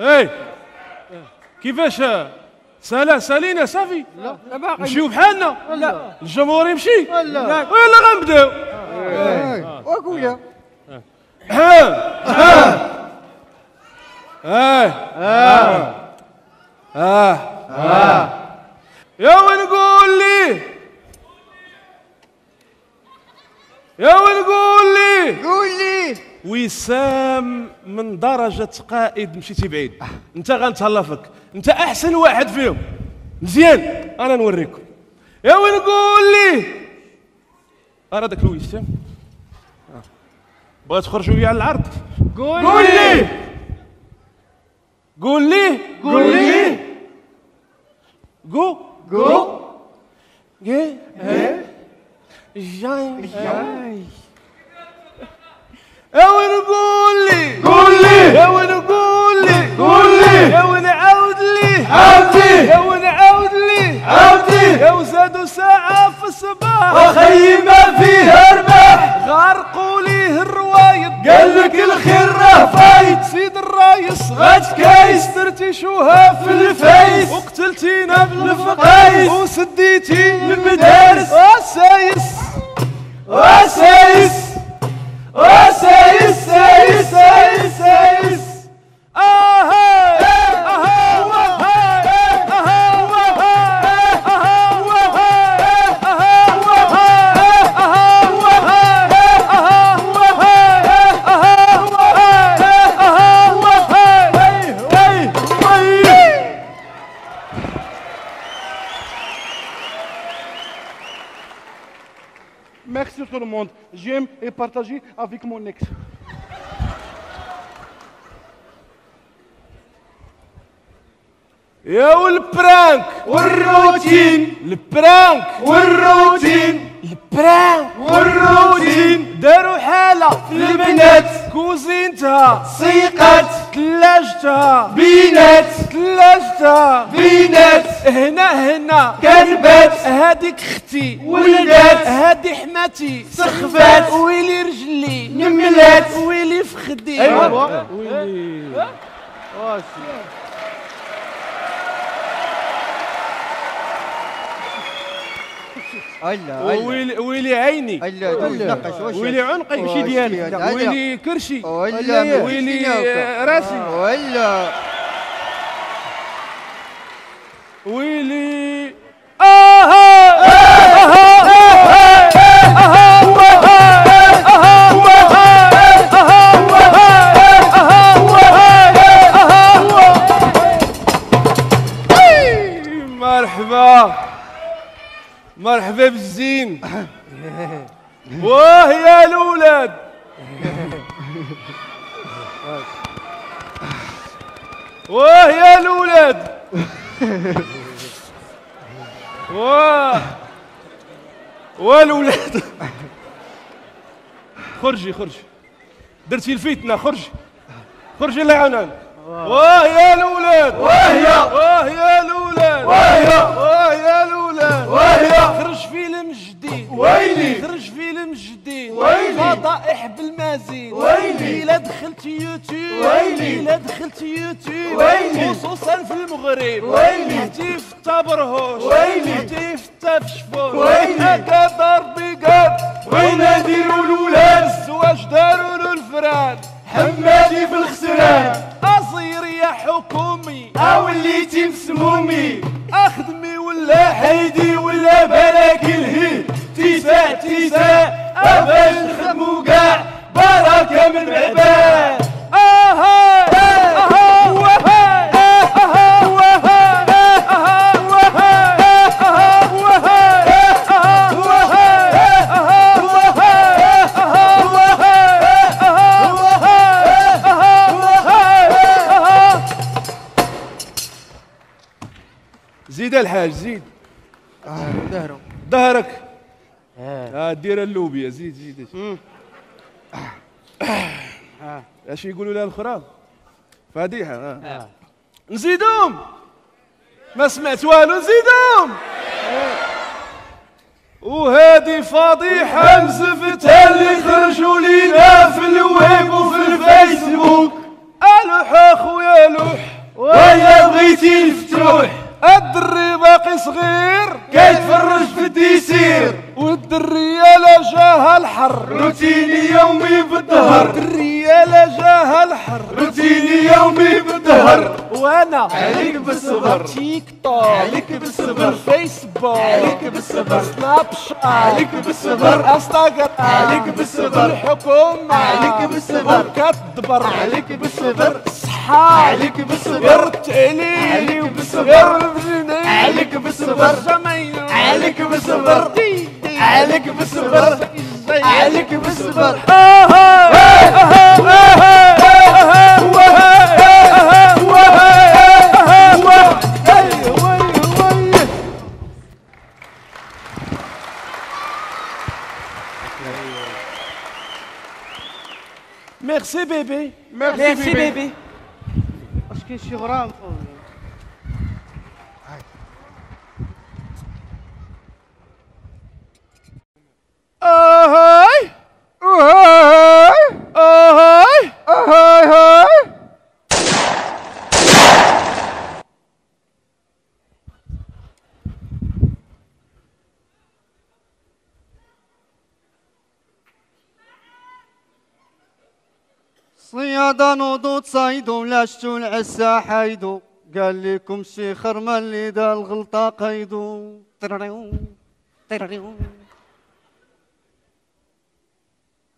اي كيفاش سالا سالينا صافي لا باقي نمشيو بحالنا لا الجمهور يمشي لا ويلا غنبداو ها ها آه آه يا ونقول لي يا ونقول لي قول لي وسام من درجة قائد مشيتي بعيد. انت غنتهلا فيك. انت أحسن واحد فيهم. مزيان. أنا نوريكم. يا ونقول لي؟ أرى داك الوسام. بغيت تخرج ويا على العرض. قول لي. قول لي. قول لي. قو. قول جي جاي. جاي. وين قول لي. قول لي. يا وين قول لي. قول لي. يا وين عاود لي. عاودي يا وين عاود لي. عاودي يا وزادوا ساعة في الصباح. أخي ما فيه ربح غرقوا ليه الروايد قال لك الخير راه فايت سيد الرايس. غتكايس درتي شوها في الفيس وقتلتينا بالفقايس. وسديتي المدارس. وسايس وسايس Oh, sei, sei, sei, sei. J'aime et partager avec mon ex. يا والبرانك. والروتين. البرانك. والروتين. البرانك. والروتين. داروا حالة. في البنات. كوزينتها. سيقات ثلاجتها بينات. ثلاجتها بينات. هنا هنا. كربات هاديك أختي ولدات. هادي حماتي. سخفات. ويلي رجلي. نملات. ويلي فخدي. أيوة. ويلي. ويلي ويلي عيني. ويلي عنقي ماشي ديالي. ويلي كرشي. ويلي آه، راسي. ولا ويلي آها مرحبا بالزين. واه يا الأولاد. واه يا الأولاد. واه. والولاد خرجي خرجي. درتي الفتنه خرجي. خرجي الله يعاونك واه يا الأولاد. وهي واه يا الأولاد. وهي واه يا الأولاد. وهي خرج فيلم جديد ويلي. خرج فيلم جديد ويلي. فضائح بالمزيد ويلي. إلا دخلت يوتيوب. ويلي. إلا دخلت يوتيوب. ويلي. خصوصا في المغرب. ويلي. حتي في التبرهوش ويلي. حتي في التفشفوش ويلي. هكا ضربي قاد وين نديرو الولاد الزواج داروا له الفران. حمادي في الخسران. يصير يا حكومي. أو اللي تيم سمومي. أخدمي ولا حيدي ولا بلاك الهي. تيساء تيساء اباش نخدمو كاع بركه من عباد. أها الحاج زيد. ظهروا ظهرك آه. دير اللوبيا زيد زيد اش يقولوا لها الاخرى فضيحه آه. نزيدهم. ما سمعت والو نزيدهم. وهذه فضيحة مزفتها اللي خرجوا لينا في الويب وفي الفيسبوك. لوح أخويا لوح ويا بغيتي الفتوح الدري باقي صغير كيتفرج في الديسير والدرية لا جاها الحر روتيني يومي بالظهر الدرية لا جاها الحر روتيني يومي بالظهر وأنا عليك بالصبر تيك توك عليك بالصبر فيسبوك عليك بالصبر سناب شات عليك بالصبر انستغرام عليك بالصبر الحكومة عليك بالصبر كتدبر عليك بالصبر صحاب عليك بالصبر التعليم عليك بالصبر. غير الجنين عليك بالصبر الزمايل عليك بالصبر عليك بالصبر عليك بالصبر Merci bébé. Merci, bébé. واش كاين شي غرام أهاي! أهاي! أهاي! أهاي! هاي صيادة نوضو تصايدو لاشتو العسا حايدو. قال لكم شي خرمة اللي دا الغلطة قيدو ترريو ترريو.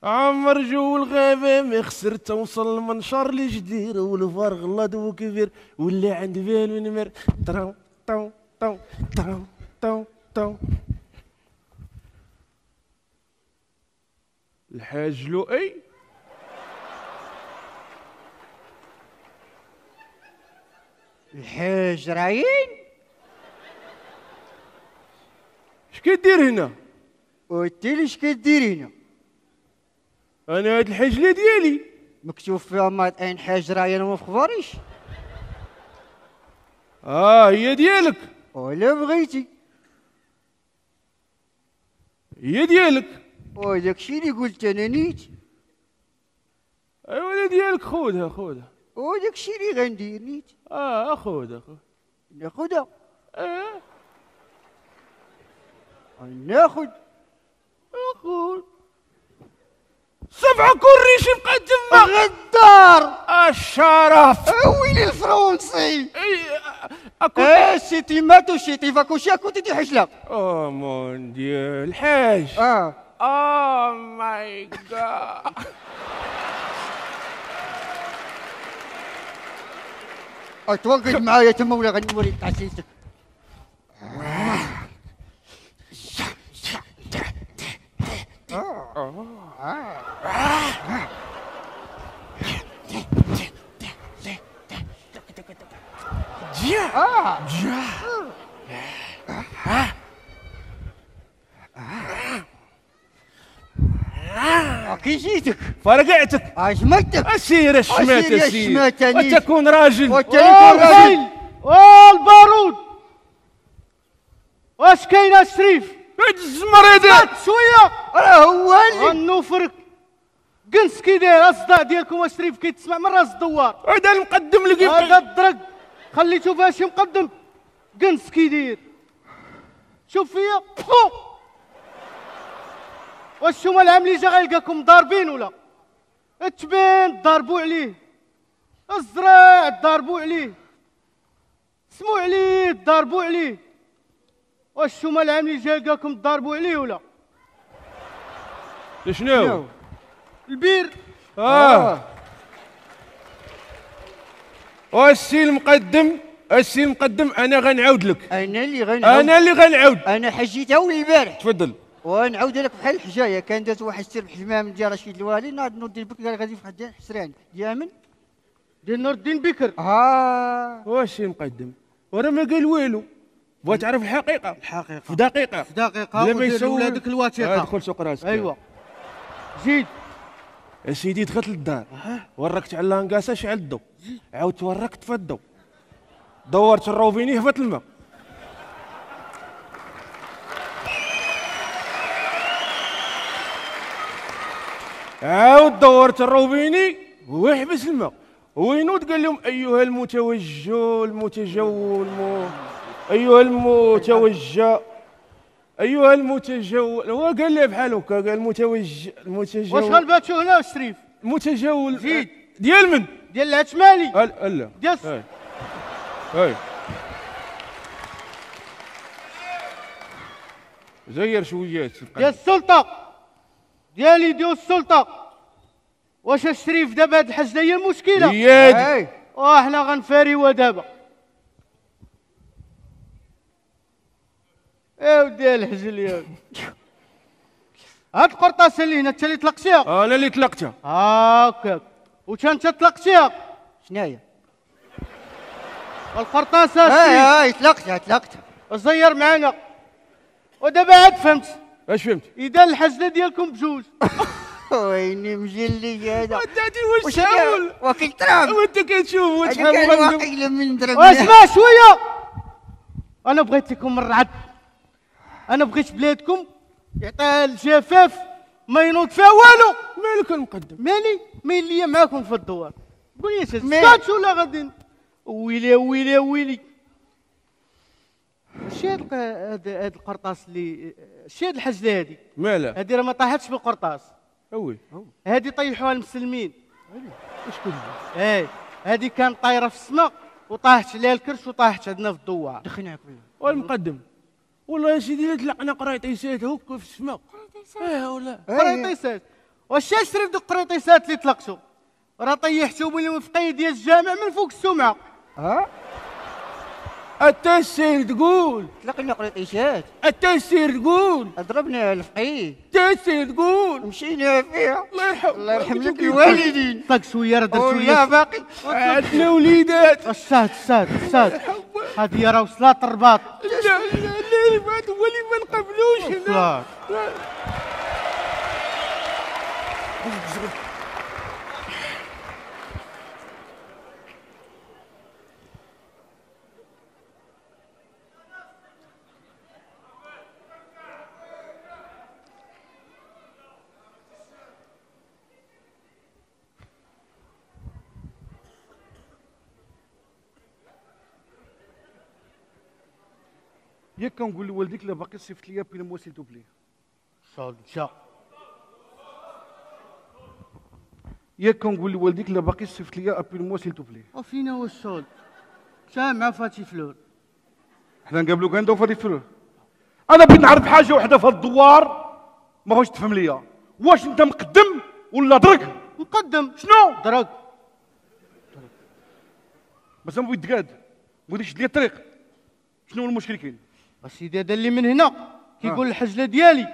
عمر جو الغابة ما خسر توصل المنشار اللي جدير والفار غلط وكبير واللي عند بالو نمر تراو تو تو تراو تو تو الحاج لؤي. الحاج راين؟ اش كدير هنا؟ وانت ليش كدير هنا. أنا هاد الحجلة ديالي. مكتوب فيها ما أين حاج راين وما في خباريش آه هي ديالك. ولا بغيتي. هي ديالك. وداك الشي اللي قلت أنا نيت. أيوا ديالك خذها خذها. وداك الشي اللي غندير نيت. آه خذها خذها. ناخدها آه. ناخد خذ سبعة كريش مقدمة غدار. الشرف. ويلي الفرنسي اكو إيه شيتي ماتو شيتي فاكوشي اكو تدي حشله أو مون ديال الحاج. آه. أو ماي جاد أتوقف معايا تما ولا غنوريك تعسيتك كي جيتك فرقعتك عجمتك اسير الشمات اسير وتكون راجل. والبارود واش كاين الشريف هاد الزمر هذا شوية. راه هو اللي غنوفرك قنص كي داير الصداع ديالكم الشريف كيتسمع من راس الدوار هذا المقدم اللي هذا كيبقى الدرك خليتو فيها شي مقدم. قنص كي داير شوف فيا. بخو واش هما العام اللي جا غيلقاكم؟ ضاربين ولا؟ التبان ضربوا عليه. الزراع ضربوا عليه. سمو عليه ضربوا عليه. واش هما العام اللي جا لقاكم ضربوا عليه ولا؟ شنو؟ البير. آه. والسي المقدم السي المقدم أنا غنعاود لك. أنا اللي غنعاود. أنا اللي غنعاود. أنا حجيتها أول البارح. تفضل. ونعاود لك بحال الحجاية. كان دات واحد السير بحمام ديال رشيد الوالي ناض نوض البك قال غادي في واحد الحسران يامن ديال نور الدين بكر. ها والسي المقدم. وراه ما قال والو. بغا تعرف الحقيقة. الحقيقة. في دقيقة. في دقيقة بلا ما ودير يسول لولادك آه، الوثيقه دخل سوق راسك. ايوا زيد. يا سيدي دخلت للدار. وركت على لانكاسا شعل الضو عاود توركت في الضو دورت الروفيني هبط الماء. عاود دورت الروفيني ويحبس الماء. هو ينوض قال لهم أيها المتوجه المتجول الم... أيها المتوجه أيها المتجول هو قال لي بحال هكا قال المتوجه واش المتجول غنباتو هنا الشريف المتجول زيد. ديال من؟ ديال العتمالي لا ديال هاي. هاي. زير شوية ديال السلطة. ديالي ديال السلطة. واش الشريف دابا هاد الحجله هي المشكلة؟ ياد اي وحنا غنفاريوها دابا. يا ودي الحجل يا ودي. هاد القرطاسه اللي هنا أنت اللي طلقتيها أنا اللي طلقتها هاكاك وانت أنت طلقتيها شناهي القرطاسه اي الشريف اي طلقتها طلقتها زير معانا ودابا عاد فهمت. اش فهمت؟ إذا الحجله ديالكم بجوج. ويني مجلي هذا دادي واش حاول وكيل تراب. وأنت كتشوف واش حاول واقيلا من درب. شوية. أنا بغيت لكم الرعد. أنا بغيت بلادكم يعطيها الجفاف ما ينوض فيها والو. مالك المقدم؟ مالي؟ مين ليا معاكم في الدوار؟ قول لي مالي. سكات ولا غادي؟ ويلي ويلي ويلي. شي هاد هاد القرطاس اللي شي هاد الحجله هادي؟ مالها هادي راه ما طاحتش بالقرطاس. أوي. هادي طيحوها المسلمين. اش كل اي هادي كان طايرة في السماء وطاحت عليها الكرش وطاحت عندنا في الدوار. دخلناك والمقدم؟ والله يا سيدي لا طلقنا قريطيسات هكا في السماء إيه ولا قريطيسات واش شريف دوك القريطيسات اللي طلقتو؟ راه في قيد ديال الجامع من فوق السمعه ها؟ حتى السير تقول. طلقنا قريطيشات حتى السير تقول. ضربنا الفقيه حتى السير تقول. مشينا فيها الله يرحم الله يرحم لك الوالدين طلق شوية راه درت شوية. باقي. عندنا وليدات. الساد الساد الساد. هادي راه وصلات الرباط لا لا لا اللي فات هو اللي ما نقبلوش هنا. ياك كنقول لوالديك لا باقي صيفط ليا بين موا سيل تو بلي صاد جا ياك كنقول لوالديك لا باقي صيفط ليا بين موا سيل تو بلي وفينا هو الشغل تا مع فاتي فلور. حنا نقابلو كان دو فادي فلو أنا بغيت نعرف حاجة وحدة في هاد الدوار. ما بغاش تفهم ليا. واش أنت مقدم ولا درك مقدم. شنو؟ درك بس ما بغيت تقاد. بغيت يشد لي الطريق. شنو المشكل كاين؟ اسيدي هذا اللي من هنا كيقول الحجلة ديالي.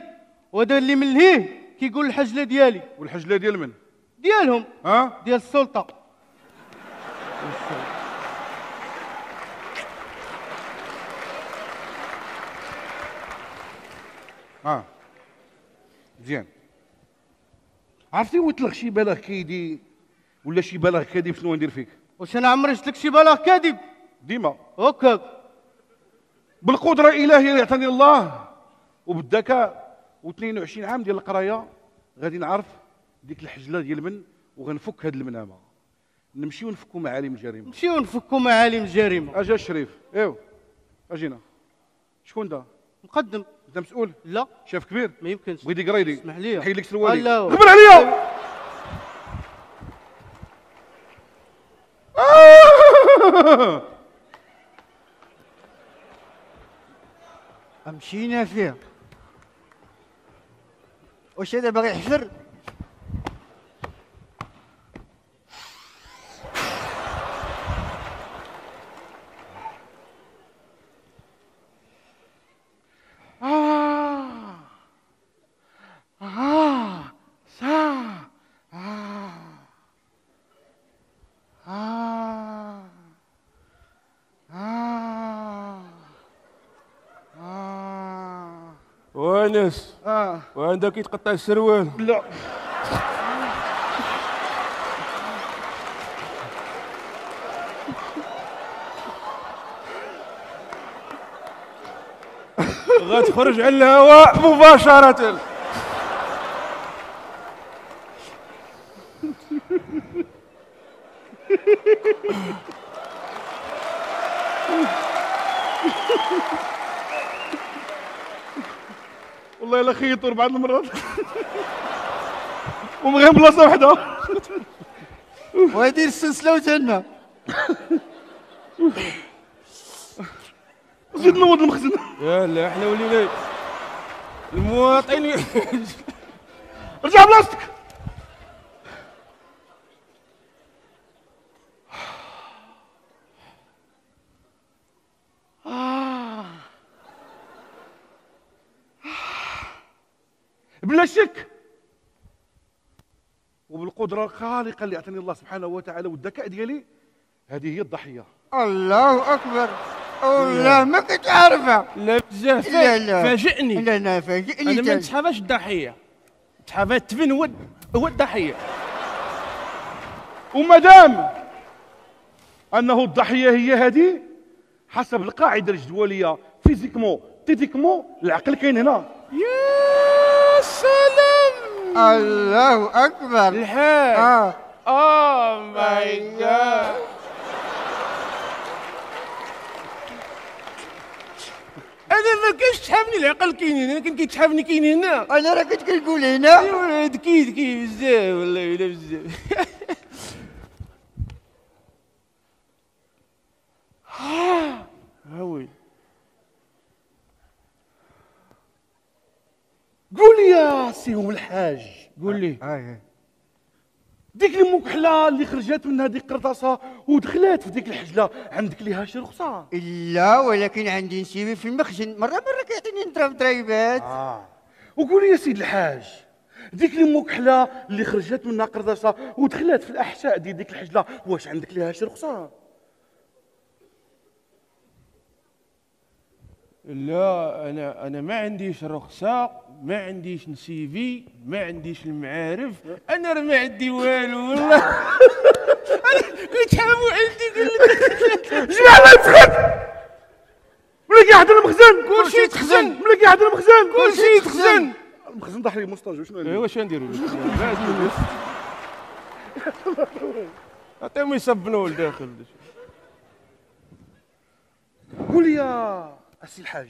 وهذا اللي من لهيه كيقول الحجلة ديالي. والحجلة ديال من؟ ديالهم. ها ديال السلطة. ها مزيان. عرفتي ويطلق شي بلاغ كيدي؟ ولا شي بلاغ كاذب شنو ندير فيك؟ واش أنا عمري شفت لك شي بلاغ كاذب؟ ديما. هكاك بالقدرة الالهيه اللي عطاني الله وبالذكاء و22 عام ديال القراية غادي نعرف ديك الحجلة ديال من وغنفك هاد المنامة. نمشيو نفكوا معالم الجريمه نمشيو نفكوا معالم الجريمه أجا الشريف. إيوا أجينا. شكون دا؟ مقدم. انت مسؤول؟ لا. شاف كبير؟ ما يمكنش. بغيتي قرايلي اسمح لي. نحيد لك سروالي. لا. قبل عليا! مشينا فيها. واش هذا؟ باغي يحفر آه آه سا آه آه آه آه وانس آه وعندك يتقطع السروال لا. غتخرج على الهواء مباشرة والله الا خيطوا بعض المرات. ومغير بلاصة وحدة. وهذه السلسلة وجنة زيد نوض المخزن. يا لا إحنا ولينا المواطن رجع بلاصتك بلا شك وبالقدره الخارقه اللي أعطاني الله سبحانه وتعالى والذكاء ديالي هذه هي الضحية. الله أكبر. والله ما كنت عارفها. لا بزاف لا لا. فاجئني. لا لا فاجئني أنا ما. نتحاباش الضحية. نتحابا التبن هو هو الضحية. ومادام أنه الضحية هي هذه حسب القاعدة الجدولية. physiquement تيتيكمون العقل كاين هنا. يا سلام الله أكبر. الحاج آه. oh my God أنا ما كانش تحابني العقل كاينين أنا كان كيتحابني كاينين هنا أنا راه كنت كنقول هنا. ايوا ذكي ذكي بزاف والله إلا بزاف. ها oui قول لي يا سي أم الحاج قول لي. آه. ديك المكحلة اللي خرجت منها ديك القرطاسة ودخلت في ديك الحجلة عندك ليها شي رخصة؟ لا ولكن عندي نسيبي في المخزن. مرة مرة كيعطيني نضرب ضريبات آه. وقول لي يا سيد الحاج ديك المكحلة اللي خرجت منها قرطاسة ودخلت في الأحشاء ديال ديك الحجلة واش عندك ليها شي رخصة؟ لا أنا أنا ما عنديش رخصة. ما عنديش نسيفي ما عنديش المعارف أنا راه ما عندي والو والله. كنت حامو عندي قال لك. جمع الله يتخد ملي قاعد المخزن. كلشي يتخزن. ملي قاعد المخزن. كلشي يتخزن المخزن. طاح لي مستاج شنو ايوا واش نديرو؟ عطيهم يصبنوا لداخل قول لي يا السي الحاج.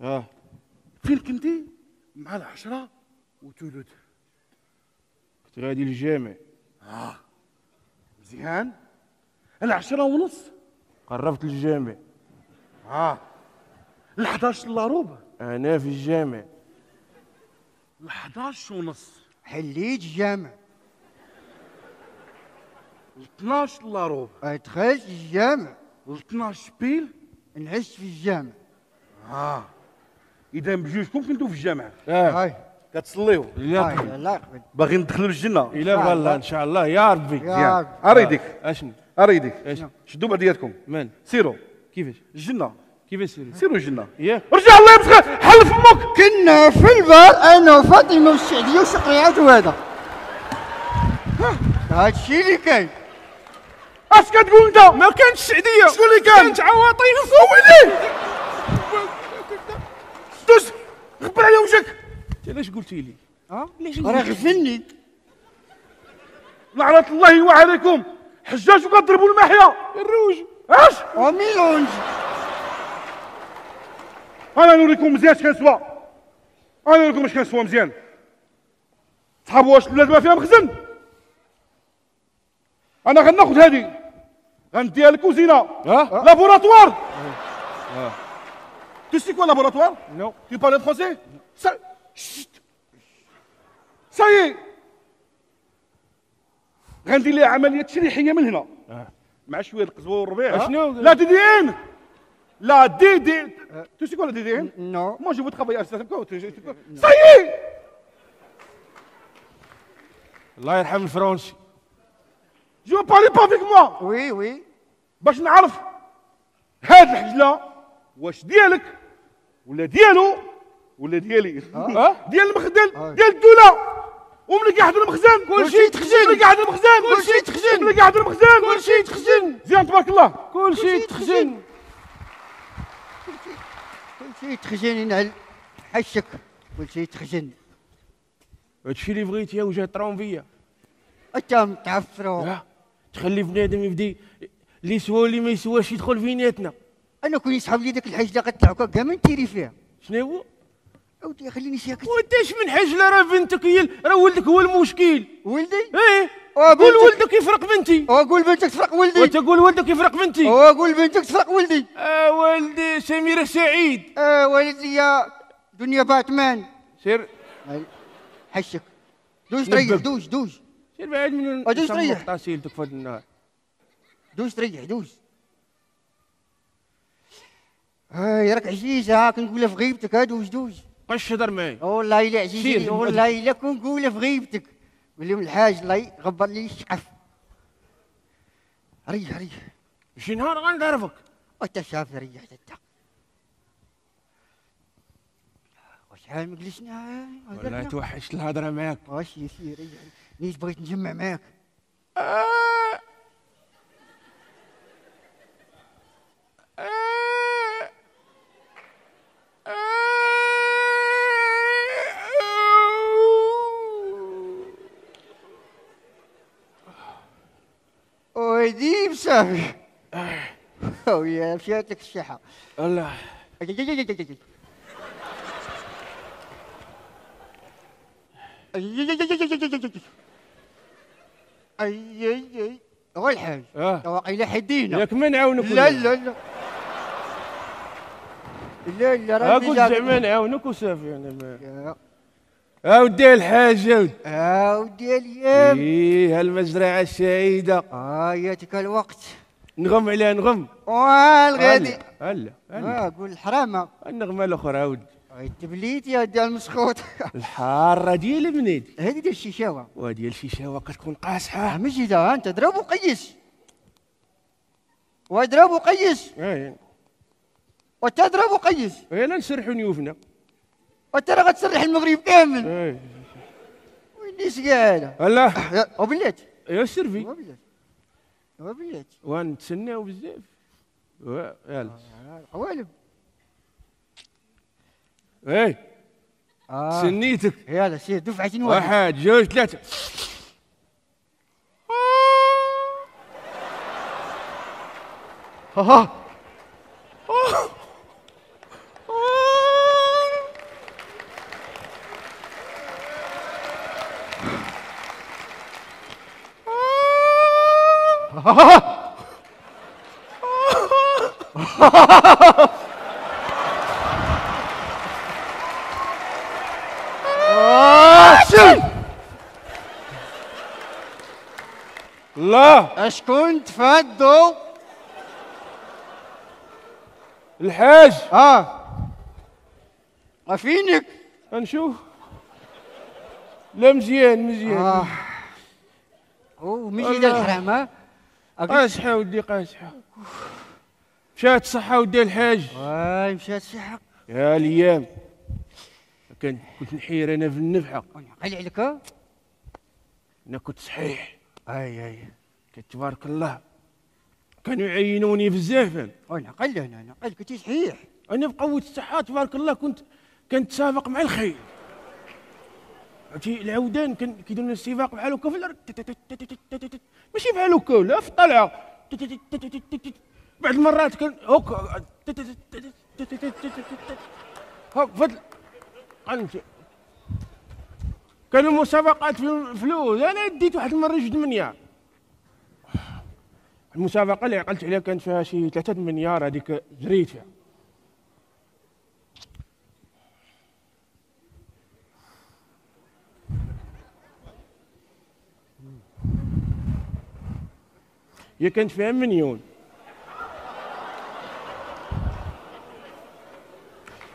آه. فين كنتي مع العشرة وتولد. كنت غادي للجامع. مزيان. العشرة ونص. قربت للجامع. آه. ال 11 الا ربع أنا في الجامع. ال 11 ونص. حليت الجامع. ال 12 الا ربع دخلت الجامع. ال 12 pile. نعست في الجامع. آه. إذا بجوجكم كنتوا في الجامع. آه. هاي. كتصليو. لا هاي الله يقبل باغيين ندخلوا للجنة. إلا بالله إن شاء الله. يا ربي. يا مزيان رب. أريدك. أشنو؟ أريدك. شدوا بعضياتكم. من؟ سيروا كيفاش؟ الجنة. كيفاش سيري سيروا الجنة. ياك رجع الله يمسخ حل فمك كنا في البار أنا وفاطمة والسعدية وشقيات وهذا. هذا الشيء اللي كاين. أش كتقول أنت؟ ما كانش سعديه شكون اللي كان؟ كانت عواطيف ويلي دوز غبر على وجهك أنت علاش قلتي لي؟ آه ليش راه غفلني لعنة الله وعليكم. حجاج وكضربوا المحيا. الروج. اش وميلونج أنا نوريكم مزيان اش كنسوى أنا نوريكم اش كنسوى مزيان. صحابوا واش البلاد ما فيها مخزن؟ أنا غناخذ هذه. غنديها للكوزينة. laboratoire. Tu sais quoi, laboratoire? Non. Tu parles français? Non. Ça... Chut. Ça y est. غندير لها عملية تشريحية من هنا مع شوية القزوور والربيع شنو la DDN la DD tu sais quoi la DDN non moi je travaille ça y est الله يرحم ال français je parle pas avec moi oui oui باش نعرف هاد الحجلة واش ديالك ولا ديالو ولا ديالي ديال المخزن آه. ديال الدولة. وملي قاعد المخزن. كلشي يتخزن. ملي قاعد المخزن. كلشي يتخزن. ملي قاعد المخزن. كلشي يتخزن زين تبارك الله. كل شيء يتخزن كل شيء يتخزن ينعل حشك. كل شيء يتخزن هادشي اللي بغيت يا وجه طرونفيه أنت متعفرو تخلي بنادم يبدي اللي يسوى واللي ما يسواش يدخل فيناتنا. أنا كون يسحب لي داك الحاج اللي قطلعوك كاع ما نتيري فيها. شنو هو؟ أودي خليني ساكت وأنت اش من حجله راه بنتك هي راه ولدك هو المشكل. ولدي؟ إيه. قول ولدك يفرق بنتي. وقول بنتك تفرق ولدي. وتقول ولدك يفرق بنتي. وقول بنتك تفرق ولدي. آه ولدي سميرة سعيد. آه ولدي يا دنيا باتمان. سير. حشك. دوش نبب. تريح دوش دوش. سير بعيد من نسموك تريح. في النهار. دوش تريح دوش. هاي راك عزيزة ها كنقولها في غيبتك ها دوش دوش قش هضر معايا والله إلا عزيزي سير. والله إلا كنقولها في غيبتك. قول لهم الحاج الله يغبر لي الشقف ريح ريح. شي نهار غنعرفك وانت شاف ريح انت وشحال ما جلسنا والله. توحشت الهضره معاك. واش يسير ريح. نيت بغيت نجمع معاك. آه. آه. ويدي بصافي ويا مشات لك الشحه الله اي اي اي هو الحاج آه واقيلا حدينا ياك ما نعاونك لا؟ لا لا لا لا راه زعما نعاونك وصافي أنا ما يا- ها ودي الحاج ها ودي آه ودي الأيام إيه هالمزرعة السعيدة. آه ياتك الوقت. نغم عليها نغم. والغادي هلا هلا آه قول الحرامة. النغمة الأخرى ودي التبليت يا ديال المسخوط الحارة ديال بنيتي هذه ديال الشيشاوة. وديال الشيشاوة كتكون قاصحة. آه ماشي دا أنت ضرب وقيس. واضرب وقيس. إيه. وتضرب وقيس. إيه لا نسرحوا نيوفنا. وانت راه غتسرح المغرب كامل. إيه. ويلي سكاله الله وبلات يا سيرفي وبلات وبلات ونتسناو بزاف. يلا. قوالب إيه. آه. سنيتك يلا سير دفعة واحد. واحد جوج ثلاثة. ها. الله اشكون تفادوا الحاج. آه. فينك نشوف. لا مزيان مزيان. آه. أو مشي ديال الحرام ها؟ قاصحة ودي قاصحة مشات صحة ودي الحاج. واي مشات صحة. يا الأيام كان كنت نحير أنا في النفحة. قال عليك أنا كنت صحيح. أي أي. تبارك الله. كانوا يعينوني بزاف أنا. وأنا قال أنا أنا قال كنت صحيح. أنا بقوة الصحة تبارك الله كنت كنت سابق مع الخيل عرفتي العودان كان كيديروا لنا السباق بحال هكا في الأرض. ماشي بحال هكا لا في الطلعة. بعض المرات كان هكا هك فضل قنت كانوا مسابقات في فلوس أنا ديت واحد المره جوج مليار المسابقه اللي عقلت عليها كانت فيها شي ثلاثة مليار هذيك جريت فيها هي كانت فيها مليون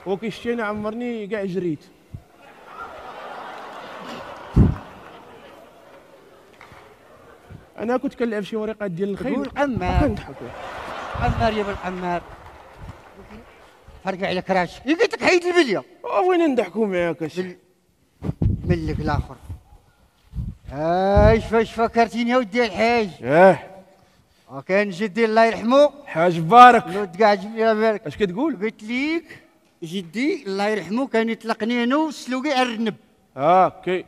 وكي شتي أنا عمرني كاع جريت. أنا كنت كنلعب شي ورقات ديال الخيل. قول عمار. عمار يا بن عمار. فرقع على كراش قلت لك حيد البلية. وين نضحكوا معاك اش بال- ملك الآخر. إيش فاش فكرتيني يا ودي الحاج. آه وكان جدي الله يرحمه. حاج بارك نود كاع جميله بالك اش كتقول؟ قلت ليك جدي الله يرحمه كان يطلقني أنا والسلوقي على الرنب. آه كي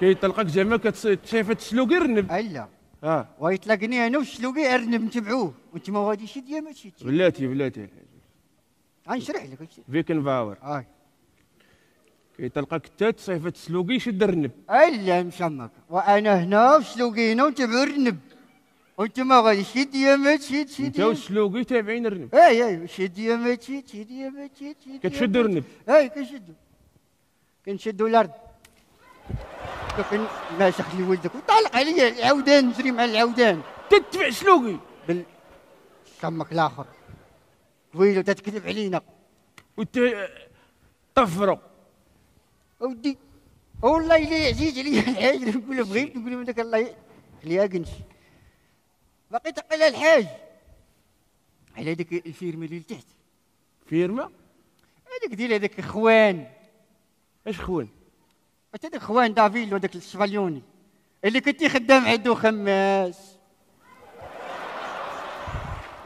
كيطلقك زعما كتصيفط تسلو غير النب الا آه. ويطلقني أنا وشلوقي ارنب نتبعوه. وأنت ما غاديش ديا ما تشيتش بلاتي بلاتي. غنشرح لك. فيكن باور هاي كيطلقك التات صيفة سلوقي شد الرنب. الا مشمك وأنا هنا وشلوقي هنا ونتبعو الرنب. وانت ما غاديش ديا ما تشيتش انت ديا. والسلوقي تابعين الرنب اي اي شد ما شد يا ما شد يا كتشد الرنب اي كنشدو كنشدو الأرض كن ناسخ لي ولدك وطلق عليا العودان نجري مع العودان تتبع سلوقي بال شمك الآخر طويل تتكذب علينا وت طفروا ودي والله الا عزيز عليا الحاج نقول بغيت نقول داك الله خليها كنش باقي تقل الحاج. على ديك الفيرمة اللي لتحت. فيرما هذاك ديال هذاك اخوان اش خوان؟ أنت داك خوان دافيل وداك الشفاليوني اللي كنتي خدام عنده خماس.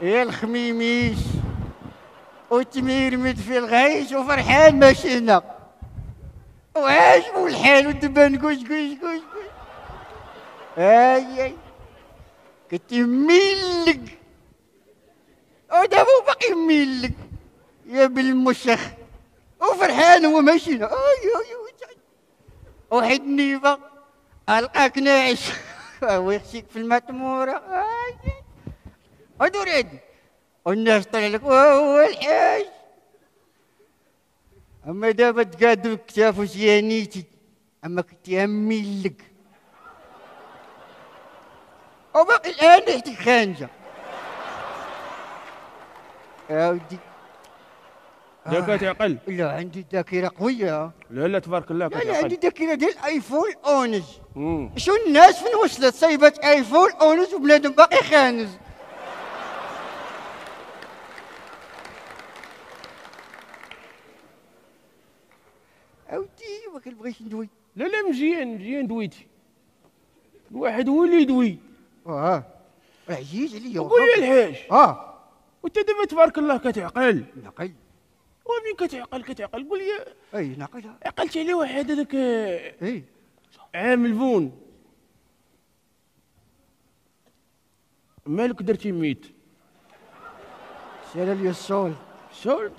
يا الخميميش. وتميرمد في الغيش وفرحان ماشينا وعاجبو الحال ودبان كوش كوش كوش كوش أي أي. كنت ميلق ودابا باقي ميلق يا بالمشخ وفرحان هو ماشينا أي أي واحد نيفا القاك ناعش هو يخشيك في الماتمورة أي ادور عندي والناس طلع لك وهو الحاج أما دابا تقادو كتافو سيانيتي أما كنت وباقي الآن ريحتك خانجة. يا ودي ذاك تعقل لا عندي ذاكرة قوية. لا لا تبارك الله لا لا عندي ذاكرة ديال iPhone onze مم. شو الناس فين وصلت صيبت iPhone onze وبنادم باقي خانز؟ أودي ما كنبغيش ندوي. لا لا مزيان مزيان دويتي. الواحد هو اللي يدوي آه. عزيز عليا قول يا الحاج آه. وانت دابا تبارك الله كتعقل؟ نقل. ومين كتعقل؟ كتعقل. قول لي. أي نقلها عقلت على واحد هذاك أي. عامل فون مالك درتي ميت؟ سال لي الصول. شرط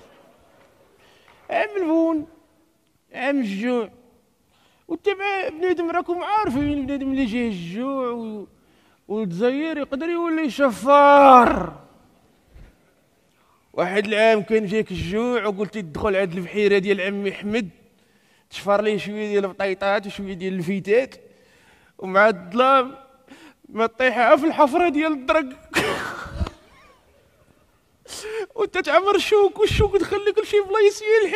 عامل فون عام الجوع. وتبع بنادم راكم عارفين بنادم اللي جاي الجوع و... والجزائر يقدر يولي شفار. واحد العام كان جاك الجوع وقلت تدخل عند البحيرة ديال عمي حمد تشفر ليه شوية ديال البطيطات وشوية ديال الفيتات ومع الظلام ما طيحها في الحفرة ديال الدرق. وانت تعمر الشوك والشوك تخليك لشي بلايص يا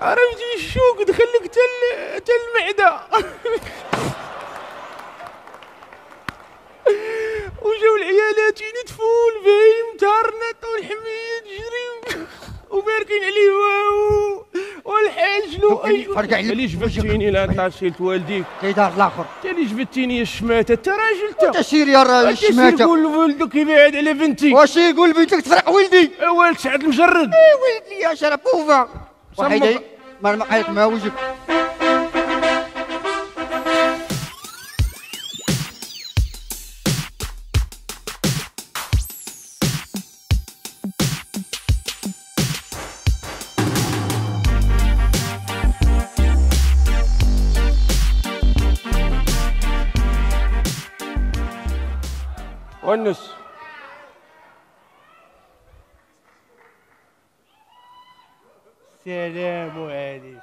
عرفتي الشوك تخليك تل تل المعده وجاو العيالات ينتفوا البهيم تهرنت والحمية تجري وباركين عليه واو. والحاج له توكلني، فرقع لي. جبتيني لا طاشيلت والديك كي دار الآخر. انت اللي جبتيني يا الشماتة أنت راجل أنت. تسير يا الشماته تقول لولدك يبعد على بنتي. واش يقول بنتك؟ تفرق ولدي. اول سعد المجرد اي ولدي يا واحد سمك. المقايق ما وجهك. ونس السلام عليكم.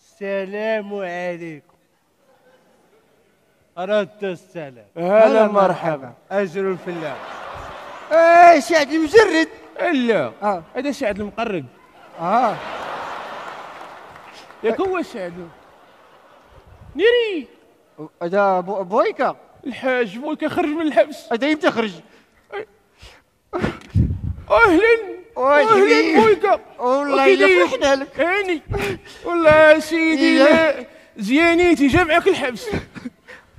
السلام عليكم. رد السلام. هلا مرحبا أجر في الله اي سعد المجرد إلا. آه. هذا سعد المقرق. آه. ياك هو سعد نيري. هذا بو- بويكا الحاج بوك يخرج من الحبس. هذا يمتى خرج أهلا. أهلا بويكا والله الا؟ فرحنا لك. هاني. والله يا سيدي زيانيتي جا معك الحبس.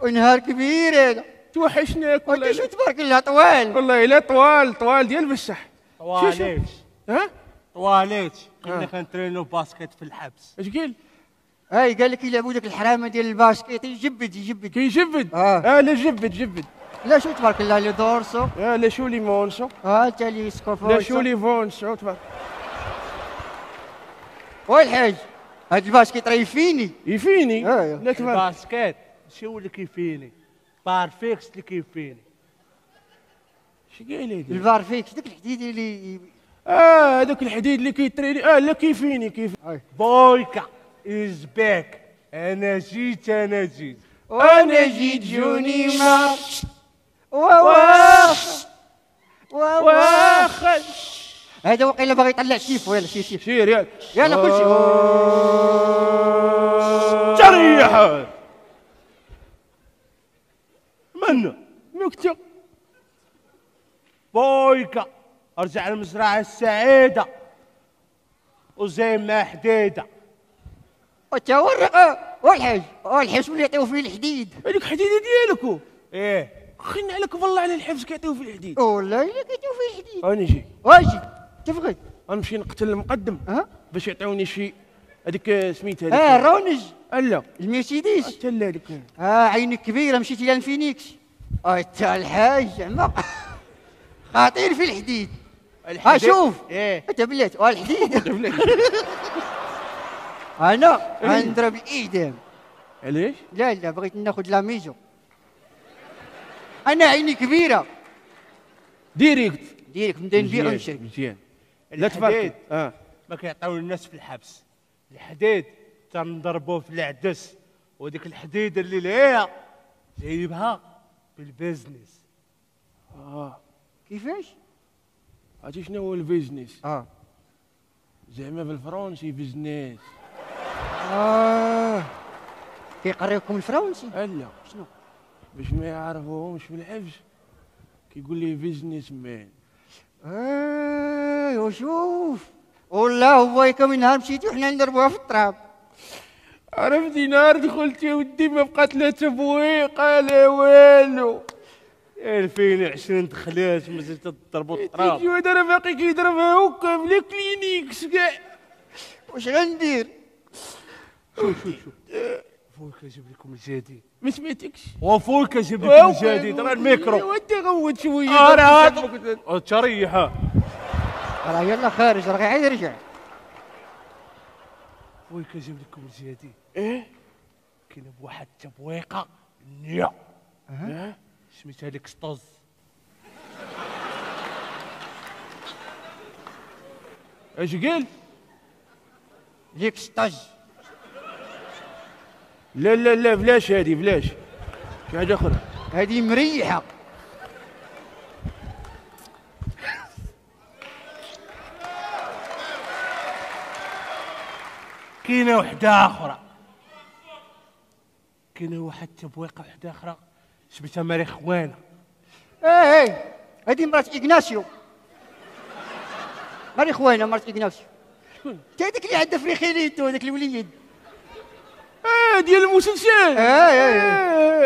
ونهار كبير هذا. توحشناك والله شو تبارك الله طوال. والله لا طوال طوال ديال بشح طواليت ها؟ طواليت آه. كنا كنترينو باسكيت في الحبس. اش قال هاي قال لك يلعبوا لك الحرامة ديال الباسكيت يجبد يجبد. كيجبد؟ آه. آه لا جبد جبد. لا شو تبارك الله لي دورسو آه لا شو لي مونسو ها انت لي سكوفو لا شو لي فونسو تبارك والحاج هاد الباسكيت راه يفيني. يفيني؟ آه. لا تبارك الباسكيت شو اللي كيفيني؟ بارفيكس اللي كيفيني. شو قال هادي الفارفيكس داك الحديد اللي آه هذاك الحديد اللي كيطري آه لا كيفيني كيف بويكا از باك أنا جيت أنا جيت. وأنا جيت جوني ما واخ واخ هذا وقيلا باغي يطلع سيف يلا سير سير سير يلا. يلا كل شيء. تريح من؟ نكتة بويكا أرجع المزرعة السعيدة. وزي ما حديدة. وتا هو الرقا والحاج والحاج ولا يعطيو فيه الحديد. هذيك حديدة ديالك إيه. خلينا عليك والله على الحبس كيعطيو في الحديد. والله إلا كيعطيو فيه الحديد. أنا نجي واجي. تفقد غنمشي نقتل المقدم. ها باش يعطيوني شي. هذيك سميتها آه الرونج لا المرسيدس حتى لا هذيك. آه عينك كبيرة مشيتي للفينيكس انت الحاج. زعما خاطير في الحديد. ها شوف. إيه. أنت بلات والحديد أنا غنضرب الاعدام علاش؟ لا لا بغيت ناخذ لا ميزو. أنا عيني كبيرة. ديريكت. ديرك نبدا نبيع ونشري مزيان لا تفرق. آه. ما كيعطيو الناس في الحبس. الحديد تنضربوه في العدس وديك الحديده اللي لهيا جايبها بال business آه. كيفاش؟ عرفتي شنو هو ال business؟ آه. زعما بالفرنسي business آه. كيقريكم الفرنسي؟ ألا. شنو؟ باش ما يعرفوهمش في الحبس كيقول لي business man آه وشوف. والله بويكا من نهار مشيتي وحنا نضربوها في التراب. عرفتي نهار دخلت يا ودي ما بقات لا تبويقه لا والو. 2020 دخلات مازال تضربوا التراب. تيجي هذا راه باقي كيضربها هكا بلا كلينيكس كاع. واش غندير؟ فوق جيب لكم الجديد. ما سمعتكش وفوق جيب لكم الجديد راه الميكرو. وانت غوت شوية. آه راه هذا. تريحه راه يلا خارج راه غيعيد يرجع. فوق جيب لكم الجديد إيه؟ كاين بواحد التبويقه نيا. آه سميتها لك سطوز اش قال؟ ليك ستاج لا لا لا بلاش هذه بلاش. شي حاجة أخرى. هذه مريحة. كاينة وحدة أخرى كاينة واحد التبويقه وحدة أخرى سميتها ماريخوانا إيه إيه. هذه مرات اغناسيو ماري خوينا مرات اغناسيو؟ انت هذيك اللي عندها فريخيليتو هذاك الوليد. آه ديال المسلسل. آه إيه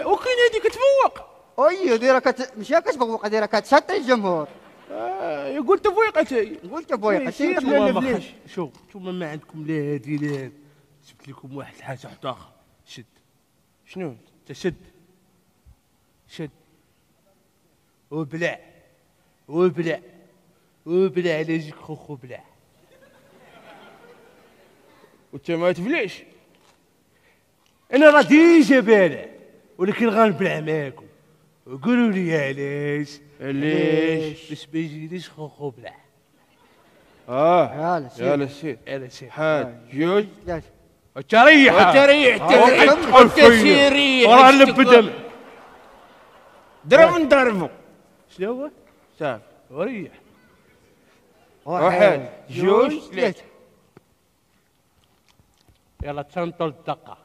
آه، وكاين هذيك تفوق اي هذه راه كت ماشي كتبوق هذه راه كتسطي الجمهور. لا، لا، ما بلاش. خش. شوف نتوما ما عندكم لا هادي لا هادي جبت لكم واحد الحاجة واحدة أخرى شد. شنو؟ أنت شد. شد. وبلع وبلع وبلع على يجيك خوخو بلع وانت ما تبلاش أنا راه ديجا بالع ولكن غنبلع معاكم قولوا لي علاش علاش؟ باش ما يجينيش خوخو بلع؟ آه. يلا سير. يلا سير. أنا سي حاد جوج؟ ثلاثة. تريح تريح. انت سيري وراه نبدا ضرب نضربو شنو هو؟ صافي وريح واحد. جوج. ثلاثة يلا تنطل الدقة.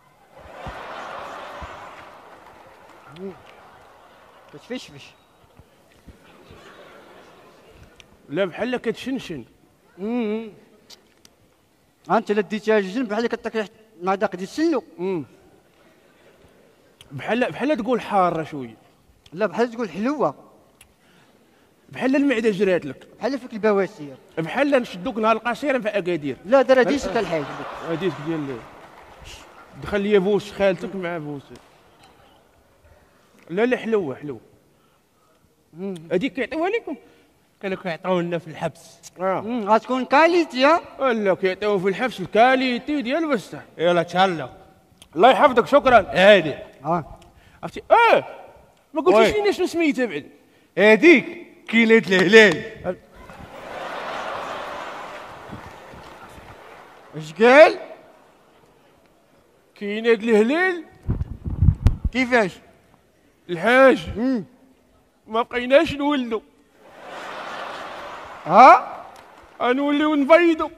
كتفشفش لا بحال كتشنشن أنت لا ديتيها الجنب بحال كتاكل مع داق ديال السلو. بحال بحال تقول حارة شوية لا بحال تقول حلوة. بحال المعدة جرات لك. بحال فيك البواسير. بحال نشدوك نهار القصير في أكادير. لا دار ديسك الحاج هذيك ديال دخل لي بوس خالتك مع بوس لا لا حلوة حلوة هذيك كيعطيوها لكم كانوا كيعطيونا في الحبس. آه. غتكون qualité ها؟ ولا كيعطيو في الحبس ال qualité ديال بصح يلا تهلا الله يحفظك شكرا. هادي. آه. عرفتي؟ آه. ما قلتيش. لينا شنو سميتها بعد. هاديك كيلة الهلال. اش قال؟ كاين هاد الهلال. كيفاش؟ الحاج. ما بقيناش نولدو. ها؟ غنوليو نبيضو.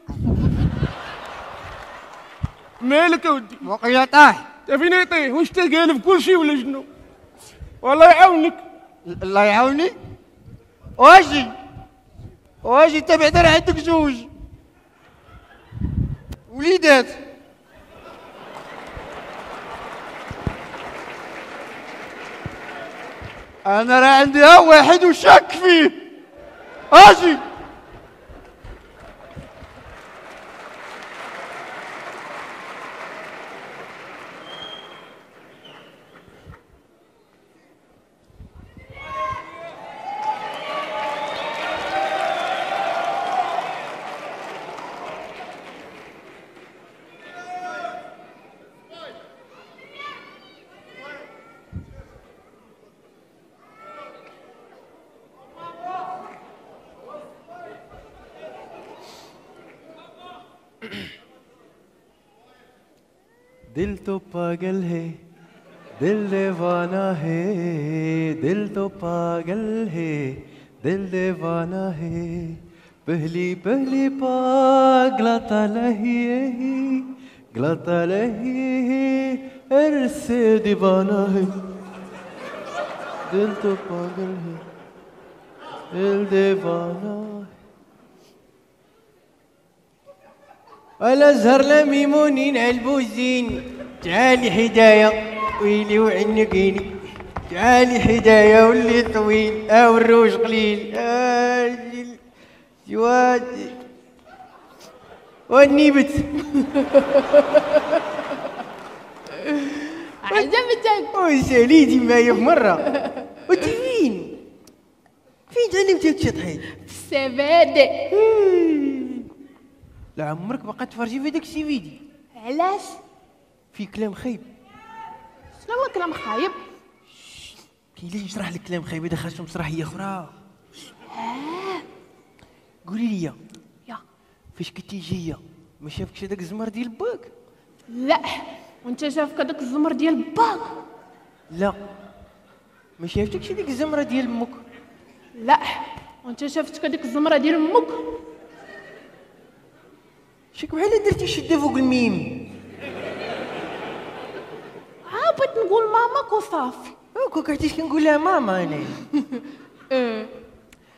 مالك اودي وقيلا طاح. تا فين يطيح واش تا قالب كل شيء ولا شنو؟ والله يعاونك. الله يعاوني. واجي. واجي انت بعدا راه عندك زوج. وليدات. أنا راه عندي واحد وشاك فيه. أجي. दिल तो पागल है, दिल देवाना है, दिल तो पागल है, दिल देवाना है। पहली पहली पागलता लही गलता लही ऐसे दीवाना है। दिल तो पागल है, दिल दीवाना। الأزهر لميمونين عالبوزين تعالي حدايا ويلي وعنقيني تعالي حدايا واللي طويل. أو الروج قليل. آه، جواد. والنيبت عجبتك وساليتي معايا في مرة. وانت فين؟ فين تعلمتي تشطحين؟ في السبادة لا عمرك بقى تفرجي في داك السي فيدي علاش؟ في كلام خايب. شنو هو كلام خايب؟ اللي يشرح لك كلام خايب يدخل في مسرحية أخرى. قولي لي يا. فاش كنتي جاية ما شافكش هذاك الزمر ديال باك لا وانت شافك هذاك الزمر ديال باك لا. ما شافتكش هذيك الزمرة ديال أمك لا وانت شافتك هذيك الزمرة ديال أمك شك بحال درتي شدة فوق الميم. ها بغيت نقول ماماك وصافي هاكا كنتيش كنقول لها ماما أنا. آه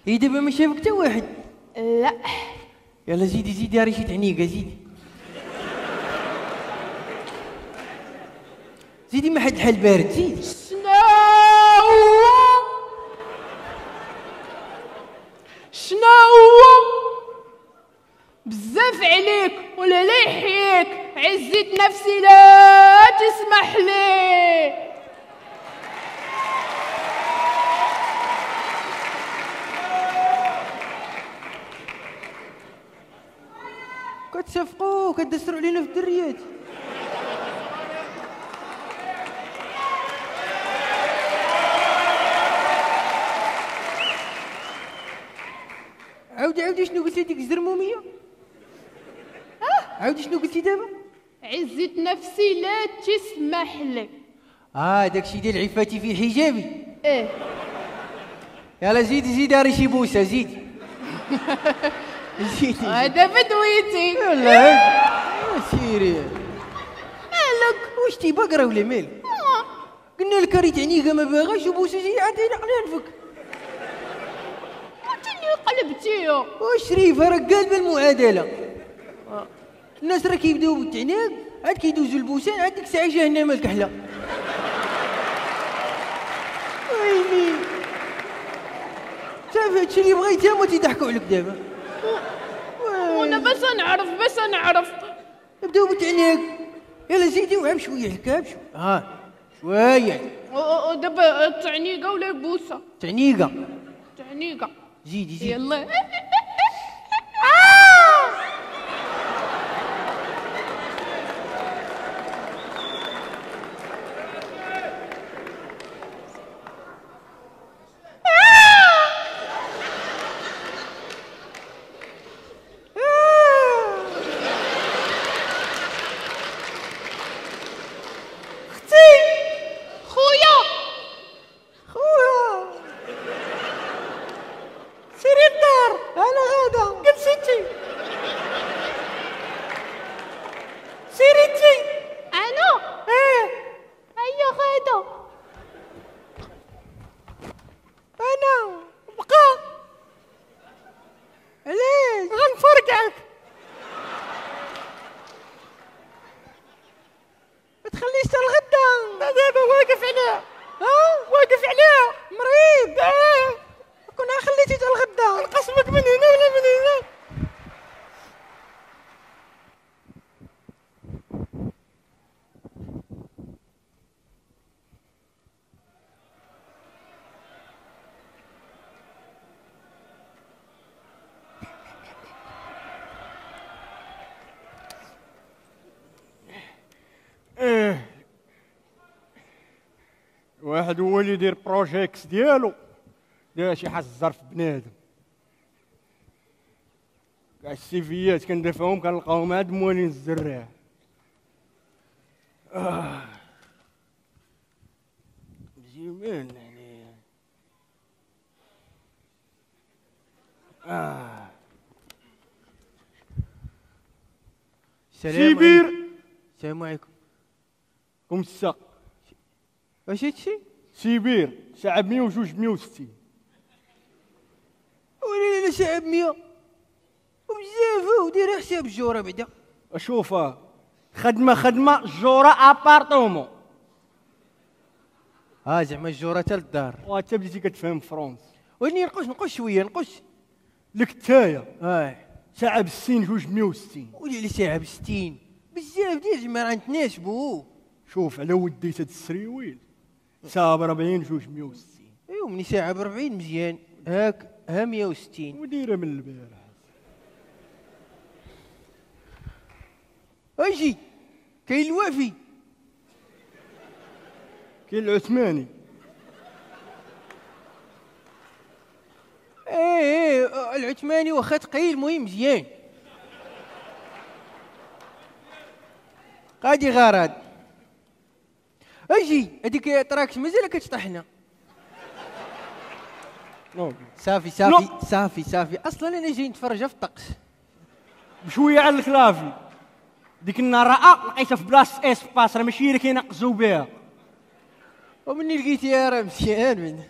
هي دابا ما شافك حتى واحد. لا. يلا زيدي زيدي راه شي تعنيقة زيدي. زيدي ما حد حل بارد زيدي. شنو هو؟ شنو هو؟ بزاف عليك ولا لا يحييك. عزيت نفسي لا تسمح لي. كتصفقوا وكتدسروا علينا في الدريات. عاودي عاودي شنو قلتي ديك الزرمومية؟ عاودي شنو قلتي دابا؟ عزيت نفسي لا تسمح لي آه داكشي ديال عفاتي في حجابي إيه. يلا زيدي زيدي راه شي بوسة زيدي زيدي هذا بدويتي. هاد سيري. مالك واش تي بقرا ولا مال؟ آه. قلنا لك ريت عنيقه ما باغاش وبوسه جي عطينا على انفك قلبتيها وشريفه راه قالبه المعادله آه. الناس راه كيبداو بالتعناق عاد كيدوزوا البوسان عاد ديك الساعة جهنم الكحله ويلي. صافي هادشي اللي بغيتها ما تيضحكوا عليك دابا. وأنا باش نعرف باش نعرف. بداو بالتعناق يلا زيدي وعم شوية الكاب. شوية. ها شوية ودابا التعنيقة ولا البوسة؟ تعنيقة. تعنيقة. زيدي زيدي. يلا خويا خويا سيري الدار أنا غادا جلستي سيري انتي أنا إيه هيا غاده أنا بقى علاش غنفرقعك ما تخليش حتى الغدا دابا واقف عليها ها واقف عليها مريض آه كنا خليتي حتى الغدا نقسمك من هنا ولا من هنا إيه واحد هو اللي يدير بروجيكس ديالو. داير شي حزر في بنادم؟ كاع السيفيات كندافعهم كنلقاهم عاد موالين الزراع آه. مزيان يعني. آه. السلام سيبير! عليكم. السلام عليكم. كم الساق. واش هادشي سيبير شعب 102 160 ولا لا شعب 100 وبزاف ودير حساب الجوره بعدا. شوف خدمة خدمة جورة ابارتومون ها زعما الجوره تال الدار وانت بديتي كتفهم فرونس وني نقص نقص شوية نقص لك تايا آه شعب السين جوج 160 ولي على ساعه ب 60 بزاف ديال زعما راه نتناسبوا شوف على وديت هاد السريويل ساعة ب 40 جوج 160 ايوا مني ساعة ب 40 مزيان. هاك ها 160 وديرها من البارح. أجي كاين الوافي. كاين العثماني. إيه إيه العثماني واخا ثقيل المهم مزيان. غادي غرض. أجي هذيك تراكش مازال كتطحنا non. صافي صافي صافي صافي. أصلا أنا جاي نتفرج في الطقس. بشوية على ال clavier ديك راه لقيتها في بلاصة espace راه ماشي هي اللي كينقزو بها. ومني لقيتيها راه مزيان من.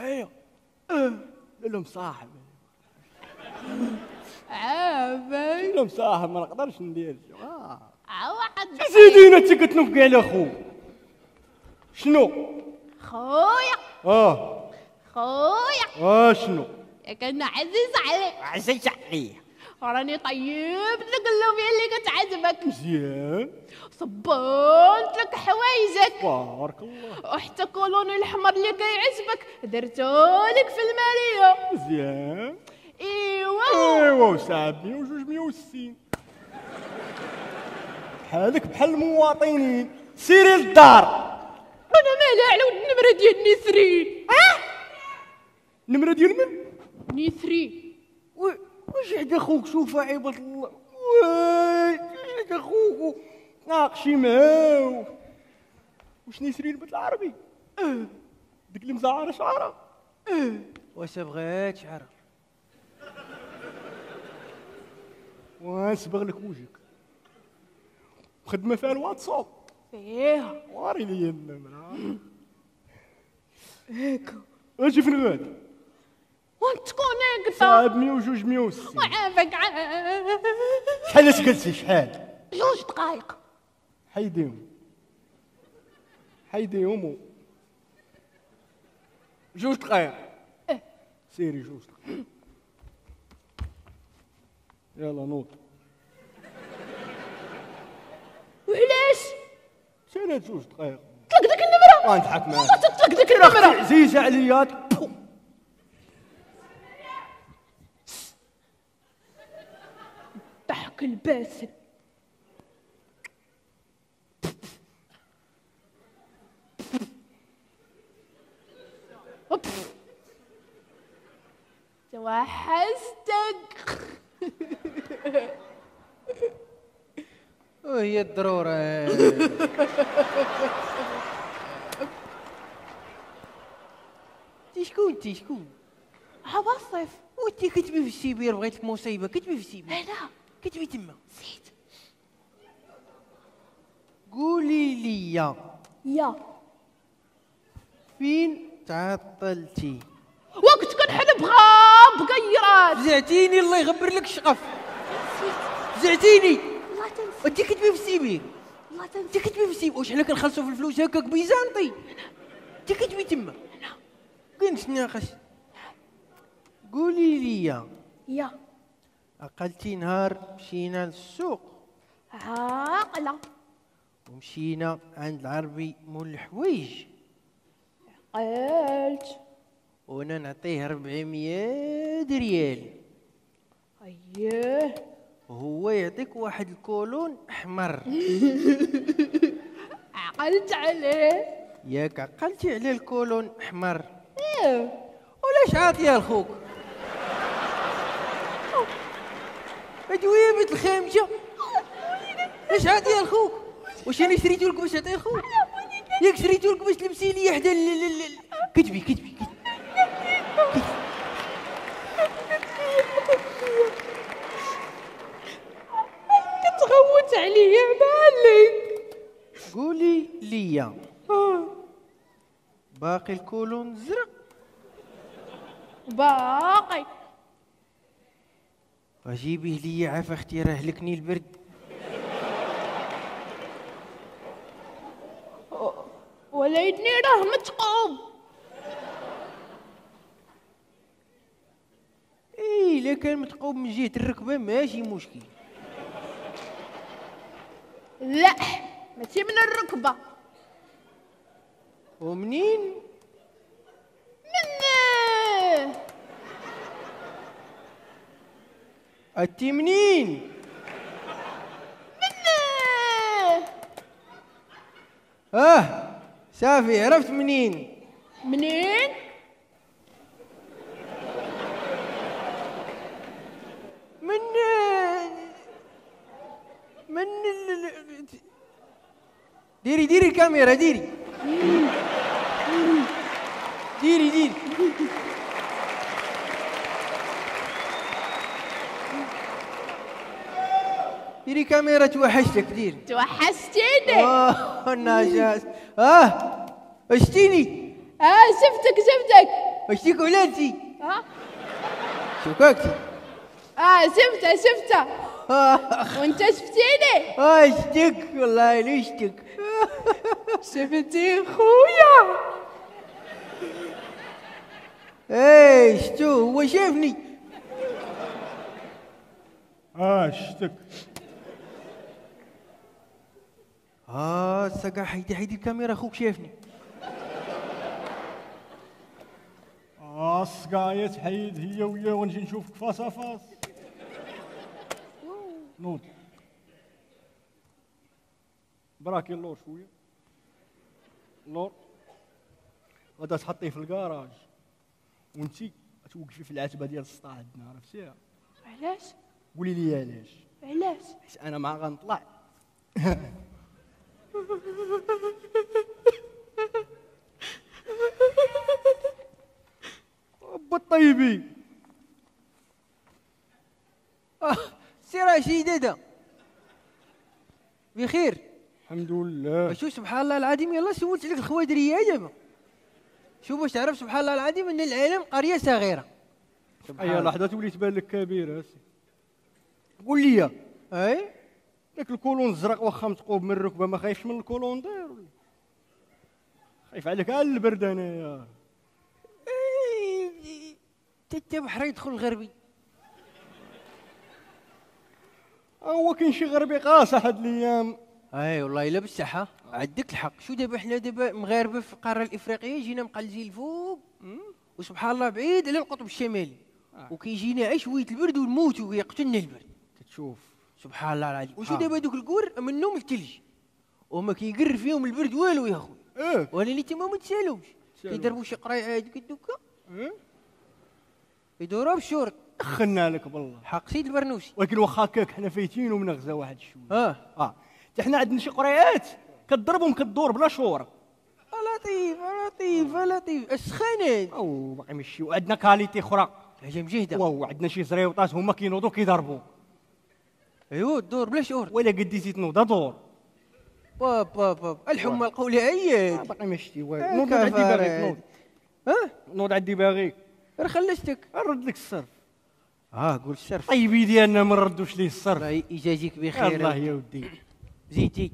معايا آه لا لا مصاحب عابي لا مصاحب ما نقدرش ندير. آه. عواحد زيدينا انت كتنفقي على خوك شنو؟ خويا. آه. خويا. آه شنو؟ ياك أنا عزيز عليك عزيز عليا راني طيبت لك اللوبيا اللي كتعجبك مزيان صبنت لك حوايجك بارك الله وحتى كولوني الحمر اللي كيعجبك درتولك في الماليه مزيان ايوا ايوا وساعة 102 160 بحالك بحال المواطنين سيري للدار أنا مالي على ود النمره ديال نسرين النمرة ديال من؟ نسرين واش عند أخوك شوف عباد الله واي واش عند أخوك؟ ناقشي معاه واش نسرين بالعربي آه. ديك اللي مزعرة شعره آه. واش بغات شعره ونصبغ لك وجهك؟ خدمة فيها الواتساب. فيها. واري لي النمرة هيك أجي فين غادي وانت كونيكتا صعب 102 160 وعافاك شحال سكتي شحال؟ جوج دقايق حيديهم. حيديهم جوج دقايق سيري جوج دقايق يلا نوض. وعلاش؟ سيري جوج دقايق طلق ديك النمرة. غنضحك معاك. تطلق ديك النمرة. عزيزة عليا. ضحك الباسل. توحشتك. وهي الضرورة. انت شكون انت شكون عواصف وانت كتبي في السيبير بغيت لك مصيبة كتبي في السيبير أنا كتبي تما نسيت قولي لي يا. فين تعطلتي؟ وقت كنحل بغا بقيرات فزعتيني الله يغبر لك الشقف فزعتيني الله تنسى. انت كتبي في السيبير الله انت تنسى كتبي في السيبير واش حنا كنخلصوا في الفلوس هكاك بيزانطي؟ انت كتبي تما. كنت ناقش قولي لي يا. عقلتي نهار مشينا للسوق. عاقلة ومشينا عند العربي مول الحوايج قلت. وأنا نعطيه 400 ريال اييه وهو يعطيك واحد الكولون أحمر. عقلت عليه. ياك عقلتي على الكولون أحمر. إيه. ولاش عاطيه لخوك ادويه مثل الخامجه اش عاطيه لخوك واش أنا شريتو لك باش تعطيه لخوك ياك شريتو لك باش تلبسي لي حدا كتبي كتبي كتغوت عليا بالي. قولي لي. باقي الكولون الزرق باقي. وجيبيه لي عافا أختي راه هلكني البرد. وليدني راه متقوم. إيه إلا كان متقوب من جهة الركبة ماشي مشكل. لا ماشي من الركبة. ومنين من انتي منين من آه صافي عرفت منين؟ منين؟ من من ال- ال- ديري ديري الكاميرا ديري. ديري ديري. ديري كاميرا توحشتك ديري توحشتيني آه النجاس آه اشتيني آه شفتك شفتك اشتيك ولادتي آه شكاكتي آه شفتها شفتها آه وانت شفتيني آه، اشتك والله لا اشتك شفتي خويا إيه شتو هو شافني آه شتك آه سقع حيدي حيدي الكاميرا أخوك شافني آه السقاية تحيد هي ويا ونجي نشوفك face face. نوض. براكي اللور شوية. اللور غادا تحطيه في الكراج وانتي توقفي في العتبة ديال السطح عندنا عرفتيها علاش؟ قولي لي علاش. علاش؟ حيت أنا ما غنطلع. با الطيبين. آه سي هذا. بخير. الحمد لله. شوف سبحان الله العظيم. يلا سولت عليك الخوادريه دابا. شوف باش تعرف سبحان الله العظيم أن العالم قرية صغيرة. أي لحظة تولي تبان لك كبير هسي قول لي أي؟ ياك ال collant الزرق واخا متقوب من الركبة ما خايفش من ال collant داير. خايف عليك على البرد انايا تتا بحر يدخل الغربي هو كاين شي غربي قاصح هاد الأيام. أي والله إلا بالصحة. عندك الحق. شو دابا حنا دابا مغاربة في القارة الإفريقية جينا مقلزين الفوق. وسبحان الله بعيد على القطب الشمالي. وكيجينا عا شوية البرد ونموتوا ويقتلنا البرد. كتشوف سبحان الله العظيم. وشو آه. دابا دوك الكور منهم الثلج وما كيقر فيهم البرد والو يا خويا إيه. وأنا اللي تما ما تسالوش. كيضربوا شي قرايه هذيك الدكه إيه؟ يدوروا بالشورت دخلنا لك بالله. حق سيد البرنوسي. ولكن واخا هكاك حنا فايتين ومنغزى واحد شوية آه. آه. حتى حنا عندنا شي قريات. كضربهم كدور بلا شور لطيف لطيف لطيف. السخانات أو باقي ماشي وعندنا كاليتي أخرى حاجة مجهده واو عندنا شي زريوطات. هما كينوضوا كيضربوا ايوا الدور بلا شعور ولا قديتي تنوض دور. باب باب باب الحمى القولي آه، عياد باقي ما شتي آه، والو نوض عندي. باغي نوض. ها؟ نوض عندي باغي. راه خلصتك نرد لك الصرف. آه قول الشرف طيبي ديالنا ما نردوش ليه الصرف. الله يجازيك بخير. الله يا ودي. زيد ديك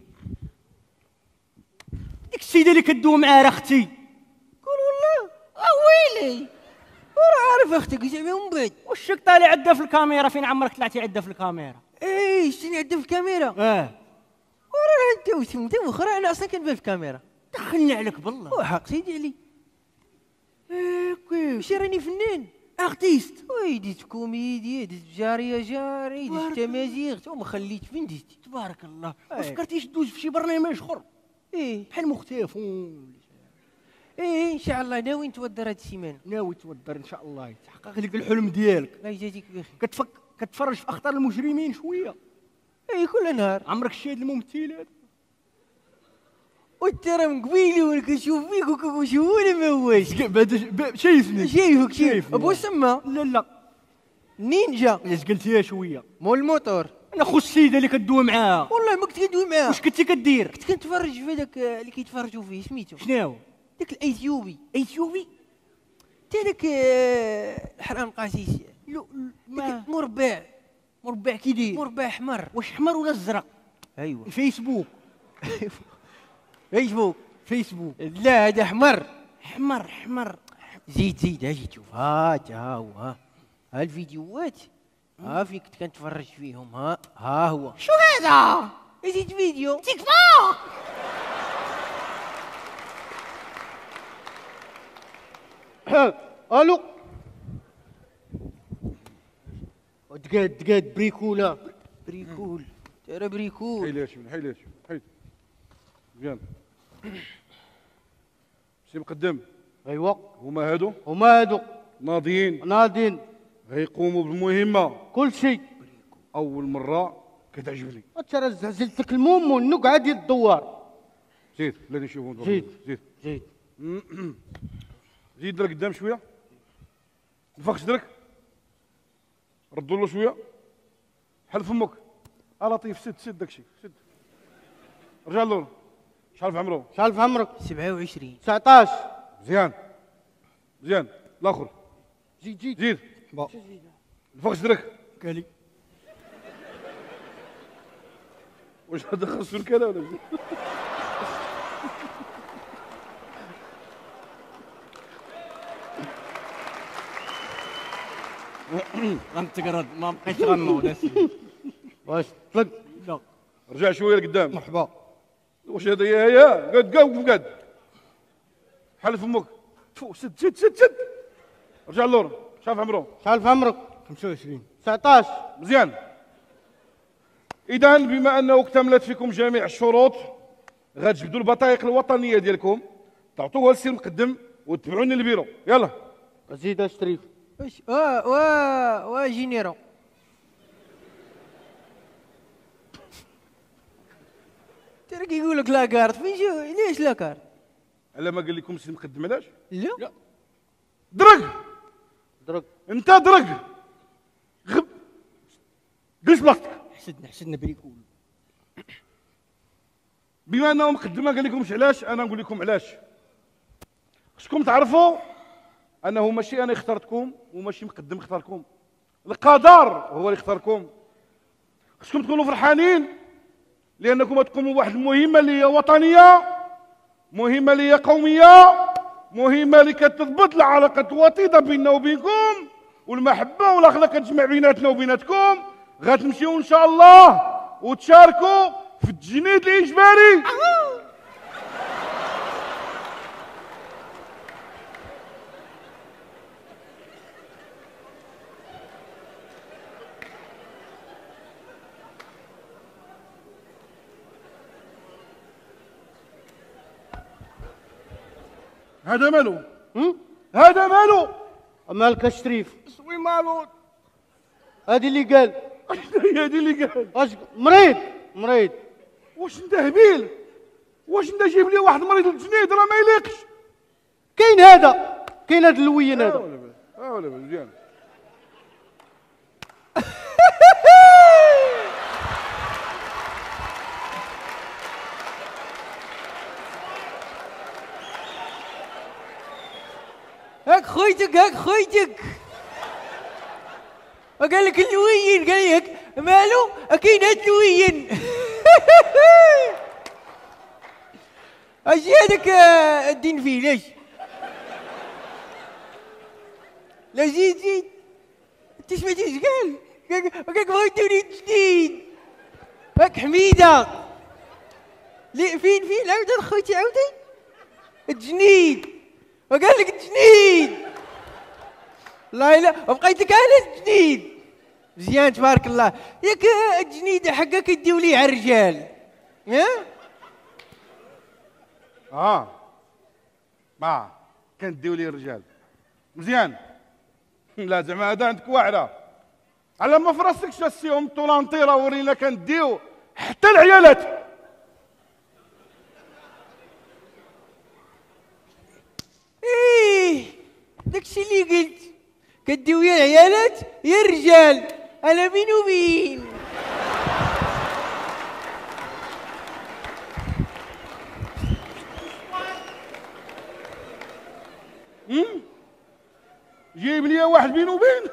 السيدة اللي كدوي معاه راه أختي. قول والله. اويلي وراه عارف أختك زعما من بعد. وشك طالع عندها في الكاميرا فين عمرك طلعتي عندها في الكاميرا؟ اي شتيني عندها في الكاميرا؟ آه وراه أنت وسمت أخرى أنا أصلا كنبان في الكاميرا. دخلنا عليك بالله. وحق سيدي علي. ماشي راني فنان. أرتيست. وي ديت كوميديا ديت جارية جاري ديت تمازيغ. تو ما خليت فين ديت تبارك الله. ما أي. فكرتيش دوز في شي برنامج أخر؟ إيه. بحال مختلفون إيه إن شاء الله. ناوي نتودر هاد السيمانة. ناوي تودر إن شاء الله. يتحقق لك الحلم ديالك. الله يجازيك بخير. كتفك كتفرج في أخطار المجرمين شوية. إيه كل نهار. عمرك شاهد الممثل هذا وانت راه من قبيلي وأنا كنشوف فيك ولا ما هواش شايفني. شايفك شايف شايفني. أبو سما. لا لا. نينجا. علاش قلتيها شوية؟ مول الموتور. أنا خو السيدة اللي كدوي معاها. والله ما كنت كندوي معاه واش كنتي كدير؟ كنت كنتفرج في هذاك اللي كيتفرجوا فيه سميتو. شناهو؟ داك الأيثيوبي. أيثيوبي؟ تا داك آه، الحرام قاسيس لو ما؟ مربع مربع كي داير مربع احمر واش احمر ولا أزرق؟ ايوا الفيسبوك. فيسبوك فيسبوك. لا هذا احمر احمر احمر زيد زيد أجي تشوف. ها ها هو ها. ها الفيديوهات. ها في كنت كنتفرج فيهم ها. ها هو. شو هذا؟ زيد فيديو. تيك توك ألو. دقات دقات بريكولا. بريكول. ترى بريكول. حيل يا شمن حيل يا شمن حيل. مزيان سي مقدم؟ ايوا هما هادو؟ هما هادو. ناضيين. ناضين غيقوموا بالمهمة. كل شيء. أول مرة كتعجبني. ترى زلت لك الموم والنقعة ديال الدوار. زيد بلاتي نشوفوا زيد. زيد. زيد. زيد درك قدام شوية. نفخ صدرك ردوا له شوية. حل فمك. لطيف سد سد داكشي سد. رجع له شحال في عمره شحال في عمرك؟ 27 19 مزيان. مزيان. الآخر. زيد زيد زيد. نفخ صدرك قالي واش هذا خرسون كذا ولا غنتقرد ما بقيتش غنوض واش طلق لا. رجع شوية لقدام. مرحبا. واش هذا؟ يا يا قد قد قد حل فمك. فو سد سد سد سد. رجع لورا شاف عمره شحال في عمرك 25 19 مزيان. اذا بما انه اكتملت فيكم جميع الشروط غتجبدوا البطايق الوطنية ديالكم. تعطوها للسي المقدم وتبعوني للبيرو. يلا. زيد اشتريف واش وا وا وا généreux ترى كيقول لك la carte فين شو ليش la carte على ما قال لكم السي المقدم علاش لا درق درك انت درق غب جلس بلاصتك حسدنا حسدنا بريكول بما انه مقدمه قال لكمش علاش أنا نقول لكم علاش خصكم تعرفوا أنه ماشي أنا اخترتكم وماشي مقدم اختاركم. القدر هو اللي اختاركم. خصكم تكونوا فرحانين لأنكم تقوموا بواحد المهمة اللي هي وطنية مهمة اللي هي قومية مهمة اللي كتضبط العلاقه الوطيدة بيننا وبينكم والمحبة والأخلاق كتجمع بيناتنا وبيناتكم. غتمشيو إن شاء الله وتشاركوا في التجنيد الإجباري. هذا مالو هم؟ هذا مالو مالك الشريف سوي مالو هادي اللي قال. هذه اللي قال. اش مريض. مريض. واش انت هبيل؟ واش انت جايب لي واحد مريض الجنيد راه ما يليقش؟ كاين هذا. كاين هذا اللوين هذا. أه ولا مزيان. هاك خويتك هاك خويتك. قال لك اللوين قال لك مالو؟ كاين هاد اللوين أجي هذاك آه، الدين فيه ليش؟ لا زيد زيد. أنت سمعتي قال؟ قال لك بغا يدوني جديد. هاك حميدة. لي فين فين؟ عاود خويتي عاودي الجنيد. وقال لك الجنيد لا لا وبقيت لك أنا الجنيد. مزيان تبارك الله. ياك الجنيد حقك يديو ليه على الرجال. ها؟ آه. ما كنديو لي الرجال. مزيان. لا زعما هذا عندك واعره على ما فراسكش السيهم طولانطيرة ورينا كنديو حتى العيالات. إيه داكشي اللي قلت. كديو يا العيالات يا الرجال. أنا بين وبين. جايب لي واحد بينه وبين.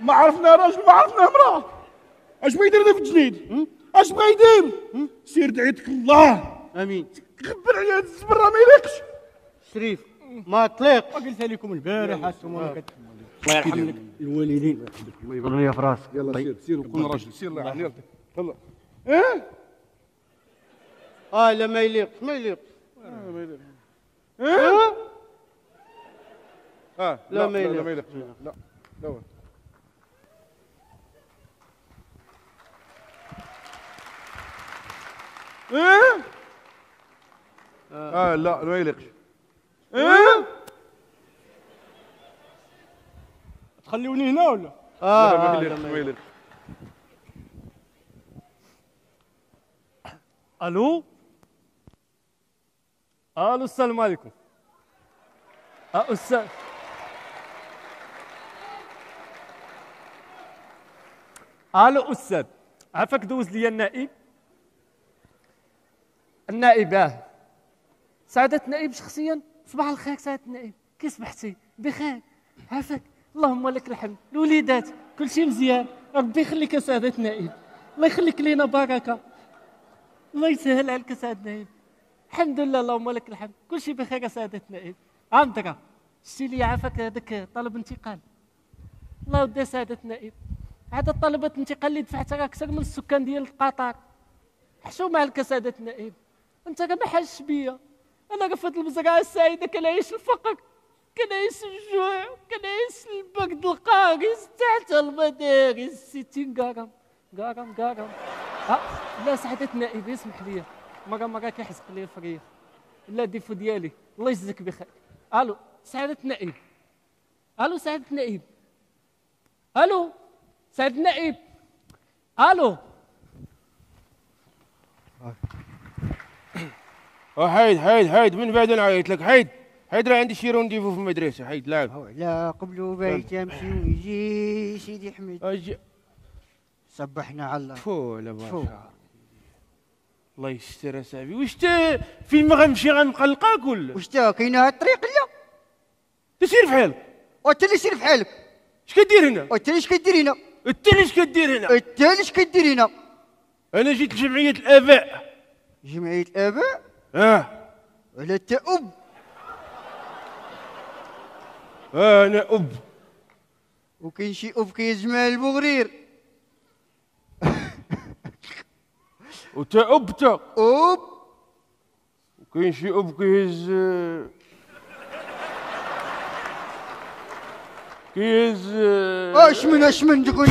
ما عرفنا راجل ما عرفنا امرأة. اش بغا يدير في الجنيد؟ اش بغا يدير؟ سير دعيتك الله. آمين. غبر على هذا الزبر راه ما يليقش. شريف. ما طليق قلت لكم البارح كت- الله يرحم لك الوالدين؟ الله في راسك يلا سير سير وكون راجل سير الله يحميك يلا. آه آه لا ما يليق ما يليق. آه آه لا، ما لا يليق. ما يليق. لا لا. آه آه لا ما يليقش آه تخليوني هنا ولا؟ آه, لا ما آه ما يليق. ألو؟ ألو السلام عليكم. أه أستاذ ألو أستاذ عافاك دوز لي النائب؟ النائب آه سعادة النائب شخصيا؟ صباح الخير سعادة النائب كي صبحتي؟ بخير. عافاك. اللهم لك الحمد. الوليدات كل شيء مزيان. ربي يخليك سعادة النائب الله يخليك لينا بركة. الله يسهل عليك سعادة النائب الحمد لله اللهم لك الحمد. كل شيء بخير سعادة النائب عندك شتي لي عافاك هذاك طلب انتقال. الله ودي سعادة النائب عاد طلبة انتقال اللي دفعت راه أكثر من السكان ديال قطر. حشوم عليك سعادة النائب راه ما حاجش بيا في هاد المزرعة السعيدة كنعيش الفقر كنعيش الجوع كنعيش البرد القارس تحت المدارس. 60 قرم قرم قرم ها لا سعادة النائب اسمح لي. مرة مرة كيحزق لي الفريق. لا ديفو ديالي. الله يجزيك بخير. ألو سعادة النائب ألو سعادة النائب ألو سعادة النائب ألو. حيد حيد حيد من بعد نعيط لك حيد حيد راه عندي شي rendez-vous في المدرسة حيد لاعب. لا قبل بيت يمشي ويجي سيدي حميد. أجي. صبحنا على الله. فو لا. باشا الله. يستر اصاحبي واش تا فين ما غنمشي غنقلقاك ولا واش تا كاينة هاد الطريق؟ لا. تسير في حالك. وانت اللي سير في حالك. اش كدير هنا؟ وانت اش كدير هنا؟ انت اش كدير هنا؟ انت اش كدير هنا؟ أنا جيت لجمعية الآباء. جمعية الآباء؟ آه ولا انت اب آه، أنا أب. وكاين شي أب كيجمع البغرير. وتا أب. تا أب وكاين شي اب كيهز كيهز أش من أش من تقول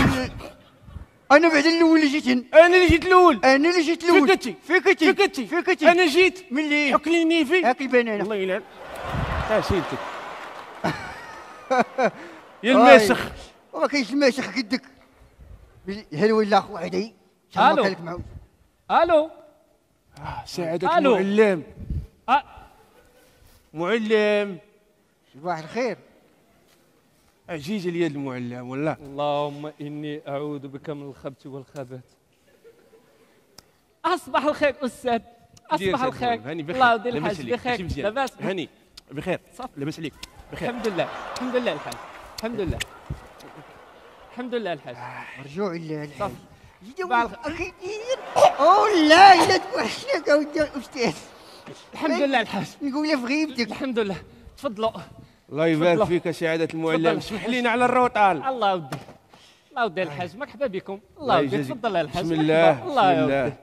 أنا بعد الأول اللي جيت. أنا اللي جيت الأول. أنا اللي جيت الأول. فكتي. فكتي. فكتي. فكتي. أنا جيت. ملي حك لي نيفي هاك البنانه الله يلعن ها سيدتك يا الماسخ. وما كاينش الماسخ قدك. هل ولا أخو عدي؟ معود ألو. سعادة ألو. معلم. آه. معلم. صباح الخير. عزيز اليد المعلم والله. اللهم إني أعوذ بك من الخبث والخبث. أصبح الخير أستاذ أصبح الخير. هاني بخير. الله يدير لاباس الحاج عليك بخير. لاباس. هاني بخير. صف. لاباس عليك بخير. الحمد لله الحمد لله الحاج الحمد لله. الحمد لله الحاج. رجوع أخي دير أو لا الا توحشناك اودي أستاذ الحمد لله الحاج. نقولها في غيبتك الحمد لله. تفضلوا. الله يبارك. فيك يا سعادة المعلم. اسمح لينا على ال retard الله يودي. الله يودي الحاج. مرحبا بكم. الله يودي. يجازيك. تفضل يا الحاج. بسم. الله بسم الله الله. يودي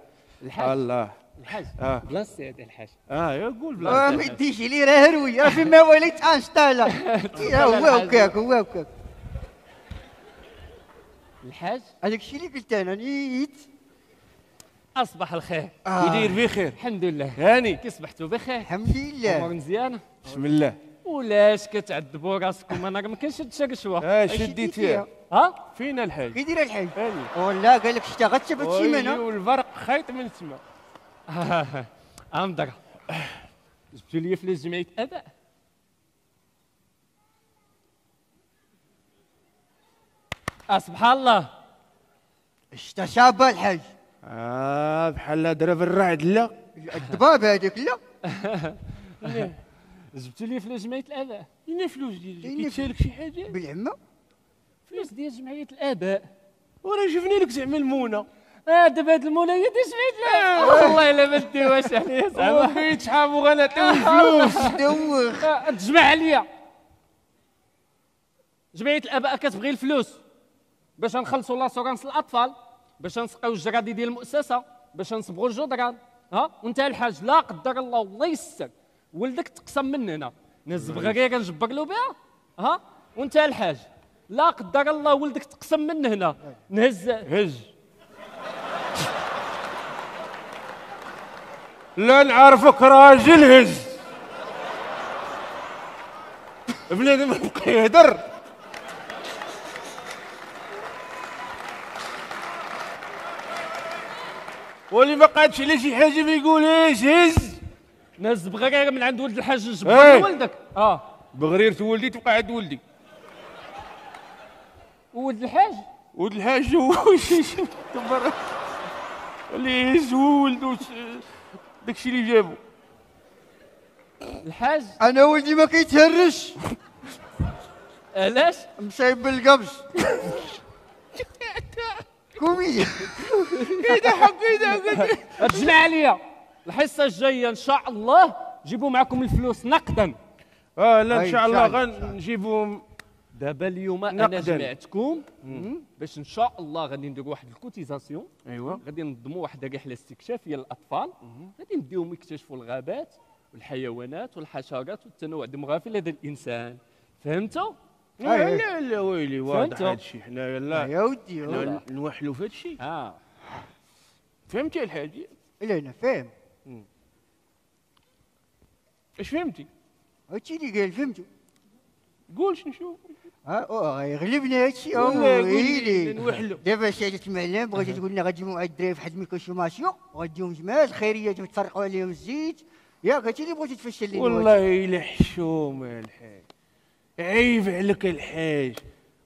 الحاج. الله. الحاج. آه. بلاصتي هذا الحاج. آه يا قول آه، بلا ما يديش لي راه هروي راه فيما وليت انشطاله يا هو هكاك هو هكاك. الحاج. هذاك الشيء اللي قلت أنا نيت أصبح الخير. يدير بخير. الحمد لله. هاني. كي صبحتوا بخير. الحمد امور لله مزيانة. بسم الله. ولاش كتعذبوا راسكم أنا ما كنشدش رشوه آه أش شديت ديت فيها. ها؟ فينا الحاج كي داير الحاج والله قال لك اشتغلت شبت ويلي سيمانه والبرق خيط من السماء امدر جبتوا لي فلوس جمعية اباء سبحان الله. اشتشابه الحاج آه بحال ضرب الرعد لا. الضباب هذاك لا. جبتوا لي فلوس جمعية الآباء. اين فلوس ديالك أين كيتسالك شي حاجة؟ بالعمة؟ فلوس ديال جمعية الآباء. وراه شفنا لك زعما المونة. آه دابا هاد المولايه ديال جمعية الآباء. والله إلا ما ديوهاش عليا زعما. بغيت شحال غنعطيو الفلوس دوخ. آه، تجمع عليا. جمعية الآباء كتبغي الفلوس. باش نخلصوا لاسورانس الأطفال. باش نسقيو الجرادي ديال المؤسسة. باش نصبغوا الجدران. ها؟ وانت الحاج. لا قدر الله والله يسر ولدك تقسم من هنا. نهز بغير نجبر له بها؟ ها؟ وانت الحاج لا قدر الله ولدك تقسم من هنا. نهز. هز لا نعرفك راجل هز بنادم يبقى يهدر. واللي ما قعدش على شي حاجة ما يقولهاش. هز نهز بغير من عند ولد الحاج نجبر إيه. ولدك. آه. بغريرة ولدي تبقى عند ولدي. وولد الحاج؟ ولد الحاج هو. كبر اللي يهز هو ولدو داكشي اللي جابو. الحاج؟ أنا ولدي ما كيتهرش. علاش؟ مصايب بالقبض كومي تجمع عليا. الحصة الجاية إن شاء الله جيبوا معكم الفلوس نقدا. آه لا إن شاء إن الله. غنجيبهم دابا اليوم أنا. جمعتكم باش إن شاء الله غادي نديروا واحد ال cotisation. ايوا غادي ننظموا واحد الرحله استكشافيه للاطفال غادي نديهم يكتشفوا الغابات والحيوانات والحشرات والتنوع الديموغرافي لدى الإنسان. فهمتوا لا لا لا ويلي واضح فهمتوا؟ هادشي حنايا لا يا ودي. نوحلوا في هادشي آه. فهمتي الحاجة؟ لا أنا فاهم. اش فهمتي؟ هادشي اللي قال فهمتو؟ قول شنو نشوف. ها أوه، غيغلبنا هادشي والله قول ويلي لي نوحلوا دابا سيادة المعلم بغيتي تقول لنا غتجيبوا مع الدراري في واحد الميكروسوماسيون وغاديهم جماعات خيريات وتفرقوا عليهم الزيت ياك هادشي اللي بغيتي تفشل لي والله إلا حشوم يا الحاج. عيب عليك الحاج.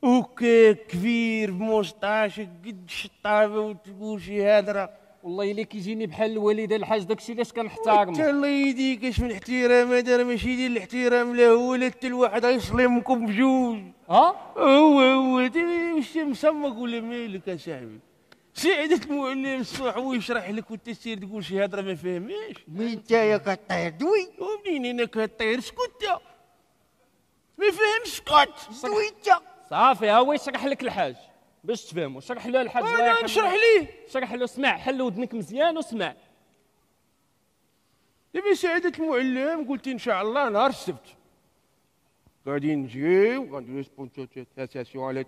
وكاك كبير بموسطاش قد الشطابه وتقول شي هضره والله إلا كيجيني بحال الوالدة الحاج داكشي علاش حتى كنحترمه الله يهديك اش من احترام؟ هذا راه ماشي ديال الاحترام لا هو لا حتى الواحد غيصلمكم بجوج. ها؟ هو هو واش مسمك ولا مالك يا صاحبي؟ سعادة المعلم الصح ويشرح لك وانت تسير تقول شي هضرة ما فاهميش مين انت يا كطير دوي. ومنين أنا كطير اسكت يا. ما فهمش اسكت دوي انت صافي ها هو يشرح لك الحاج. باش تفهموا شرح له الحاج الله أنا يرحمه. نشرح ليه شرح له اسمع حل ودنك مزيان واسمع دابا سعادة المعلم قلت ان شاء الله نهار السبت غادي نجيو غنديرو sponsation على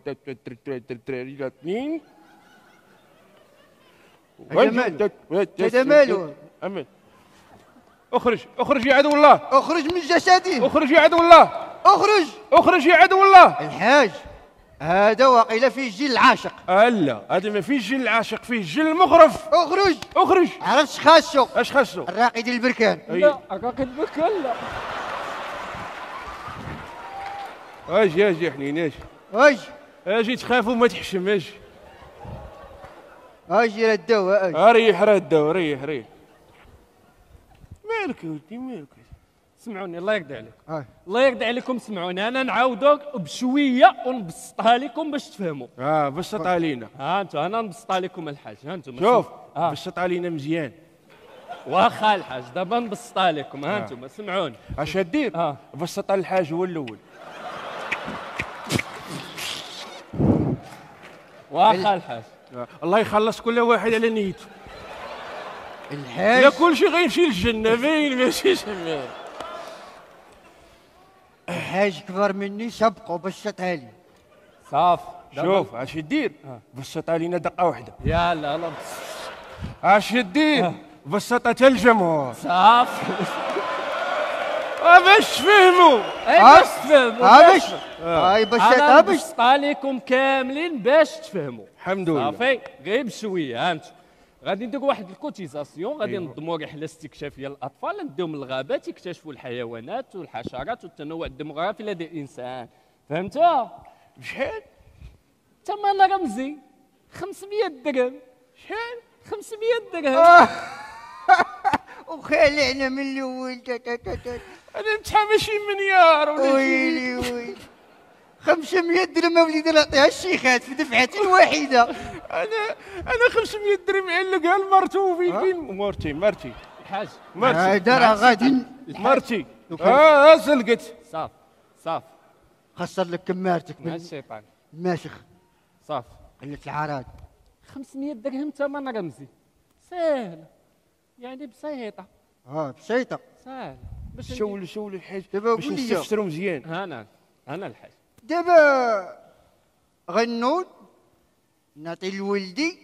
اثنين هذا مالو؟ أمين اخرج اخرج يا عدو الله اخرج من جسدي اخرج يا عدو الله اخرج اخرج يا عدو الله الحاج هذا واقيلا فيه جيل العاشق لا هذا ما فيش جيل العاشق فيه جيل المغرف أخرج. أخرج. عرفت خاصو أش خاصو الراقي ديال البركان. لا راقد بك لا. أجي أجي يا حنين أجي. اج أجي تخاف وما تحشم أجي. أجي راه الدواء اج ريح راه الدواء ريح ريح. مالك يا ولدي مالك؟ سمعوني الله يرضي عليك. آه. الله يرضي عليكم سمعوني. أنا نعاودو بشوية ونبسطها لكم باش تفهموا. آه بسط علينا ها أنتم أنا نبسطها لكم الحاج. ها أنتم شوف آه. بسط علينا مزيان. واخا الحاج دابا نبسطها لكم. ها آه. أنتم سمعوني. أش دير آه. بسط الحاج هو الأول. واخا الحاج. آه. الله يخلص كل واحد على نيته. الحاج. يا كل شيء غيمشي للجنة باين ماشي شمال الحاج كبر مني سبقوا بسطها لي صافي شوف اش دير بسط علينا دقة واحدة. يا لا لا. بس- اش دير بسط حتى الجمهور. صافي آه، باش تفهموا أي آه. باش تفهموا ها باش. باش آه. هاي أنا باش نبسطها لكم كاملين باش تفهموا الحمد لله. صافي غير بشويه ها أنتم غادي نديروا واحد ال cotisation غادي أيوة. ننظموا رحله استكشافيه للاطفال نديهم للغابات يكتشفوا الحيوانات والحشرات والتنوع الديموغرافي لدى الإنسان. فهمتوا شحال تما أنا رمزي. 500 درهم. شحال 500 درهم. وخالعنا من الأول. أنا مليار ولا شي ويلي ويلي. 500 درهم وليدي نعطيها الشيخات في دفعة واحدة. أنا أنا 500 درهم علقها لمرتو في فين مرتي مرتي. الحاج. مرتي. هذا راه غادي. مرتي. آه سلقت. صافي صافي خسر لك كمارتك مع من الشيطان الماشخ صافي قلة العراض. 500 درهم ثمن رمزي سهل يعني بسيطة. آه بسيطة. سهل باش ندير- شول شول الحاج دابا باش. نستفسروا مزيان. أنا أنا الحاج. دابا غنوض نعطي لولدي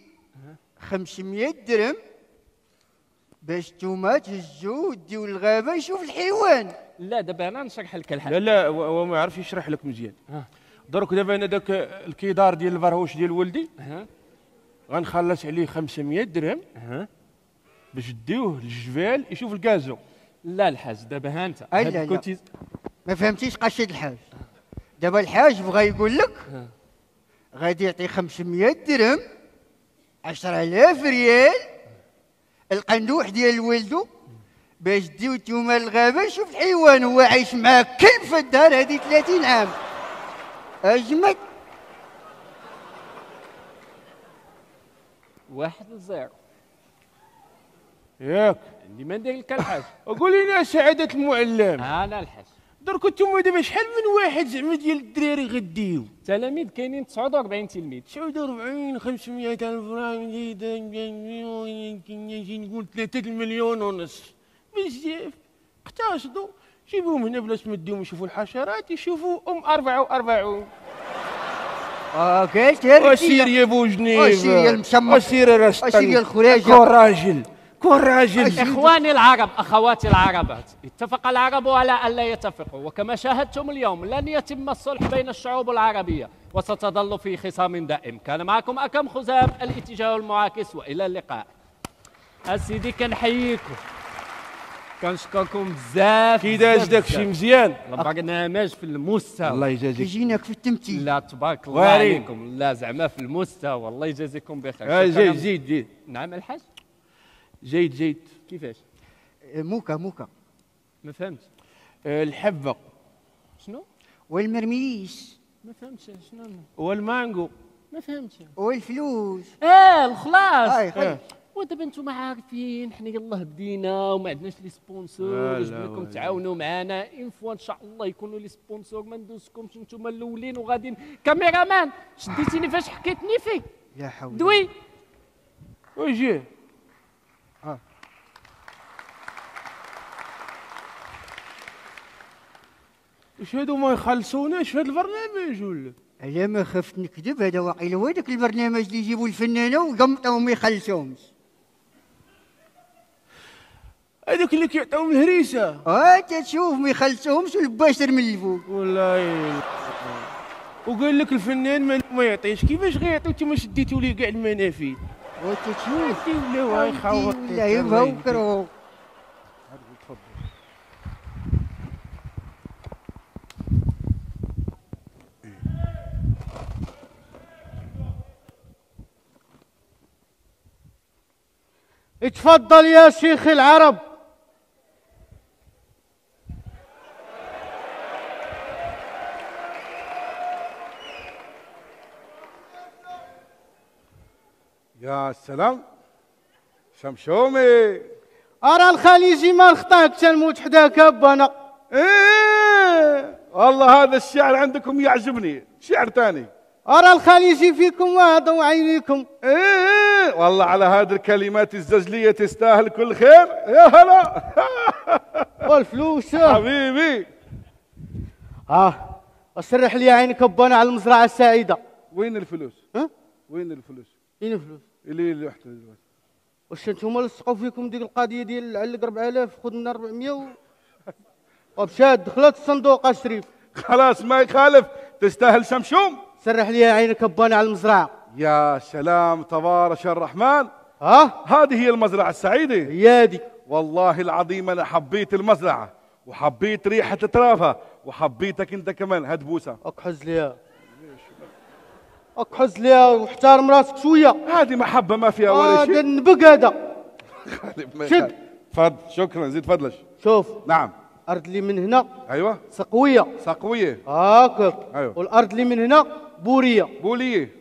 500 درهم باش نتوما تهزو وديو للغابة يشوف الحيوان. لا دابا أنا نشرح لك الحاج لا لا هو ما يعرفش يشرح لك مزيان. درك دابا أنا داك الكيدار ديال الفرهوش ديال ولدي غنخلص عليه 500 درهم باش ديوه للجبال يشوف الكازو. لا الحاج دابا ها أنت. ما فهمتيش قشد الحاج. دابا الحاج بغى يقول لك. غادي يعطي 500 درهم 10000 ريال. القندوح ديال ولدو باش ديو نتوما للغابه يشوف الحيوان هو عايش معاك كيف في الدار هذه 30 عام. أجمد. واحد لزيرو. ياك. عندي ما ندير لك الحاج. قول لنا سعادة المعلم. أنا الحاج. درك أنتم دابا شحال من واحد زعما ديال الدراري غديو؟ تلاميذ كاينين 49 تلميذ. 49 500 الف نقول 3 المليون ونص. بزاف. اقتصدوا. جيبوهم هنا بلاش ما تديهم يشوفوا الحشرات يشوفوا أم 44 آه قلت يا وسير رجال يا بوجنيف. وسير يا كون راجل إخواني العرب أخواتي العربات اتفق العرب على الا يتفقوا. وكما شاهدتم اليوم لن يتم الصلح بين الشعوب العربية وستظل في خصام دائم. كان معكم اكرم خزام الاتجاه المعاكس وإلى اللقاء. أسيدي كنحييكم كنشكركم بزاف. كي داز بزاف داك شي بزاف. مزيان. البرنامج في المستوى. الله يجازيك. يجيناك في التمثيل لا تبارك الله. عليكم. لا زعما في المستوى. الله يجازيكم بخير. آه، شكراً. زيد زيد زيد نعم الحاج. زيد زيد كيفاش آه، موكا موكا. ما فهمت. آه، الحبه شنو؟ والمرميش. ما فهمتش شنو والمانجو. ما فهمتش والفلوس. آه الخلاص هاي خلي ودابا أنتم عارفين حنا يلاه بدينا وما عندناش les sponsors ولا. تعاونوا معنا. une fois إن شاء الله يكونوا les sponsors ما ندوزكمش أنتم الأولين وغاديين. كاميرامان شديتيني فاش حكيتني فيك؟ لا حول. دوي. ويجي. واش هادو ما يخلصوناش في هذا البرنامج ولا؟ على ما خفت نكذب هذا واقيلا هو هذاك البرنامج اللي يجيبوا الفنانة وقمطوا ما يخلصهمش هذوك اللي كيعطيهم الهريسة. آه تشوف ما يخلصهمش والباشر من الفوق والله وقال لك الفنان ما, ما يعطيش. كيفاش غيعطي انتما شديتوا لي كاع المنافذ؟ وتشوف ولاو هاي خاوط لا يبقى وكرهوا اتفضل يا شيخ العرب. يا سلام. شمشومي. أرى الخليجي ما نخطاك تنموت حداك بانا إيه. والله هذا الشعر عندكم يعجبني. شعر ثاني أرى الخليجي فيكم وهذا عينيكم إيه. والله على هذه الكلمات الزجلية تستاهل كل خير. يا هلا. والفلوس. حبيبي. آه أسرح لي عينك بانا على المزرعة السعيدة. وين الفلوس؟ ها؟ وين الفلوس؟ فين الفلوس؟ اللي اللي رحت دلوقتي. واش أنتم لصقوا فيكم ديك القضية ديال علق 4000 خذ من 400 و... ومشات دخلت الصندوق أشريف. خلاص ما يخالف. تستاهل شمشوم. سرح لي عينك بانا على المزرعة. يا سلام تبارك الرحمن. ها؟ هذه هي المزرعة السعيدة. هي هذه. والله العظيم أنا حبيت المزرعة وحبيت ريحة ترافها وحبيتك أنت كمان هاد بوسة. اكحز ليها اكحز ليها واحترم راسك شوية. هذه محبة ما فيها ولا ده شيء. النبق هذا. ما شد. يخالف. تفضل. شكرا زيد فضلش شوف نعم. الأرض اللي من هنا. أيوه. سقوية. ساقويه هاكاك أيوة. والارض اللي من هنا بورية. بولية.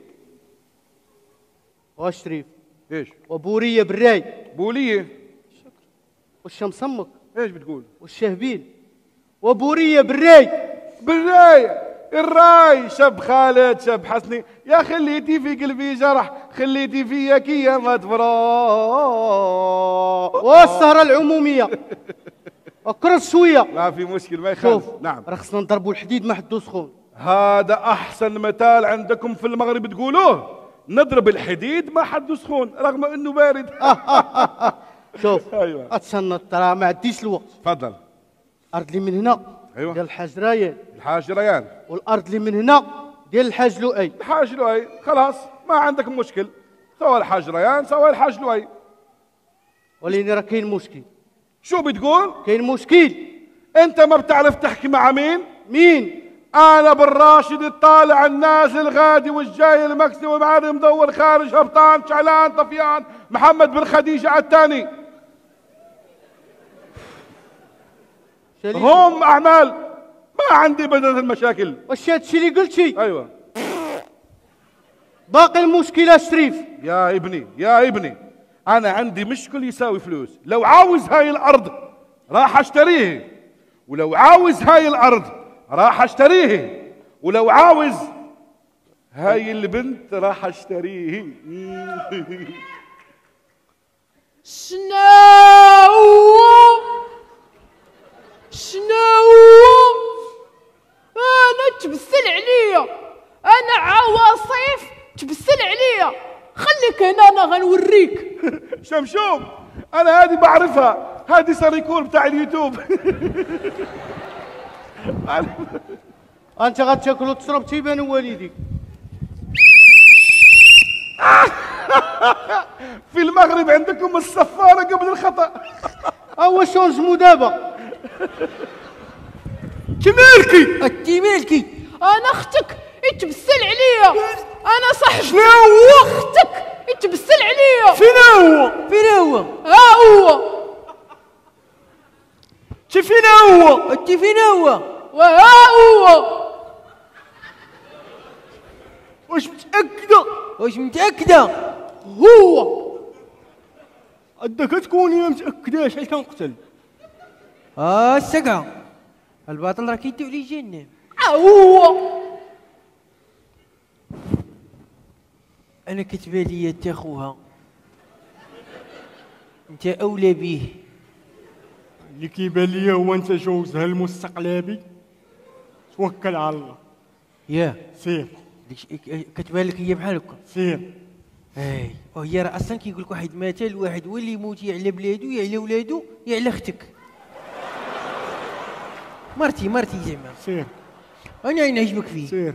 وشريف إيش؟ وبورية بالراي. بولية. والشمس صمك إيش بتقول؟ والشهبيل. وبورية بالراي. بالراي. الراي شب خالد شب حسني. يا خليتي في قلبي جرح خليتي فيا كيا ما تفرح والسهرة العمومية. اكرس شوية. ما في مشكل ما يخالف. شوف نعم. راه خصنا نضربوا الحديد ما حدو سخون هذا أحسن مثال عندكم في المغرب تقولوه. نضرب الحديد ما حد سخون رغم إنه بارد. شوف أيوه. أتسنى ترى ما عديش الوقت. تفضل. الأرض اللي من هنا. أيوة. ديال الحاج رايان الحاج ريان والأرض اللي من هنا ديال الحاج لؤي الحاج لؤي خلاص ما عندك مشكل. سواء الحاج ريان سواء الحاج لؤي ولكن راه كاين مشكل. شو بتقول؟ كاين مشكل. أنت ما بتعرف تحكي مع مين؟ مين؟ أنا بالراشد الطالع النازل غادي والجاي المكسي ومعري مدور خارج هبطان شعلان طفيان محمد بن خديجة عتاني هم أعمال. ما عندي بدل المشاكل. واش هادشي اللي قلتي؟ أيوه. باقي المشكلة شريف. يا ابني يا ابني أنا عندي مشكل يساوي فلوس. لو عاوز هاي الأرض راح أشتريه. ولو عاوز هاي الأرض راح أشتريه. ولو عاوز هاي البنت راح أشتريه. شنو أنا تبسل عليا أنا عواصيف تبسل عليا خليك هنا أنا غنوريك شمشوم أنا هذه بعرفها. هذه ساريكول بتاع اليوتيوب. أنت غتاكل وتشرب تيبان والديك. في المغرب عندكم الصفارة قبل الخطأ. هو شونجمو دابا؟ كمالكي انت مالكي أنا أختك. يتبسل عليا. أنا صاحب شنو هو؟ أختك. يتبسل عليا فين هو؟ فين هو؟ ها هو. شي فين هو؟ انت فين هو؟ وها هو. واش متأكدة؟ واش متأكدة؟ هو. عندك تكوني ما متاكداش حيت كنقتل آه السقعه الباطل راه كيدو عليه آه، هو. أنا كتبان لي انت خوها انت أولى به اللي كيبان ليا هو أنت جوزها المستقلبي توكل على الله. يا. سير. كتبان لك هي بحال هكا سير. أي. وهي راه أصلا كيقول لك واحد مثل واحد هو اللي يموت يا على بلادو يا على ولادو يا على أختك. مرتي مرتي زعما. سير. أنا نعجبك فيه. سير.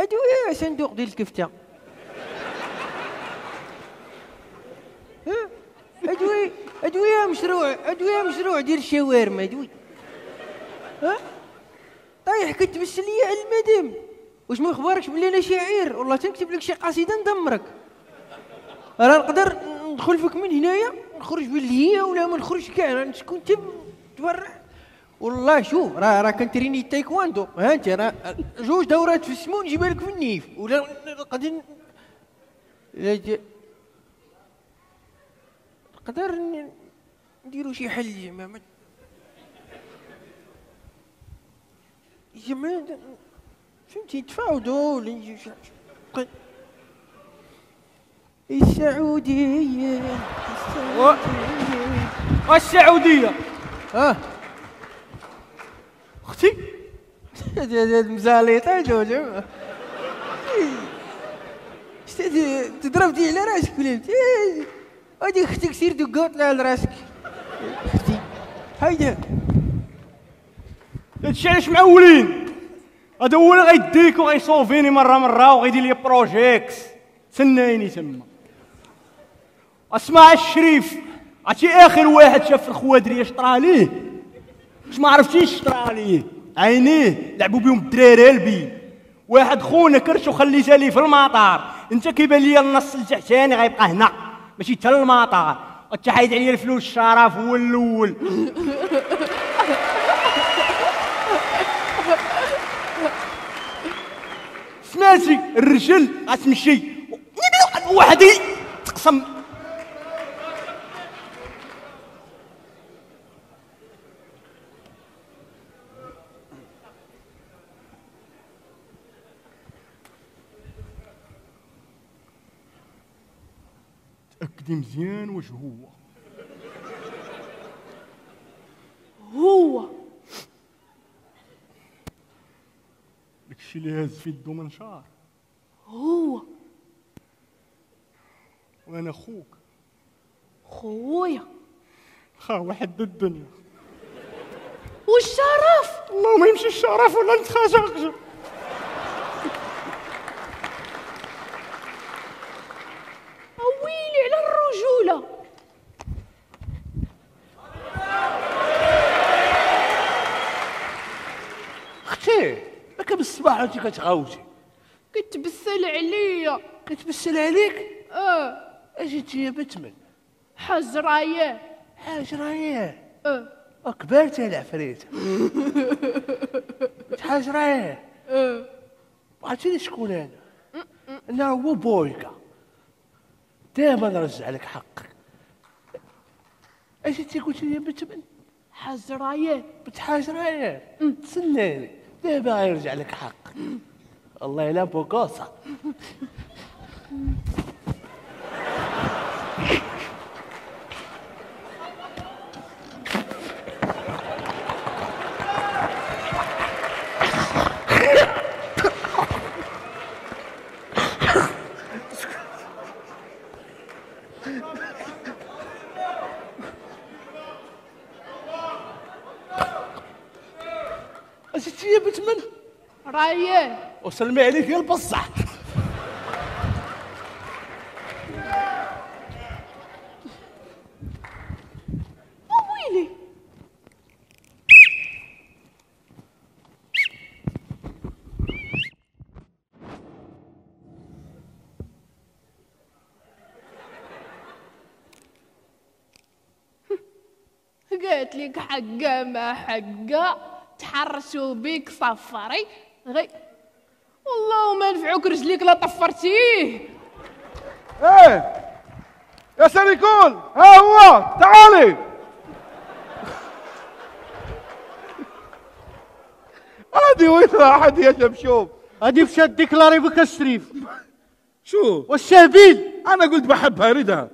ادويه صندوق ديال الكفتة؟ ها؟ ادويه ادويه مشروع؟ ادويه مشروع ديال الشاورما؟ ادوي ها؟ طايح كتبسل لي على المدام واش ما اخباركش بلي أنا شاعر والله تنكتب لك شي قصيدة ندمرك. راه نقدر ندخل فيك من هنايا؟ نخرج بالهيه ولا ما نخرجش كاع؟ تكون تب تبرع. والله شوف راه راه كنتريني تايكواندو ها انت راه جوج دورات في السمون نجيبها لك في النيف ولا نقدر نقدر نديرو شي حل زعما ما- زعما فهمتي تفاوضوا ولا السعودية السعودية. والسعودية. آه أختي هذا مزاليطة جوج تضربتي على راسك بت- إيه. هادي أختك سير دقا وطلع على راسك. أختي هيدا. هادشي علاش معولين هذا هو اللي غيديك وغيصوفيني مرة مرة وغيدير لي بروجيكس سنايني تما. اسمع الشريف. عرفتي آخر واحد شاف الخوادريه شطرا واش ما عرفتيش شطرا ليه عينيه لعبوا بهم الدراري البي واحد خونا كرش وخليتها ليه في المطار. انت كيبان لي النص التحتاني غيبقى هنا؟ ماشي حتى المطار. انت حايد عليا الفلوس الشرف هو الأول سمعتي الرجل؟ غتمشي واحد تقسم تأكدي مزيان واش هو؟ هو. داكشي اللي هاز في يدو منشار هو. وأنا خوك خويا. خا واحد الدنيا. والشرف. الله ما يمشي الشرف ولا نتخاجر ويلي على الرجولة. أختي لك بالصباح أنت كتغوتي. كتبسل عليا. كتبسل عليك؟ أه. اجيتي يا بتمن حجرايا حاجة راياه أه. كبرت العفريت. حاجة راياه أه. عرفتي شكون أنا؟ أنا هو بويكا. دائما نرجع لك حقك اجيتي قلتي لي بتمن حجرايا بتحاج راياه تسناني دابا غيرجع لك حقك الله يلا بوكوسا اجيتي يا بتمن رايا وسلمي عليك يا البصح ويلي قالت لك حقا ما حقا تحرشوا بيك صفري. غي والله ما نفعوك رجليك لا طفرتيه. إيه. يا سريكون ها هو تعالي. هادي وين راحت يا شمشوم هادي مشات ديكلاري بك الشريف. شو؟ والشهبيل أنا قلت بحبها ردها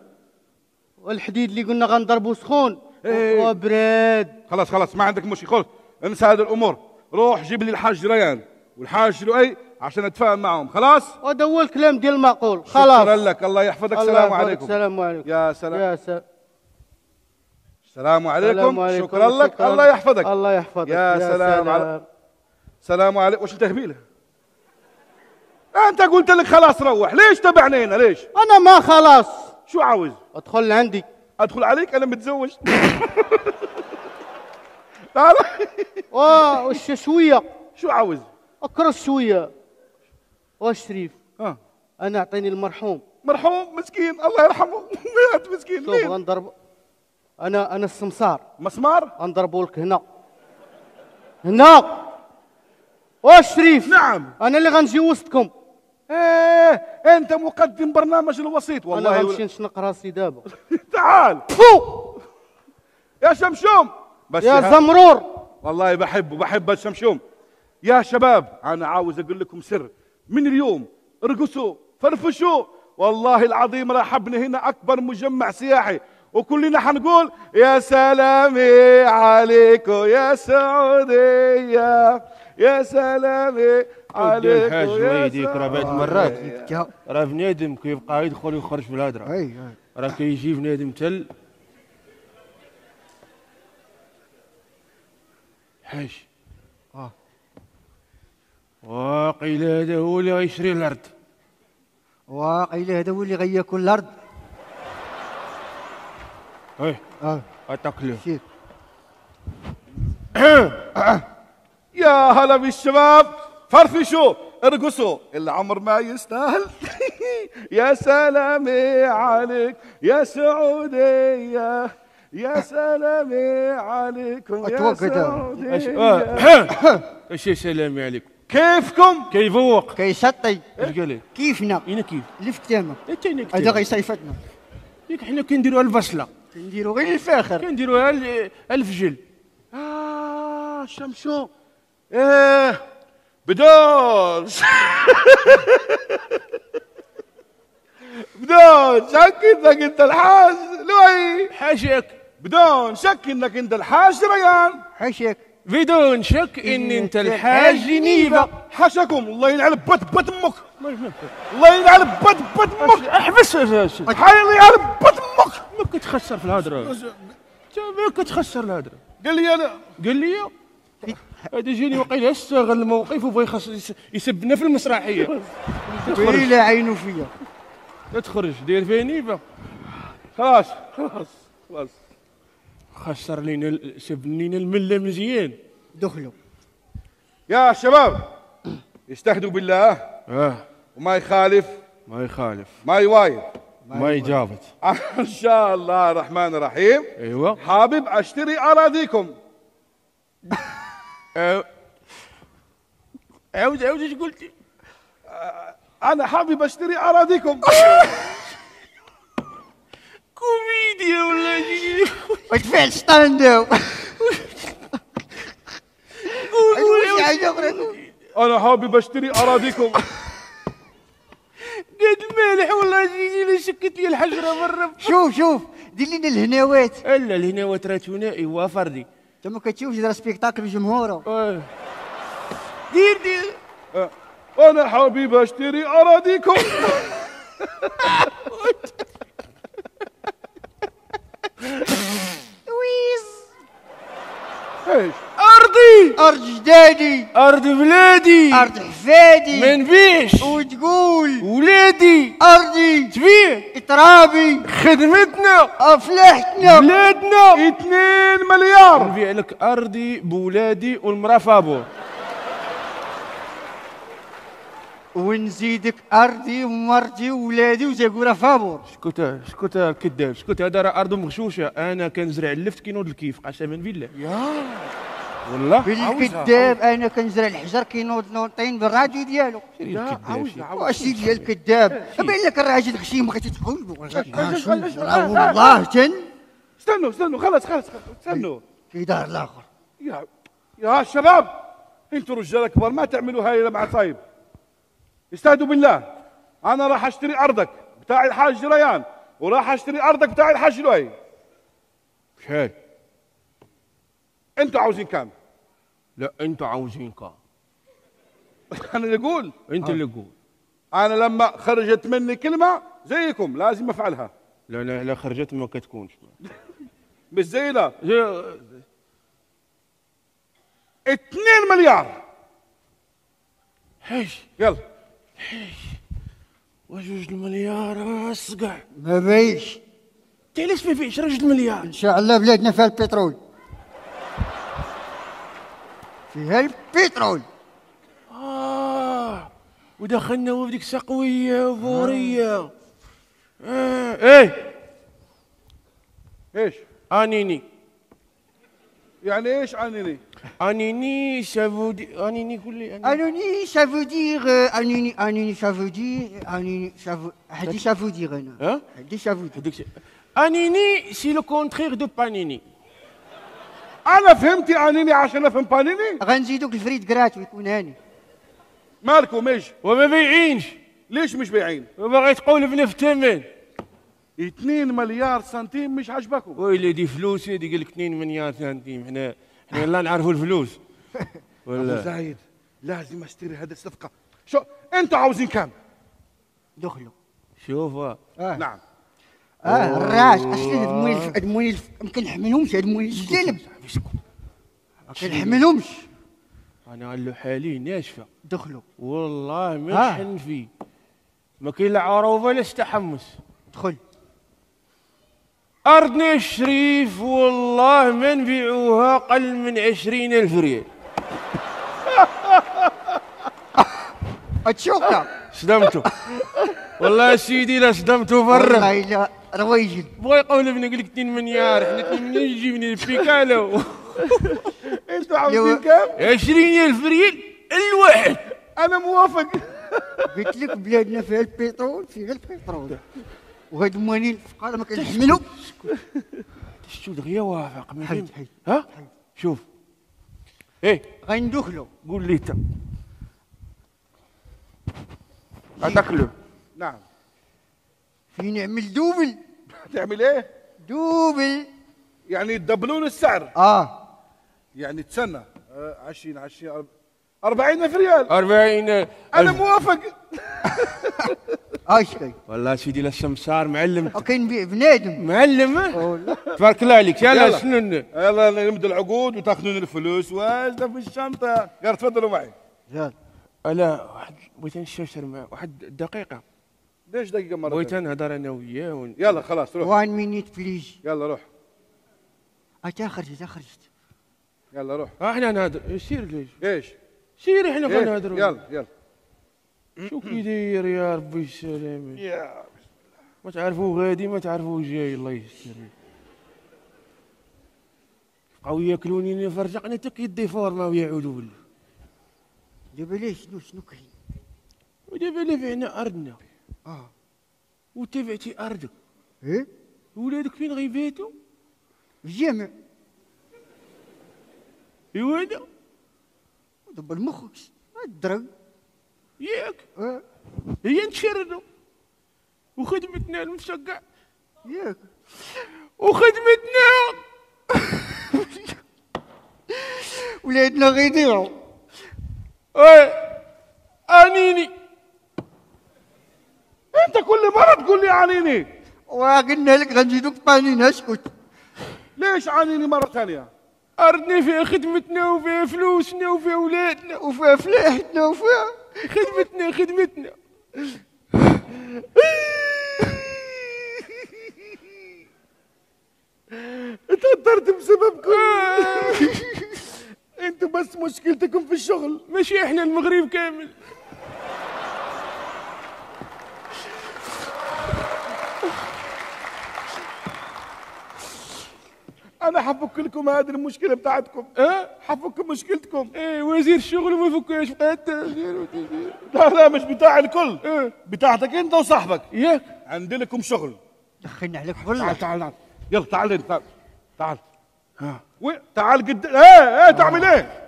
والحديد اللي قلنا غنضربو سخون. إيه. وبراد خلاص خلاص ما عندك مشكل خلاص. انسى هذه الأمور. روح جيب لي الحاج ريان. والحاج لؤي عشان أتفاهم معهم. خلاص؟ هو الكلام ديال المعقول شكرا خلاص. لك. الله يحفظك. الله السلام. عليكم. السلام عليكم. يا سلام. يا سلام. السلام عليكم. عليكم. شكرا لك. شكراً. الله يحفظك. الله يحفظك. يا سلام على- السلام عليكم. وش التهبيله أنت قلت لك خلاص روح. ليش تبعني هنا؟ ليش؟ أنا ما خلاص. شو عاوز؟ أدخل عندي أدخل عليك؟ أنا متزوج. لا لا. والششويه شو عاوز؟ اكرس شوية. والشريف ها أنا أعطيني المرحوم. مرحوم مسكين الله يرحمه. مات مسكين شوف ليه غنضرب أنا أنا السمسار. مسمار؟ غنضربو لك هنا. هنا والشريف نعم. أنا اللي غنجي وسطكم. إيه أنت مقدم برنامج الوسيط. أنا والله غنمشي نشنق راسي دابا. تعال. فو! يا شمشوم. بس يا زمرور. والله بحبه بحب الشمشوم. يا شباب أنا عاوز أقول لكم سر. من اليوم ارقصوا فرفشوا. والله العظيم راح ابني هنا أكبر مجمع سياحي. وكلنا حنقول يا سلامي عليكم يا سعودية. يا سلامي عليكم الحاج يا الله يهديك راه بعد مرات. راه بنادم كيبقى يدخل ويخرج في الهضره اي راه كيجي بنادم تل. حاج. واقيل هذا هو اللي غيشري الأرض. واقيل هذا هو اللي غياكل الأرض. إيه آه. اتاكلو شيك يا هلا بالشباب. فرفشوا ارقصوا. العمر ما يستاهل. يا سلامي عليك. يا سعودية. يا سلامي عليكم. يا. سعودية. آه. اش سلامي عليكم. كيفكم؟ كيفوق؟ كيسطي لك كيفنا؟ اين كيف؟ كتامك انت اين هذا غيصيفطنا ياك حنا كنديروها البصله نديرو غير الفاخر كنديروها أل- الفجل آه شمشو. إيه بدون بدون شك انك أنت الحاج لوي. حاشاك بدون شك انك أنت الحاج ريان. حاشاك بدون شك إن أنت الحاج نيفا. حاشاكم. الله ينعل بت بت أمك الله ينعل بت بت أمك أحبس حي الله ينعل بت أمك ما كتخسر في الهضره انت ما كتخسر الهضره قال لي أنا. قال لي؟ هذا جاني وقيل استغل الموقف وبغى يخص يسبنا في المسرحية. ويلي عينو فيا. لا تخرج دير فيها نيفا خلاص. خلاص. خلاص. خسر لينا ال- سب لينا الملة مزيان. دخلوا. يا شباب يستهدوا بالله. آه. وما يخالف. ما يخالف. ما يوايد ما يجافت إن شاء الله الرحمن الرحيم. أيوه. حابب أشتري أراضيكم. عاود عاود إيش قلتي أنا حابب أشتري أراضيكم. كوميديا ولا شيء؟ وتفعل حاجة أخرى؟ أنا حابب أشتري أراضيكم. قد مالح والله إلا شكت لي الحجرة مرة. شوف شوف. دير لنا الهناوات. إلا الهنا ترى ثنائي هو فردي. انت ما كتشوفش دار سبيكتاكل جمهوره آه. دير دير. أه، أنا حابب أشتري أراضيكم. إيش؟ أرضي! أرض جدادي. أرض بلادي. أرض حفادي. ما نبيش وتقول ولادي. أرضي. تبيع ترابي خدمتنا. أفلاحتنا. بلادنا 2 مليار. نبيع لك أرضي بولادي والمراه فابور ونزيدك أرضي ومرتي وولادي وزاكوره فابور. شكوت شكوت الكذاب شكوت هذا راه أرض مغشوشة. أنا كنزرع اللفت كينوض الكيف قسما بالله والله؟ بالكذاب أنا كنزرع الحجر كينوض نوطين بالراديو ديالو. لا عاود عاود. واش ديال الكذاب بان لك الراجل غشيم بغيتي تقول والله تن استنوا استنوا خلاص خلاص استنوا. في دار الآخر. يا يا شباب أنتوا رجال كبار ما تعملوا هاي مع صايب. استهدوا بالله. أنا راح أشتري أرضك بتاع الحاج جريان وراح أشتري أرضك بتاع الحاج لؤي. شحال أنتوا عاوزين كام؟ لا أنتوا عاوزين كام؟ أنا اللي أقول. أنت اللي قول أنا لما خرجت مني كلمة زيكم لازم أفعلها. لا لا لا خرجت ما كتكونش مش زينا. زي- 2 مليار. حيش يلا. وجوج المليار اسقع ما بايش انت علاش ما فيش رجل المليار إن شاء الله بلادنا فيها البترول. فيها البترول. آه ودخلنا وفديك سقوية وفوريه آه. إيه. إيش؟ آنيني. يعني إيش عنيني انيني سافودي انيني قول لي أنيني. انوني ça veut dire انوني انوني ça veut dire انوني ça veut هادي ça veut dire أنا ها هادي ça veut dire. انيني سي لو كونترير دو بانيني أنا فهمتي عنيني عشان أفهم بانيني غنزيدوك الفريد كرات ويكون هاني. مالكم إيش وما بيعينش. ليش مش بايعين وباغي تقول بنا في الثمن. 2 مليار سنتيم مش عجبكم ويلي دي فلوس هذي قال لك 2 مليار سنتيم. حنا حنا لا نعرفوا الفلوس. أبو ولا زايد لازم أشتري هذه الصفقة. شو أنتوا عاوزين كام؟ دخلوا. شوف آه. نعم. آه الراس أصلا هاد المويل ما كنحملهمش هاد المويل الجلب ما كنحملهمش أنا قال له حالي ناشفة. دخلوا. والله مش آه. حنفي. ما كاين لا عروبة لا تحمس دخل. أرضنا الشريف والله ما نبيعوها قل من عشرين ألف ريال. هتشوكا صدمته والله سيدي لا صدمته برا. والله إلا روايجل بغا يقول ابنك قال لك 2 مليار حنا 2 مليار يجيبني البيكالو. أنتوا عاوزين كام؟ 20000 ريال الواحد. أنا موافق. قلت لك بلادنا فيها البترول فيها البترول. وهاد الموانين الفقراء ما كنحملوا شو دغيا وافق ما حيد حيد. ها؟ شوف. إيه. غندخلوا قول لي انت. اتاكلوا نعم. في نعمل double. تعمل إيه؟ double. يعني يدبلون السعر. آه. يعني تسنى. آه، 20 20 40 ألف ريال. 40 أنا ألف. موافق. اش كاين والله سيدي لا السمسار معلم وكنبيع بنادم. معلم؟ تبارك الله عليك. يلا يلا. شنو؟ يلا نمد العقود وتاخذون الفلوس. واجده في الشنطة. قال تفضلوا معي. يلا. لا واحد بغيت نستشر مع واحد دقيقة. ليش دقيقة مرة بغيت؟ نهضر أنا وياه ون... يلا خلاص روح. one minute please يلا روح. اتا خرجت اتا خرجت. يلا روح. إحنا نهضر سير ليش؟ إيش؟ سير إحنا إيه؟ غنهضروا يلا يلا. شو كي داير يا ربي السلام يا ما تعرفوا غادي ما تعرفوا جاي الله يستر. بقاو ياكلوني فرجقنا حتى كيدي فورما ويعودوا ولا دابا ليه شنو شنو كاين؟ ودابا لا بعنا ارضنا آه. وتبعتي ارضك إيه؟ ولادك فين غيباتوا في الجامع يوادا دابا المخك الدرب. ياك. آه هي نتشردوا وخدمتنا المسقع ياك. وخدمتنا. ولادنا غيضيعوا اي أنيني. أنت كل مرة تقول لي عنيني وقلنا لك غنزيدوك بانين اسكت. ليش عنيني مرة ثانية؟ ارضنا فيها خدمتنا وفيها فلوسنا وفيها اولادنا وفيها فلاحتنا وفيها خدمتنا خدمتنا. تأثرت بسببكم. أنتوا بس مشكلتكم في الشغل. ماشي إحنا المغرب كامل. أنا حفك لكم هذه المشكلة بتاعتكم. أه؟ حفك مشكلتكم. إيه وزير الشغل وما فكاش بقات لا لا مش بتاع الكل. أه. بتاعتك أنت وصاحبك. ياك عندي لكم شغل. دخلنا عليك بالله تعال تعال تعال. يلا تعال هنا، تعال. تعال. ها. وين تعال قد إيه إيه تعمل إيه؟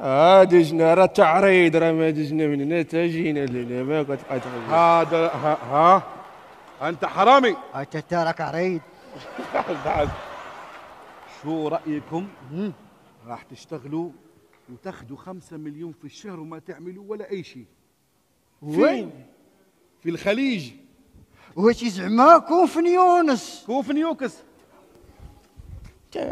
آه دجنا راه تعريض راه ما دجنا من هنا تا جينا لهنا. ما كتبقى تغير هذا ها, ها. أنت حرامي. انت تراك عريض. شو رأيكم؟ راح تشتغلوا وتاخذوا خمسة مليون في الشهر وما تعملوا ولا أي شيء. وين؟ في الخليج. واش زعما كوفن يونس. كوف نيوكس تا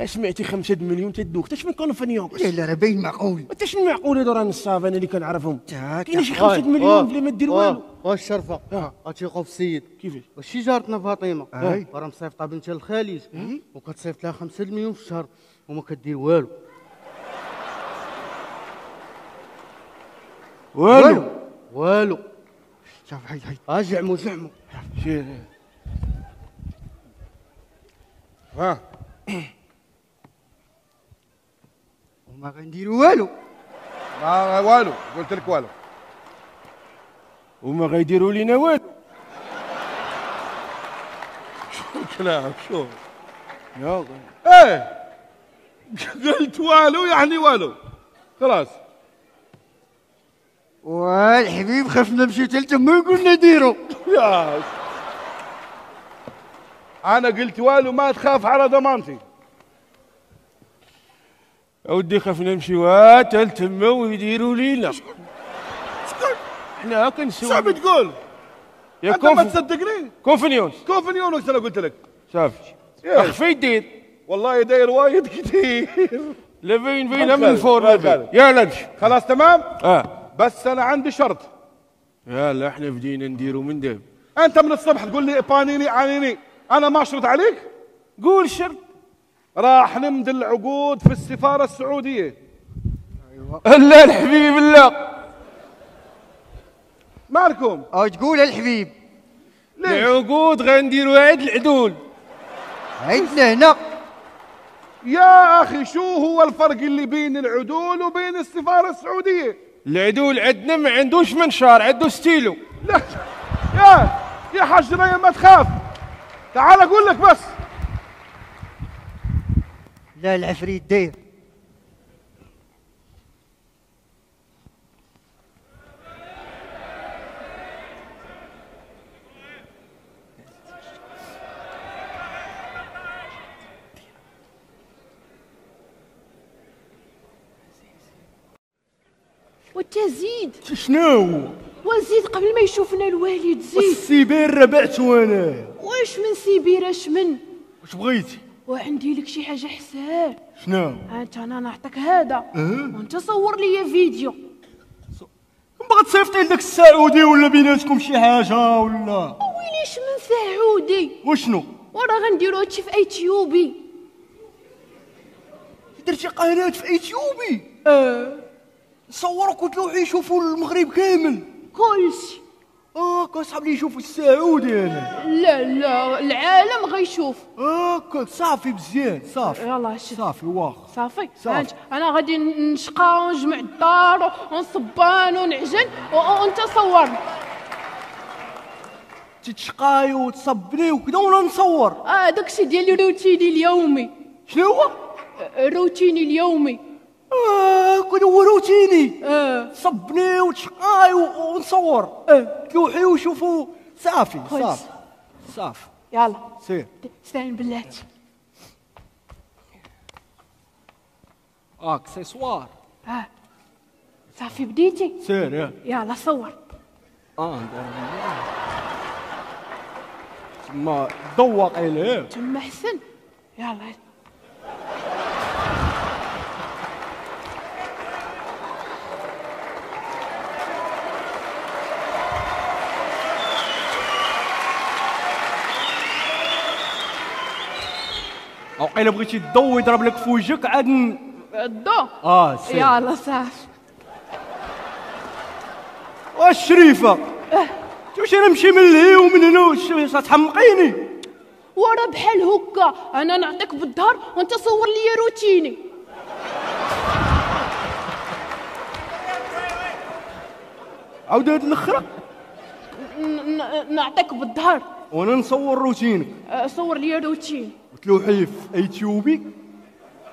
سمعتي خمسة مليون تدوك تا شنو كانوا فنيوك لا لا راه باين معقول. انت شنو معقول هذو راه نصاب أنا اللي كنعرفهم. كاين شي خمسة مليون بلا ما دير والو؟ واش الشرفة. آه غتيقوا في السيد. كيفاش؟ وشي جارتنا فاطمة. راه مصيفطة بنتها للخليج وكتصيفط لها 5 مليون في الشهر وما كدير والو. والو. والو. شوف هاي هاي. آه زعموا زعموا شير ها. وما غنديروا والو. ما والو قلت لك والو. وما غيديروا لينا والو. كلام شو؟ يا إيه قلت والو يعني والو. خلاص. والحبيب خفنا نمشيو تلت ما قلنا ديروا يا أنا قلت والو ما تخاف على ضمانتي. أودي خفنا نمشيو تال تما ويديروا لينا. حنا هاكا شو نسوي بتقول يا أنت ما كونف تصدقني؟ كونفنيونس كوف نيونس أنا قلت لك؟ صافي. يا. اخفي دير والله داير وايد كثير. لا باينه ما من الفور لا. يا نمشي خلاص تمام؟ آه. بس أنا عندي شرط. يلا إحنا بدينا نديروا من داب أنت من الصبح تقول لي بانيني عنيني أنا ما أشرط عليك؟ قول شرط. راح نمضي العقود في السفارة السعودية. لا الحبيب لا مالكم؟ أو تقول الحبيب. ليش؟ العقود غنديروا عاد العدول. عندنا هنا. يا أخي شو هو الفرق اللي بين العدول وبين السفارة السعودية؟ العدول عندنا ما عندوش منشار عنده ستيلو. لا يا يا حاج ريان ما تخاف. تعال أقول لك بس. لا العفريت داير. وتزيد. شنو؟ وزيد قبل ما يشوفنا الوالد زيد. السيبير ربعت وأنا واش من سيبير اش من؟ واش بغيتي؟ وعندي لك شي حاجة حسان شنو؟ أنت أنا نعطيك هذا. وأنت صور لي فيديو. باغا تصيفطي لك السعودي ولا بيناتكم شي حاجة ولا؟ ويليش من سعودي؟ وشنو؟ وراه غنديرو هادشي في أيتيوبي. درتي قناه في أيتيوبي؟ أه. صورك وتلوحي يشوفوا المغرب كامل. كلشي. آه كنصحاب لي يشوفوا السعودي أنا لا لا العالم غيشوف. كنت صافي مزيان صافي. يلا شد صافي واخا صافي؟ صافي. أنا غادي نشقى ونجمع الدار ونصبان ونعجن و- وأنت صورني تتشقاي وتصبني وكذا وأنا نصور. آه داكشي ديال روتيني اليومي. شنو هو؟ روتيني اليومي. آه كذا هو روتيني آه. صبني وتشقاي ونصور. آه. تلوحي وشوفوا صافي. صافي. صافي. يلا. سير. استعين بالله أكسسوار. آه. صافي بديتي؟ سير يا. يلا صور. آه تما ذوق عليه تما حسن. يلا. أو قيل بغيتي الضو يضرب لك في وجهك عاد ن- الضو؟ آه سير. يلا صافي واش شريفة؟ واش أنا نمشي من لهي ومن هنا واش تحمقيني؟ ورا بحال هكا أنا نعطيك بالظهر وأنت صور لي روتيني. عاود هاد الاخرى ن- ن- نعطيك بالظهر وأنا نصور روتينك. أه، صور لي روتين. وتلوحي في أيتيوبي؟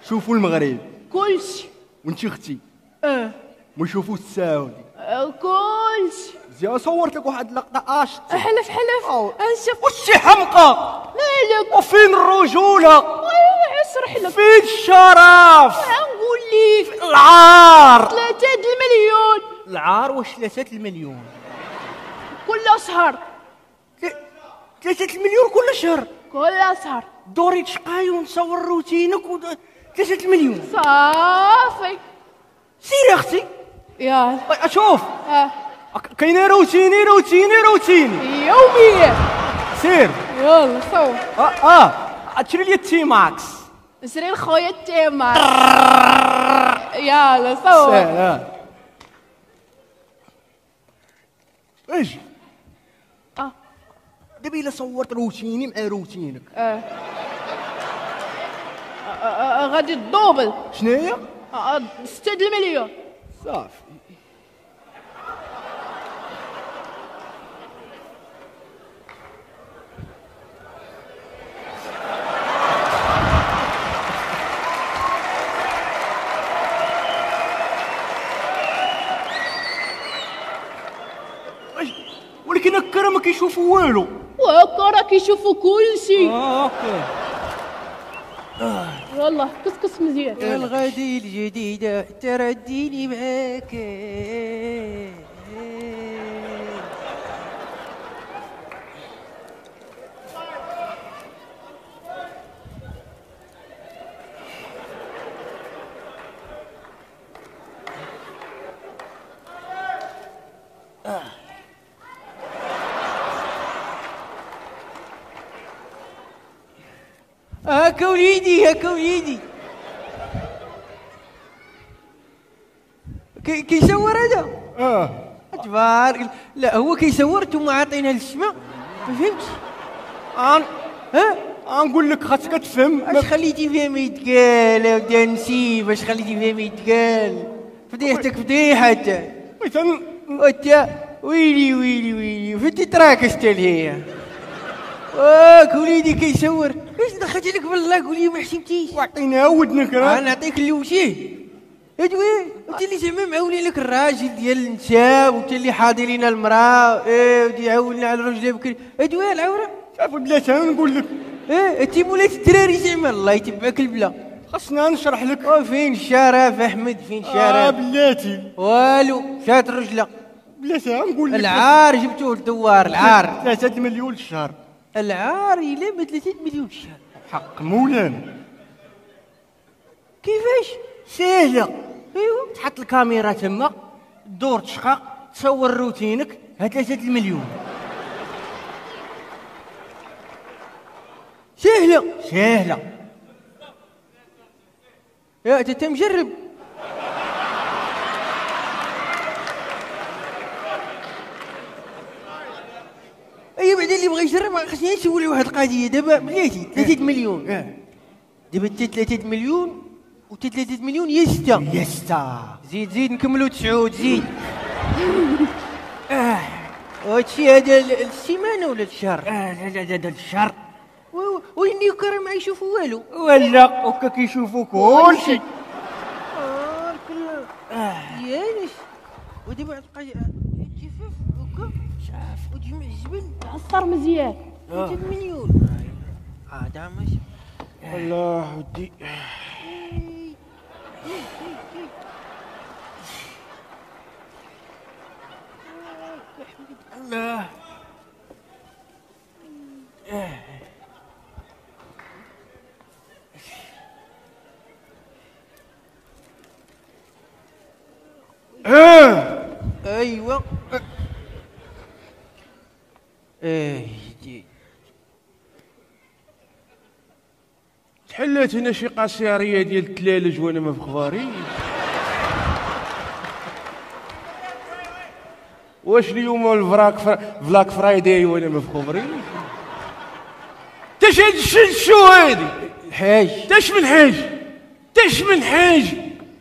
شوفوا المغرب. كلشي وانت أختي. أه. ويشوفوا السعودي أه، كلشي زين صورت لك واحد اللقطه اش حلف حلف. أو. نشوف وشي حمقى؟ مالك؟ وفين الرجولة؟ اشرح لك. فين الشرف؟ نقول لك العار. ثلاثة المليون. العار واش ثلاثة المليون؟ كل شهر ثلاثة المليون كل شهر كل شهر دوري تشقاي ونصور روتينك و ثلاثة المليون صافي سيري أختي يلا أشوف آه كاينة روتيني روتيني روتيني يوميا سير يلا صور آه آه تشري لي ال TMAX سري الخويا تيما يلا صور سلام إيش آه دابا الا صورت روتيني مع روتينك أه. آه، آه، آه، غادي آه، آه، ستة د المليون صافي. ولكن راه ما كيشوفوا والو. وهكا راه كيشوفوا كل شيء آه OK يلا كسكس مزيان الغدي الجديدة ترديني معاك. هاكا وليدي هاكا وليدي. كي كيصور هذا؟ آه. تبارك. لا هو كيصور ثم عاطينا للسماء ما فهمتش؟ آن ها؟ نقول لك خاصك تفهم. أش خليتي فيها ما يتقال؟ يا ودي نسيب. أش خليتي فيها ما يتقال؟ فضيحتك فضيحة أنت. مثلا ويلي ويلي ويلي. فين تراك استلهي واك وليدي كيصور إيش دخلت لك بالله؟ قولي ما حسبتيش وعطينا ودنك راه أنا نعطيك اللي وجيه ادوي أنت اللي زعما معولي لك الراجل ديال النساء وأنت اللي حاضي لينا المرأة. إيه ودي عاولنا على الرجل بكري. ادوي العورة؟ شوف بلاتها نقول لك. إيه أنت مولات الدراري زعما الله يتبعك البلا. خاصنا نشرح لك. وفين الشرف أحمد؟ فين آه الشرف بلاتي. والو شات الرجلة. بلاتها نقول لك. العار جبتوه للدوار العار. ثلاثة مليون الشهر العار الا ب 3 مليون الشهر حق مولانا. كيفاش؟ سهلة. ايوا تحط الكاميرا تما دور تشقى تصور روتينك ها ثلاثة المليون سهلة. سهلة. يا أنت مجرب. اي بعدين اللي بغى يجرب خصني نسولي واحد القضية. دابا بلاتي 3 مليون. دابا انت 3 مليون و 3 مليون هي ستة يستا. زيد زيد نكملوا تسعود زيد. آه وهادشي هذا ال- السيمانة ولا الشهر؟ آه لا لا لا لا الشهر. ويني كرا ما يشوفوا والو؟ ولا وكا كيشوفوا كلشي آه، كل يانس ودابا تبقى عصر مزيان. 3 مليون آه دعم ماشي الله ودي. الله. آه. جي. تحلات هنا شي قصيريه ديال التلالج وأنا ما بخباري واش اليوم ال Black Fri... Black Friday وأنا ما بخبري تاش هاد شو هادي؟ الحاج. تاش من حاج؟ تاش من حاج؟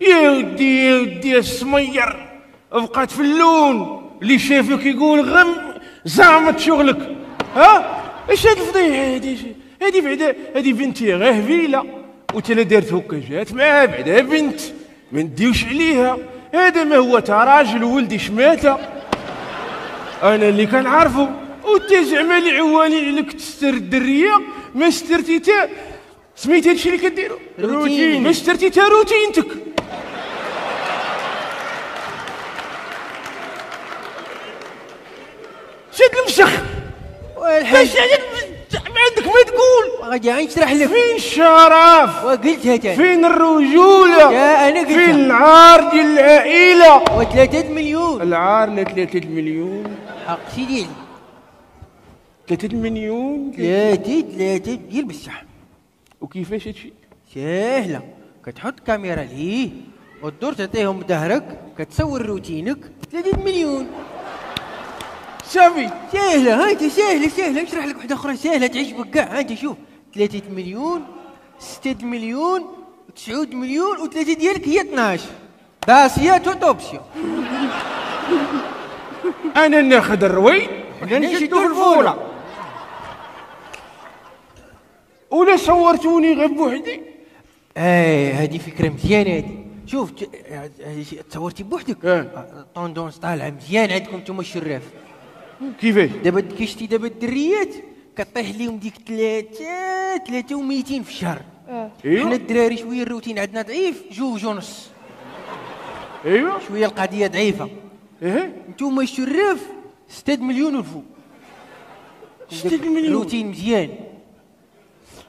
يا ودي يا ودي السمير. بقات في اللون. اللي شافك يقول غم. زعمت شغلك ها؟ إيش هاد الفضيحة هادي؟ هادي بعدا هادي بنتي غير هبيلة. وانت لا دارت هكا جات معاه بعدا بنت. ما نديوش عليها. هذا ما هو تا راجل ولدي شماته أنا اللي كنعرفه وأنت زعما العواني عليك تستر الدرية. ما سترتي تا سميت هادشي اللي كديرو؟ روتين. ما سترتي تا روتينتك. شد المسخ إيش ما عندك ما تقول. غادي غير نشرح لك فين الشرف؟ وقلتها تاني فين الرجولة؟ يا أنا قلتها. فين العار ديال العائلة؟ وثلاثة مليون. العار ل 3 مليون. حق سيدي 3 مليون؟ ثلاثة ثلاثة ديال بصح. وكيفاش هادشي؟ سهلة. كتحط كاميرا ليه وتدور تعطيهم ظهرك كتصور روتينك. 30 مليون. صافي سهلة ها انت سهلة سهلة. نشرح لك واحدة أخرى سهلة تعجبك كاع ها انت شوف 3 مليون 6 مليون 9 مليون وثلاثة ديالك هي 12 باسيات وطوبسيون أنا ناخذ الروي حنا نشدو في الفولة ولا صورتوني غير بوحدي؟ اي هذه فكرة مزيانة هذه شوف تصورتي بوحدك؟ آه. tendance طالعة مزيان عندكم نتوما الشراف. كيفاش؟ دابا كي شتي دابا الدريات كطيح لهم ديك ثلاثة ثلاثة وميتين في الشهر. حنا ايوا الدراري شوية الروتين عندنا ضعيف جوج ونص. ايوا شوية القضية ضعيفة. إيه. نتوما الشراف ستة مليون والفوق 6 مليون. روتين مزيان.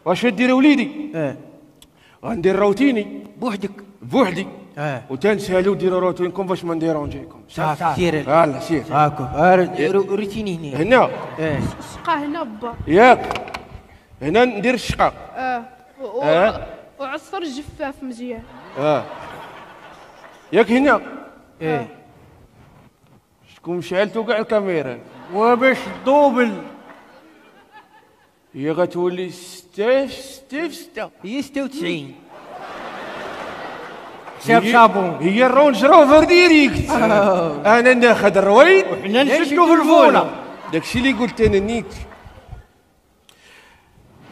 واش دير وليدي؟ آه. غندير روتيني. بوحدك. بوحدي. آه. وتنسالو ديروا روتينكم باش ما نديرونجيكم صافي سير يلا سير. هاكا ها رو- روتيني هنا. هنا. آه. شقا هنا با ياك. هنا ندير الشقة. آه. آه. وعصر الجفاف مزيان. آه. ياك هنا. آه. شكون شعلتو كاع الكاميرا. وباش دوبل. هي غتولي ستة ستة في ستة. هي 96 شاب هي- صابون هي ال Range Rover direct أنا ناخذ الرويد حنا نشدو في الفولة. داكشي اللي قلت أنا نيت.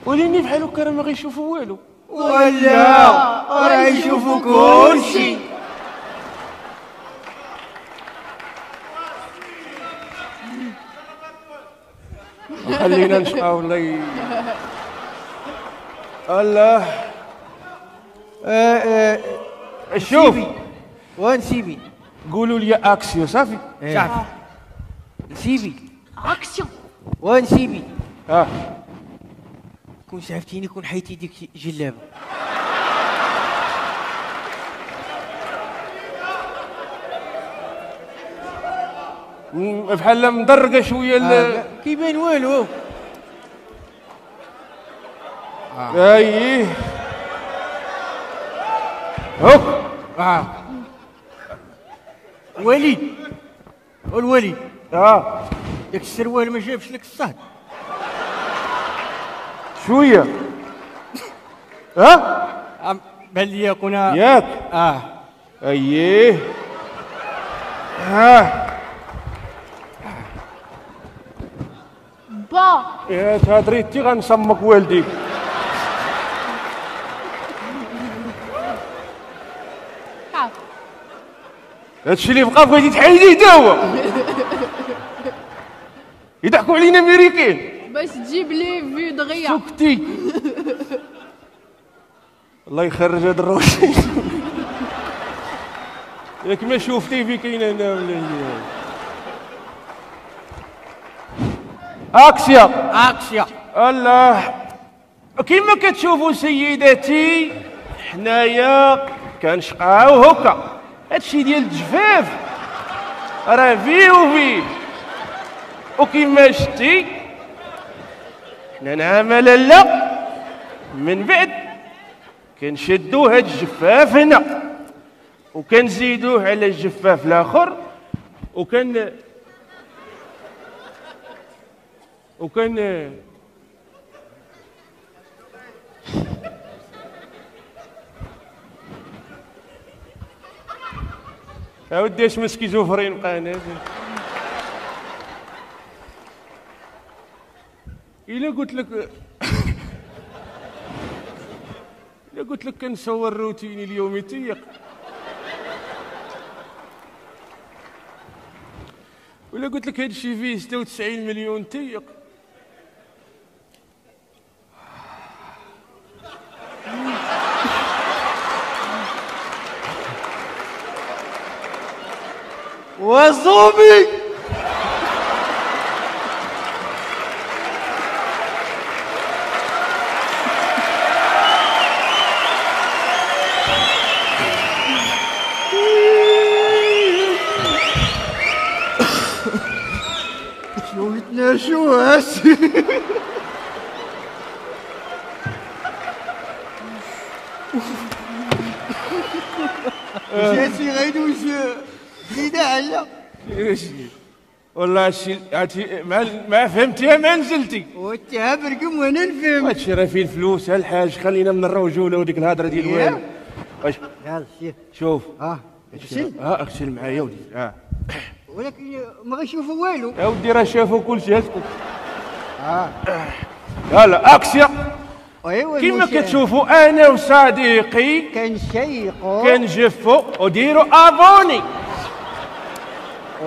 وليني بحال هكا راه ما غيشوفوا والو. ولا راه يشوفوا كلشي. خلينا نشقاو الله. الله آه شوف. وين سيبي قولوا لي أكسيو صافي. صافي. سيبي اكسيون وين سيبي آه. كون شافتيني كون حيتي ديك جلابة. بحال مدرقة شوية ال- آه كيبان والو. إيه هوك آه. وليد الوليد آه. داك السروال ما جابش لك الصهد. شوية. ها؟ عم- بان لي كنا. ياك. آه. أييه. ها. با. يا تهضري انت غنسمك والديك. هادشي اللي بقى بغيتي تحيديه تا هو. يضحكوا علينا امريكان باش تجيب les vues دغيا سكتي. الله يخرج هاد الروشي ياك ما شوفتي في كاين هنا ولا هي. أكسيا. أكسيا. الله. كما كتشوفوا سيداتي حنايا كنشقاو هكا. هادشي ديال الجفاف. راه فيه وفيه وكما شتي حنا نعمل لا. من بعد كنشدو هاد الجفاف هنا. وكنزيدوه على الجفاف الآخر. وكن وكن يا ودي اش من سكيزوفرين بقى الا قلت لك الا قلت لك كنصور روتيني اليومي تيق ولا قلت لك هادشي فيه 96 مليون تيق. وصومي شو يتناشوا هسي جاتي غيدوش زيد على والله هادشي ما ما فهمتيها ما نزلتي. وانت برقم وأنا نفهم هادشي راه فيه الفلوس يا الحاج خلينا من الرجوله وديك الهضره ديال الوالد واش شوف. آه اغسل. ها اغسل معايا ودي آه ولكن ما غيشوفوا والو. يا ودي راه شافوا كل شيء اسكت. يلا اكسيا ايوا كما. كتشوفوا أنا وصديقي كنشيقوا كنجفوا وديروا ابوني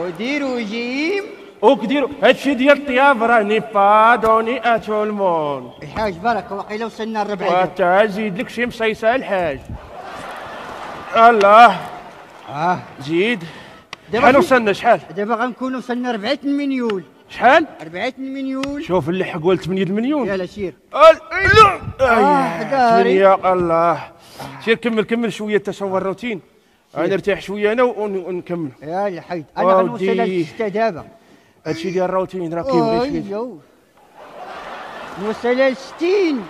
وديروا جيم وكديروا هادشي ديال الطياب راني بادوني اتو المون الحاج بركه وقيله وصلنا الربع وتا زيد لك شي مصيصه الحاج الله آه زيد دابا شحال وصلنا شحال دابا غنكونوا وصلنا 4 مليون شحال 4 مليون شوف اللي ولد 8 المليون يلا سير لا حداري. يا الله سير كمل كمل شوية تصور روتين أنا نرتاح شوية أنا ون- ونكمل. يا الحيد أنا غنوصل. للستة دابا. هادشي ديال الروتين راه كيبغي شوية أيوه. نوصل ل 60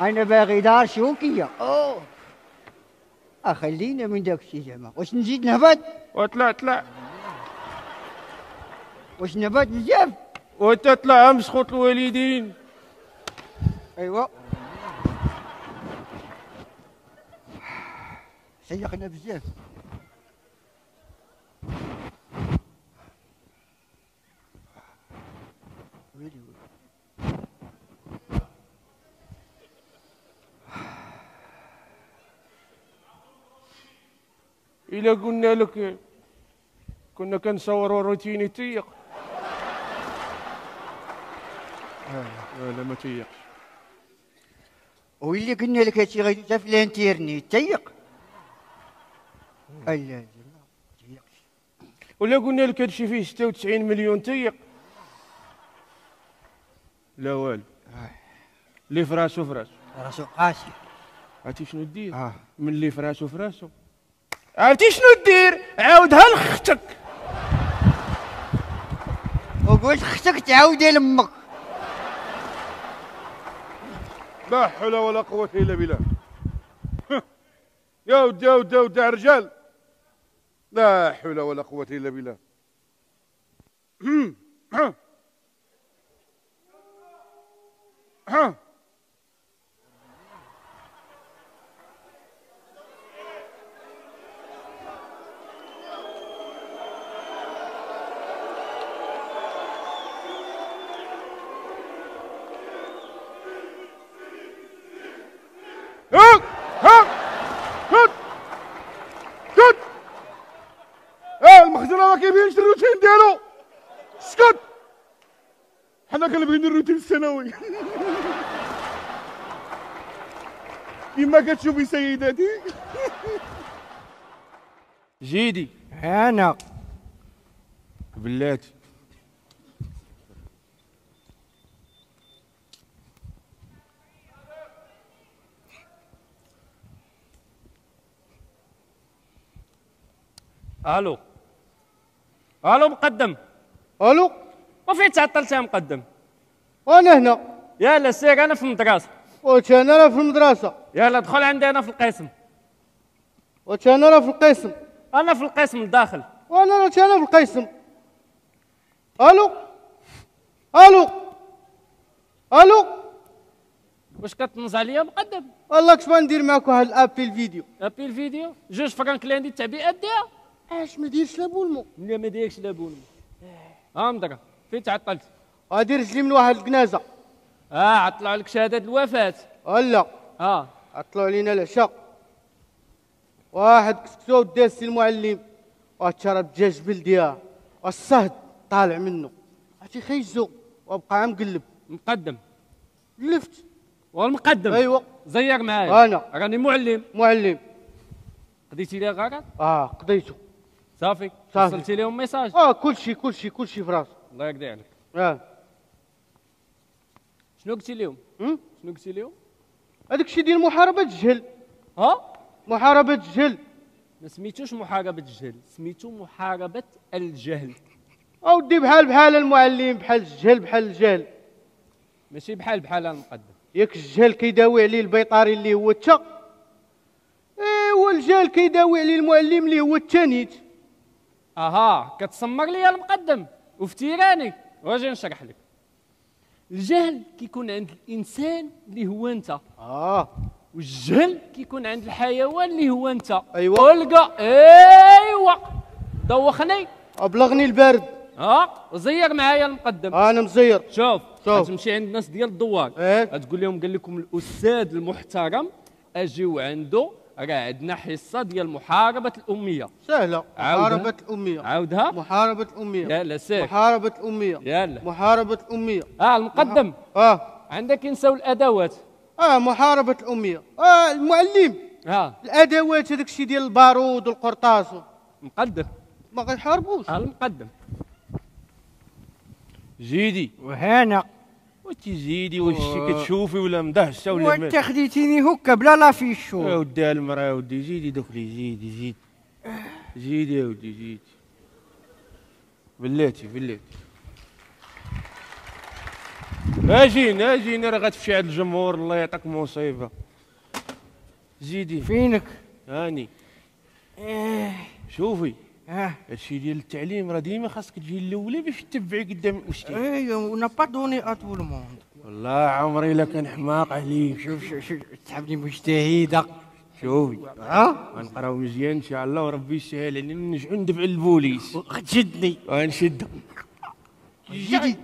أنا باغي دار شوكية. أوه. اخلينا من داك الشيء زعما. واش نزيد نهبط؟ وطلع طلع. واش نهبط بزاف؟ وتطلع مسخوط الوالدين. ايوا سيقنا بزاف ويلي ويلي. الا قلنا لك كنا كنصوروا روتيني تيق. لا لا ما تيقش. وإللي قلنا لك هادشي غيدوز في الانترنيت تيق. لا ولا قلنا لك هادشي فيه 96 مليون تيق؟ لا والو. اللي في راسو في راسو راسو قاسي. عرفتي شنو دير؟ آه. من اللي في راسو في راسو عرفتي شنو دير؟ عاودها لختك. وقلت خصك تعاودي لأمك. لا حول ولا قوة إلا بالله. يا ودي يا ودي يا ودي يا رجال. لا حول ولا قوة إلا بالله. هاك هاك كت كت آه المخزنة ما كيبينش الروتين ديالو اسكت. حنا كنبغيو الروتين السنوي كما كتشوفي سيداتي. جيدي. أنا. بلاتي. ألو. ألو مقدم. ألو وفين تعطلت يا مقدم. وأنا هنا. يلا سير أنا في المدرسة. واش أنا راه في المدرسة؟ يلا دخل عندي أنا في القسم. واش أنا راه في القسم؟ أنا في القسم الداخل وأنا راه أنا في القسم؟ ألو؟ ألو؟ ألو؟ واش كتنز عليا مقدم؟ والله كش ندير معاك واحد الأب في الفيديو؟ أبي الفيديو؟ جوج فرانك اللي عندي التعبئه ديها اش ما ديرش لابولمو لا ما دايرش لابون ها مدرا فين تعطلت؟ غادي رجلي من واحد الكنازة. آه عطلعوا لك شهادة الوفاة. هلا آه عطلوا علينا العشاء. واحد كسكسو داس المعلم. وتشرب دجاج بلدية. والصهد طالع منه. عرفتي خيزو وبقى عم قلب. مقدم. لفت. والمقدم. ايوا زير معايا. أنا. راني معلم. معلم. قضيتي لي غلط آه قضيته. صافي؟ صافي. وصلتي لهم ميساج آه كل شيء كل شيء كل شيء في راسه الله يقضي عليك. آه. شنو قلتي لهم هم؟ شنو قلتي لهم هذاك الشيء ديال محاربة الجهل ها؟ محاربة الجهل ما سميتوش محاربة الجهل سميتو محاربة الجهل. اودي بحال بحال المعلم بحال الجهل بحال الجهل. ماشي بحال بحال المقدم ياك الجهل كيداوي عليه البيطاري اللي هو التا ايوا الجهل كيداوي عليه المعلم اللي هو التانيت آها كتسمر لي المقدم. وفتيراني واجي نشرح لك. الجهل كيكون عند الإنسان اللي هو أنت. آه. والجهل كيكون عند الحيوان اللي هو أنت. أيوة. والقى ايوا دوخني. أبلغني البرد. ها وزير معايا المقدم. أنا مزير. شوف شوف. تمشي عند الناس ديال الدوار. إيه. تقول لهم قال لكم الأستاذ المحترم اجيو عنده راه عندنا حصه ديال محاربه الأمية. سهلة. عاودها. محاربة الأمية. عاودها محاربة الأمية. يلا سير محاربة الأمية. يلا. محاربة الأمية. آه المقدم. آه. عندك ينساو الأدوات. آه محاربة الأمية. آه المعلم ها الأدوات هذاك الشيء ديال البارود والقرطاس. مقدم. ما غيحاربوش. ها المقدم. جيدي. وهنا. وانت زيدي واش كتشوفي ولا مدهشة ولا وانت خديتيني هكا بلا لا فيشو. يا ودي المرأة يا ودي زيدي دوكلي زيدي زيد. زيدي يا ودي زيدي بلاتي بلاتي. اجين اجين راه غتمشي عند الجمهور الله يعطيك مصيبة. زيدي. فينك؟ هاني. إيه. شوفي. آه. هادشي ديال التعليم راه ديما خاصك تجي الاولى باش تتبعي قدام الاستاذ ايوا ونا با دوني ا تو لو موند. والله عمري لا كان حماق عليك. شوف شوف شوف تحبني مجتهدة. شوفي ها؟ غنقراو مزيان إن شاء الله وربي يسهل علينا. نرجعو ندفع البوليس غتشدني غنشد زيدي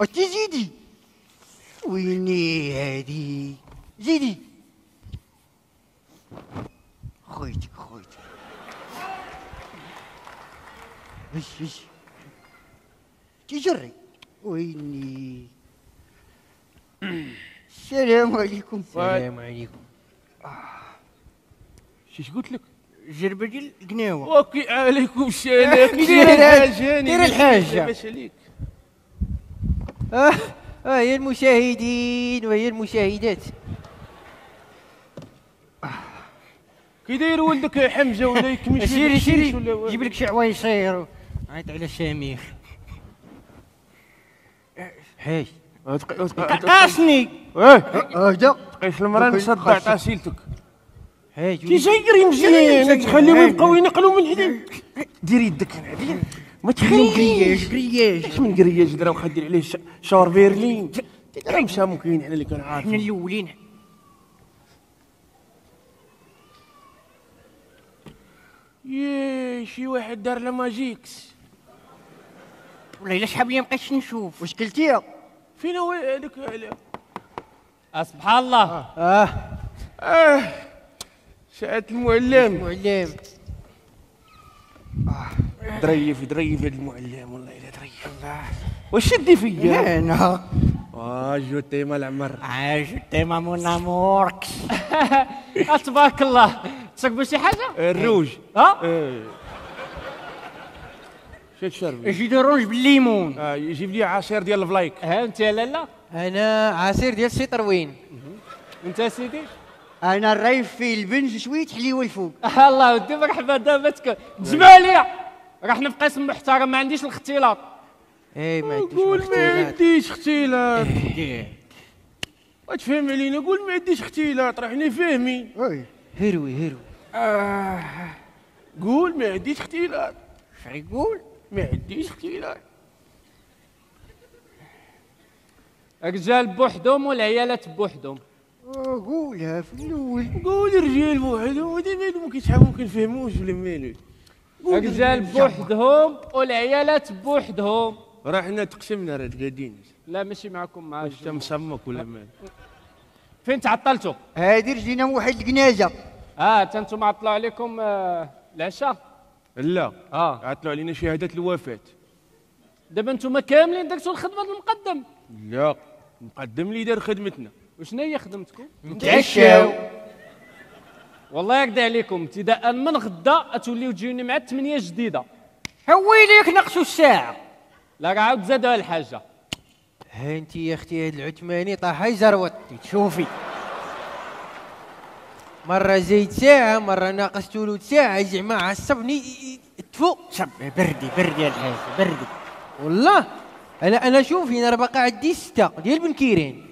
أتي زيدي ويني هادي؟ زيدي. خويتك. وش وش تجري ويني؟ السلام عليكم. السلام عليكم. شيش قلت لك؟ جربة ديال القناوة. أوكي عليكم السلام. دير دير الحاجة، دير الحاجة. لاباس عليك. آه آه يا المشاهدين وهي المشاهدات. كي داير ولدك يا حمزة ولا يكمش سيري ولا جيب لك شي عوايصير عيط على شاميخ حاج قاسني. هدا قيس المرأة نصدع تاسيلتك حاج كي جايري مزيان تخليهم يبقاو ينقلوا من هنا. دير يدك. ما تخليش كرياج كرياج اش من قرياج درا وخدير عليه شاور برلين مشى ممكن إحنا اللي كان إحنا عارف الأولين. يي شي واحد دار لا ماجيكس. والله إلا شحال لي مابقيتش نشوف. واش كلتيها فين هو هذاك آه سبحان الله. آه. آه. ساعة المعلم. معلم دريف دريف هذا المعلم والله إلا دريف. واش شدي فيا؟ أنا آه جو تيما العمر. عاش تيما مون اموركس آه تبارك الله. تشربوا شي حاجة؟ الروج. ها؟ شي تشربي أجي دورونج بالليمون آه يجيب لي عصير ديال الفلايك ها انت يا لالا أنا عصير ديال السيتروين انت سيدي أنا الريف فيه البنج شوية حليوه الفوق آه الله ودي مرحبا دابا تك تجمع ليا راه حنا في قسم محترم ما عنديش الاختلاط اي ما عنديش قول ما عنديش اختلاط تفهم علينا قول ما عنديش اختلاط راه حنا فاهمين وي هروي هروي قول ما عنديش اختلاط اش يقول ما عنديش اختلاط رجال بوحدهم والعيالات بوحدهم؟ قولها في الأول قول. الرجال بوحدهم ودي مالو ما كيتحاولوا ما كنفهموش ولا مالو الرجال. بوحدهم والعيالات بوحدهم؟ راه حنا تقسمنا راه تقادين لا ماشي معكم مع واش انت مصمك ولا مال فين تعطلتوا؟ هادي رجينا من واحد الكنازه آه تا أنتم عطلوا عليكم آه العشاء. لا. آه. عطلوا علينا شهادة الوفاة. دابا أنتم كاملين درتوا الخدمة المقدم. لا. مقدم لي دار خدمتنا. وشنو هي خدمتكم؟ نتعشاو. والله يرضي عليكم. ابتداء من غدا توليو تجيوني مع الثمانيه جديده هويليك نقصوا الساعة. لا راه عاود زادوا الحاجة. ها انت يا أختي هاد العثماني طاح زروطتي تشوفي مرة زيد ساعة مرة ناقص ثلث ساعة. زعما عصبني. تفو شب بردي بردي يا الحاج بردي. والله. أنا أنا شوفي أنا راه باقي عندي ستة. ديال بن كيرين؟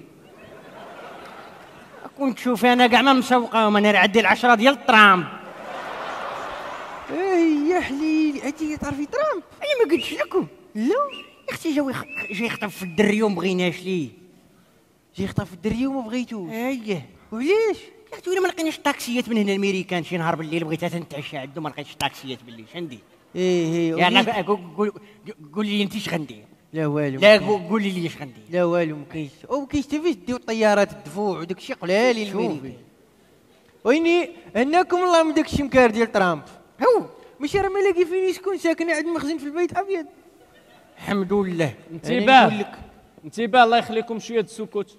كنت شوفي أنا كاع ما مسوقاهم أنا عندي العشرة ديال الطرام اي يا حليلي. انت تعرفي ترامب؟ أنا ما قلتش لكم. لا. يا أختي جاو يخ- جاي يخطف في الدري وما بغيناش ليه جي خطف الدري وما بغيتوش. اييه وعلاش أختي ولا ما لقيناش طاكسيات من هنا الميريكان شي نهار بالليل بغيت نتعشى عنده ما لقيتش طاكسيات بالليل. شندير إيه إيه وليد- قول- قول قول لي انت اش غندير؟ لا والو لا قول- قولي لي اش غندير. لا والو ما كاينش أو كاينش حتى فاش ديو الطيارات الدفوع وداك الشيء قلالي الميريكان ويني؟ هناكم الله من داك الشيء مكار ديال ترامب. هو. ماشي راه ما لاقي فين يسكن ساكن عند مخزن في البيت الابيض الحمد لله. انتباه. نقول لك. انتباه الله يخليكم شوية السكوت.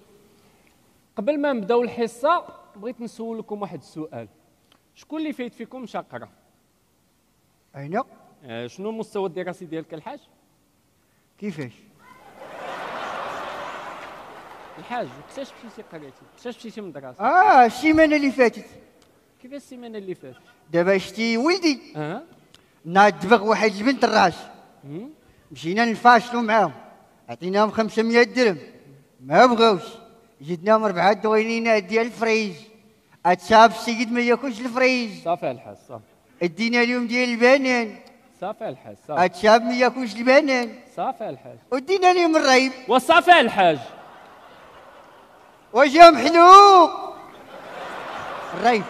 قبل ما نبداو الحصة بغيت نسولكم واحد السؤال. شكون اللي فايت فيكم شاقره اين آه شنو المستوى الدراسي ديالك الحاج؟ كيفاش؟ الحاج وقتاش مشيتي قريتي؟ وقتاش مشيتي من الدراسه آه السيمانة اللي فاتت. كيفاش السيمانة اللي فاتت؟ دابا شتي ولدي. أه؟ دبغ واحد البنت الراس. مشينا نفاصلوا معاهم. عطيناهم 500 درهم. ما بغاوش. جدناهم اربعه دوينينات ديال الفريز اتشاب السيد ما ياكلش الفريز صافي الحاج صافي. ادينا لهم ديال البنان. صافي الحاج صافي. اتشاب ما ياكلش البنان. صافي الحاج. ودينا لهم الريب. وصافي الحاج. وجا محلوق؟ الريب.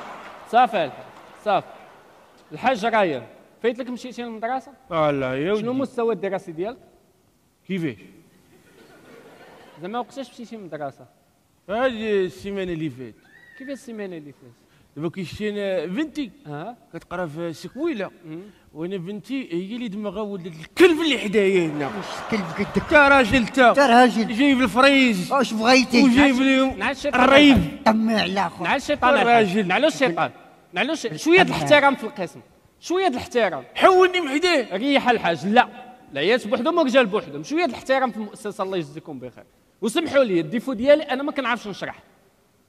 صافي الحاج صافي. الحاج رايان فايت لك مشيتي للمدرسة؟ آه لا يا شنو ودي المستوى الدراسي ديالك؟ كيفاش؟ زعما وقتاش مشيتي للمدرسة؟ هذه السيمانه اللي فات كيفاش السيمانه اللي فاتت دابا كيشتي أنا بنتي ها كتقرا في سكويله. وأنا بنتي هي اللي دماغها ولد الكلب اللي حدايا هنا كلب قدك تا راجل تا تا راجل جايب الفريز واش بغيتي وجايب لهم الريب طمع على اخو نعال الشيطان. الراجل نعلو الشيطان نعلو شوية الاحترام في القسم شوية الاحترام حولني من حداه ريح الحاج لا العيال بوحدهم والرجال بوحدهم شوية الاحترام في المؤسسه الله يجزيكم بخير وسمحوا لي ال défaut ديالي أنا ما كنعرفش نشرح.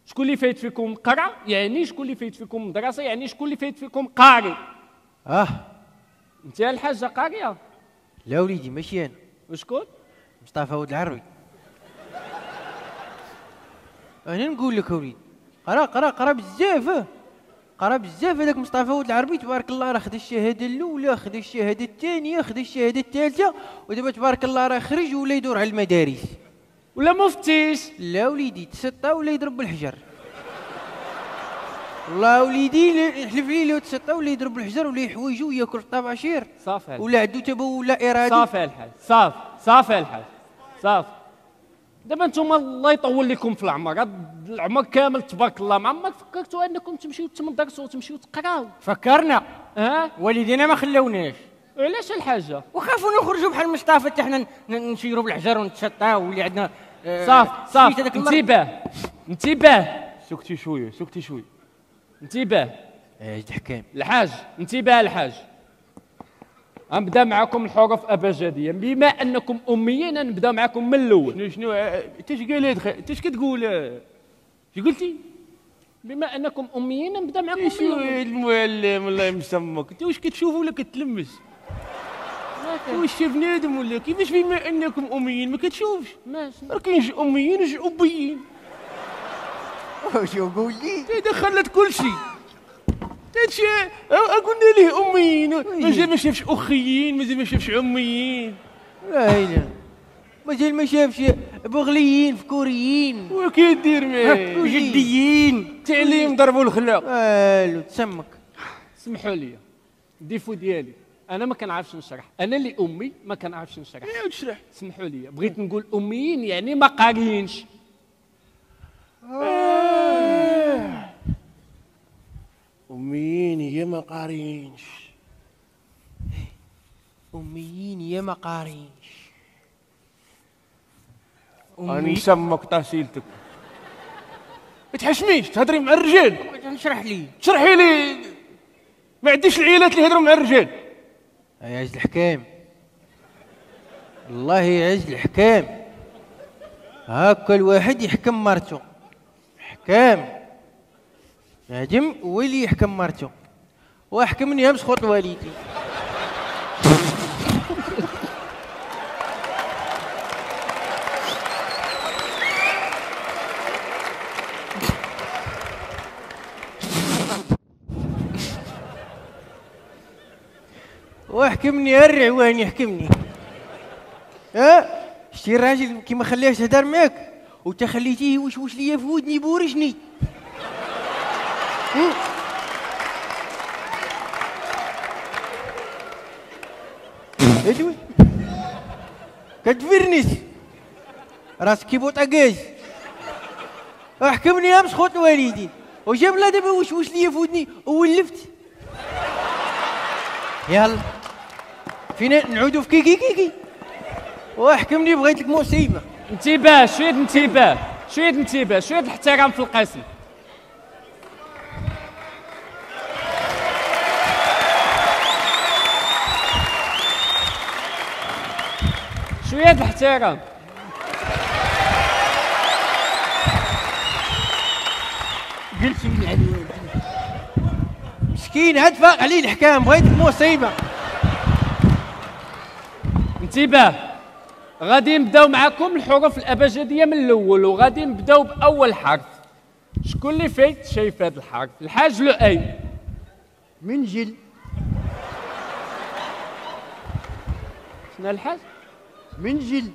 شكون اللي فايت فيكم قرا؟ يعني شكون اللي فايت فيكم مدرسه يعني شكون اللي فايت فيكم قاري؟ آه. أنت يا الحاجة قارية؟ لا وليدي ماشي أنا. وشكون؟ مصطفى ولد العربي أنا نقول لك وليدي قرا قرا قرا بزاف آه. قرا بزاف هذاك مصطفى ولد العربي تبارك الله راه خد الشهادة الأولى خد الشهادة الثانية خد الشهادة الثالثة ودابا تبارك الله راه خرج ولا يدور على المدارس. ولا مفتيش لا وليدي تسطى ولا يضرب بالحجر والله وليدي يحلف لي لو تسطى ولا يضرب بالحجر ولا يحويجو وياكل الطباشير صافي. ولا عنده تبو ولا إرادي. صافي الحاج صافي صافي الحاج صافي دابا أنتم الله يطول لكم في العمر. العمر كامل تبارك الله. ما عمرك فكرتوا أنكم تمشيو تمدرسوا وتمشيو تقراو؟ فكرنا. ها؟ والدينا ما خلوناش. علاش الحاجة وخافوا نخرجوا بحال مصطفى حتى حنا نشيروا بالحجر ونتسطاو واللي عندنا صافي هذاك المرض. انتباه انتباه سكتي شوية سكتي شوية. انتباه اجد حكام الحاج انتباه الحاج. غنبدا معكم الحروف أبجدية. بما أنكم أميين نبدأ معكم من الأول. شنو شنو؟ انت اش قال انت اش كتقول؟ اش قلتي؟ بما أنكم أميين نبدأ معكم الأول. المعلم الله يسمك إنت واش كتشوف ولا كتلمس؟ واش بنادم ولا كيفاش بما أنكم أميين؟ ما كتشوفش. ماشي. راه كاين جي أميين وجي أبيين. واش قول لي؟ هذا خلت كل شيء هادشي آه، قلنا ليه أميين؟ مازال ما شافش أخيين مازال ما شافش عميين. لا مازال ما شافش بغليين في كوريين وكيدير معاه وجديين. تعليم ضربوا الخلاق. ألو تسمك. سمحوا لي. الديفو ديالي. أنا ما كنعرفش نشرح أنا اللي أمي ما كنعرفش نشرح إيه تشرح سمحوا لي. بغيت نقول أميين يعني ما قاريينش. أميين هي ما قارينش أميين يا ما قارينش راني نسمك تحصيلتك ما تحشميش تهضري مع الرجال. نشرح لي. شرحي لي. ما عنديش العيالات اللي يهضروا مع الرجال. عز الحكام؟ الله عز الحكام. هاكا الواحد يحكم مرته. حكام. هو اللي يحكم مرته. وحكمني أمس خوت والدي وحكمني الرعوان يحكمني؟ ها؟ شتي الراجل كيما خليهش تهدر معاك؟ وانت خليتيه يوشوش ليا في ودني؟ بورجني؟ ادوي كتفرنس. راسك كي بوطاكاز احكمني امس خوت الوالدين وجاب لا دابا وشوش ليا في ودني؟ وولفت يلا. فينا نعودوا في كيكي كيكي واحكمني بغيت لك مصيبة. انتباه شوية انتباه شوية انتباه شوية الاحترام في القسم. شوية الاحترام. قلت مسكين هاد فاق عليه الحكام بغيت مصيبة. انتباه غادي نبداو معكم الحروف الأبجدية من الأول وغادي نبداو بأول حرف. شكون اللي فايت شايف هذا الحرف؟ الحاج لو اي منجل شنو الحاج؟ منجل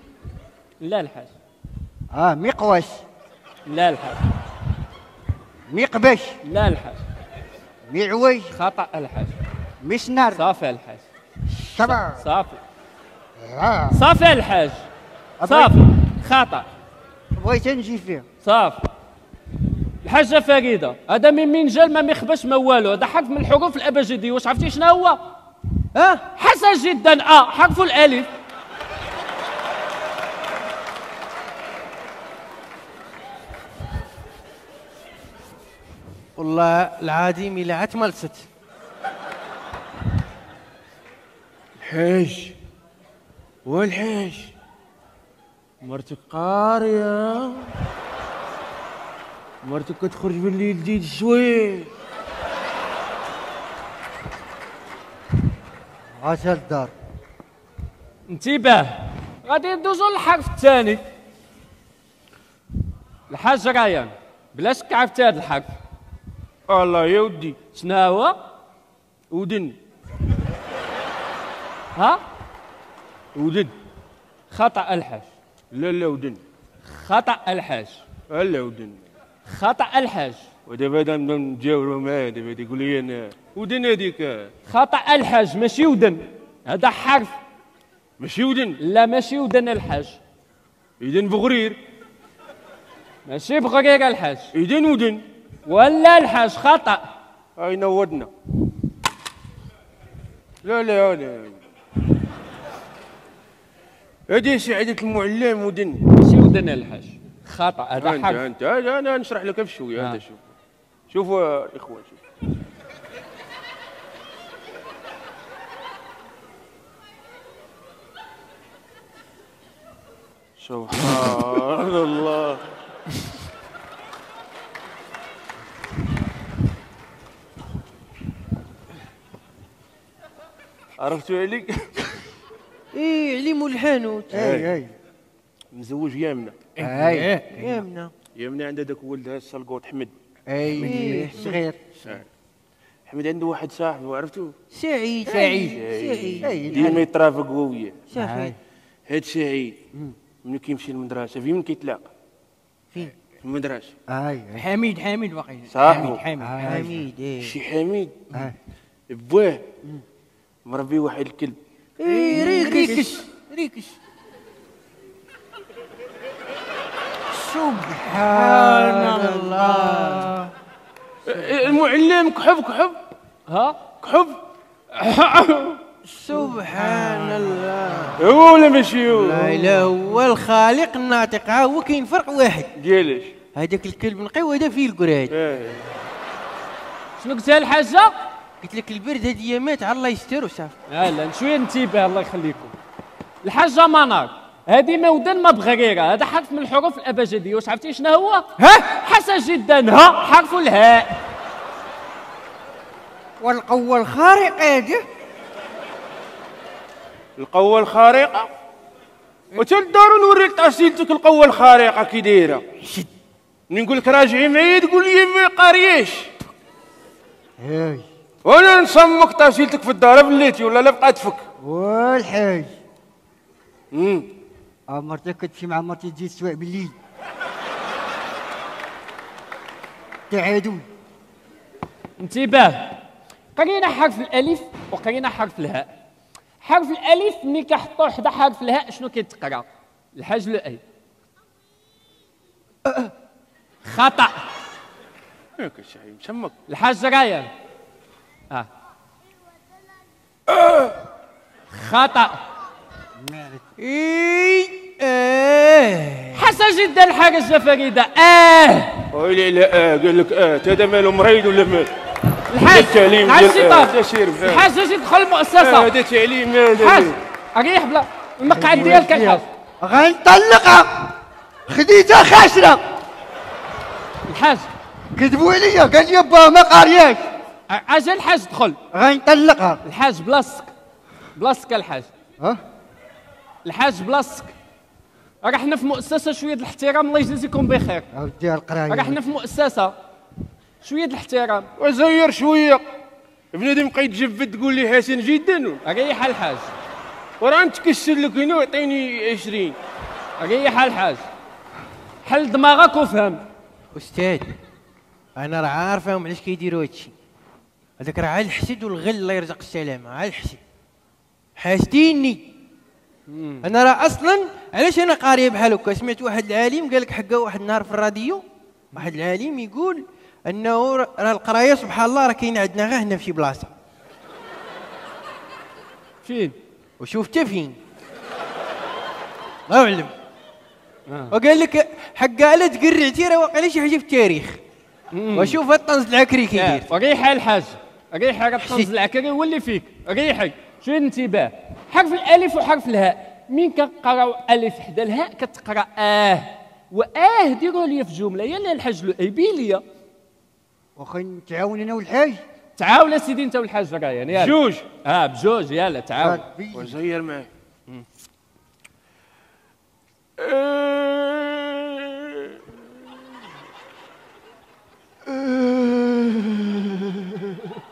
لا الحاج. آه مقوس لا الحاج. مقبش لا الحاج. معوج خطأ الحاج. مسنر صافي الحاج. صبر. صافي. صافي الحاج. صافي. خطا بغيت نجي فيه. صافي. الحاجة فريده هذا من منجل ما ميخبش ما والو. هذا حرف من الحروف الأبجدية. واش عرفتي شنو هو؟ ها؟ حسن جدا. آه حرف الألف. والله العظيم الا عتملست الحاج والحاج مرتك قارية. مرتك كتخرج بالليل جديد شوي. عسى الدار انتباه غادي ندوزو للحرف الثاني الحاج ريان بلا شك عرفتي هذا الحرف الله يا ودي. شنو هو؟ ودن ها؟ ودن. خطأ الحاج لا لا ودن. خطأ الحاج لا ودن. خطأ الحاج ودابا هذا نبدا نتجاوروا معاه دابا يقول لي أنا. ودن هذيك خطأ الحاج ماشي ودن. هذا حرف. ماشي ودن. لا ماشي ودن الحاج اذا بغرير. ماشي بغرير الحاج اذا ودن. ولا الحاج خطأ. هاي نودنا لا لا لا. هذه سعادة المعلم ودن ماشي ودن الحاج. خطا هذا انت حرف. انت أنا أنا نشرح لك في شوية هذا آه. شوف. شوفوا يا إخوان شوف. سبحان الله. عرفتوا عليك؟ إيه عليمو الحانوت. اي اي مزوج يامنة. اي يامنا يامنة. عندها داك ولدها السلقوط حمد. اي صغير. حمد عنده واحد صاحبه عرفتو؟ سعيد. سعيد. سعيد. ديما يترافقوا وياه صافي هاد سعيد ملي كيمشي للمدرسة؟ فين من كيتلاقى؟ فين؟ في المدرسة. اي حميد حميد واقيلا. صاحبه. حميد حميد. حميد إيه. شي حميد. بواه. مربي واحد الكلب. إيه ريكش. ريكش. سبحان الله. المعلم كحب كحب. ها؟ كحب. سبحان الله. هو ولا ماشي هو؟ لا إله هو الخالق الناطق. ها هو كاين فرق واحد. ديالاش هذاك الكلب نقي وهذا فيه القراد آه. شنو قلتها الحاجة؟ قلت لك البرد هذه ايامات على الله يستر وصافي لا لا شوية انتباه الله يخليكم. الحاجة منار. هذه مودن ما بغريره هذا حرف من الحروف الأبجدية. واش عرفتي شنو هو؟ ها؟ حسن جدا. ها حرف الهاء. والقوة الخارقة هذه القوة الخارقة. وتلدار نوريك تأصيلتك القوة الخارقة كي دايرة؟ ملي نقول لك راجعي معايا تقول لي ما قارياش هاي. وأنا نصمك تأصيلتك في الدار بليتي ولا لا بقات فك والحاج. مم. مرتك كتمشي مع مرتي تجي السواق بالليل. تعادل. انتباه. قرينا حرف الألف وقرينا حرف الهاء. حرف الألف ملي كنحطوا حدا حرف الهاء شنو كيتقرا؟ الحاج لو اي خطا الحاج ريان آه خطا اي آه حسن جدا الحاجة فريدة آه ويلي لا آه قال لك آه هذا ماله مريض ولا مال؟ الحاج التعليم الحاج آه، الشيطان تسير بحال. الحاج أجي دخل آه، المؤسسة هذا تعليم هذا. الحاج أريح بلا المقعد ديالك الحاج غنطلقها خديجة خاسره الحاج. كذبوا عليا. قال لي با ما قارياش. أجل الحاج دخل. غنطلقها الحاج بلاصتك بلاصتك الحاج. ها؟ الحاج بلاصتك راه حنا في مؤسسة شوية د الاحترام الله يجازيكم بخير. اودي القراية. راه حنا في مؤسسة شوية د الاحترام. وزير شوية. بنادم بقى يتجفد تقول لي حسن جدا. ريح الحاج. وراه نتكسر لك هنا ويعطيني 20 ريح الحاج. حل دماغك وفهم. أستاذ أنا راه عارفهم علاش كيديروا هادشي هذاك راه على الحسد والغل الله يرزق السلامة على الحسد حاسديني. أنا راه أصلا علاش أنا قاريه بحال هكا؟ سمعت واحد العالم قال لك حقا واحد النهار في الراديو واحد العالم يقول أنه راه القراية سبحان الله راه كاينة عندنا غير هنا في شي بلاصة. فين؟ وشوفته فين. الله اعلم وقال لك حقا لا تقرعتي راه واقع شي حاجة في التاريخ. وشوف الطنز العكري كي داير ريح الحاج ريح راه الطنز العكري هو اللي فيك ريحي شوية انتباه حرف الألف وحرف الهاء. مين كنقراو ألف حدا؟ الهاء كتقرأ آه. وآه ديروا لي في جملة يلا الحاج لو ايبيليا واخا نتعاون أنا والحاج؟ تعاون سيدي أنت والحاج ريان يلا. جوج آه بجوج يلا تعاون. وزير معي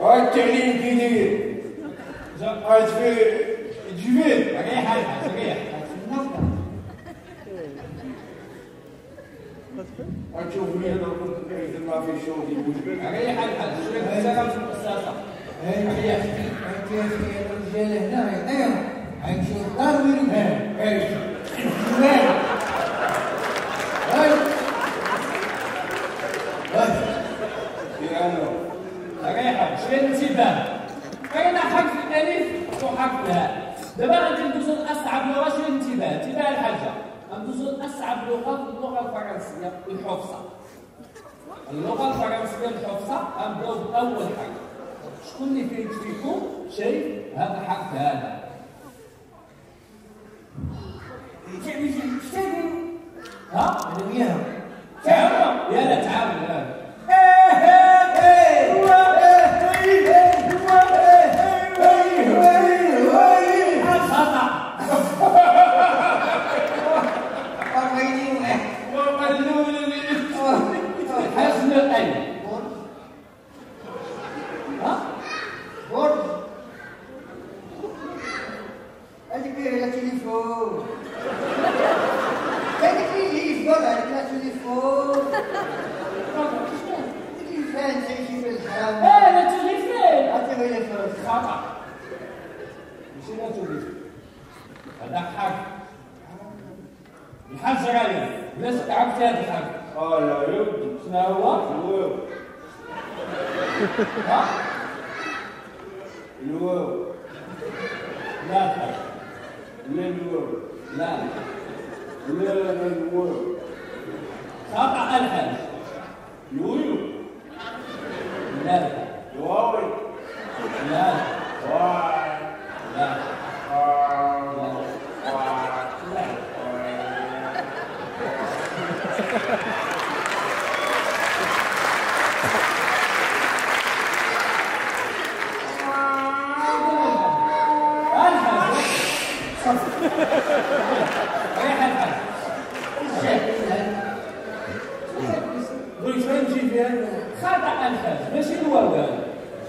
هاي التعليم كي داير قاعد في الجبال غتشوف لي هذا الركن كيف ما في شغل يقول ريح الحاج شوية السلام في المؤسسه ريح الرجال هنا يطيروا غيمشيو للدار ويرجعوا ريحه كاين حرف الألف وحرف الهاء دابا غادي ندوزو لأصعب لغة شوية انتباه انتباه الحاجة. غندوزو لأصعب لغة في اللغة الفرنسية الحفصة. اللغة الفرنسية الحفصة غنبدأو بأول حرف شكون اللي كاين فيكم؟ شايف هذا الحرف هذا. ها؟ أنا وياها تعاون. يلا تعاون يلا حسن هذيك لا تليفون. هذيك اللي يفضل عليك لا تليفون. تليفون تمشي في الحرام؟ آه لا تليفون. عطيه لي فلوس خطأ. ماشي لا تليفون. هذا حق. الحاج غالي بلاش تعبت هذا الحاج آه لا يبدو شنو هو؟ الواو ها؟ الواو لا الحاج لا الواو لا لا لا الواو خطأ الحاج الويو لا لا واوي لا واي لا قلت وين نجي فيها خطأ الحاج ماشي الواو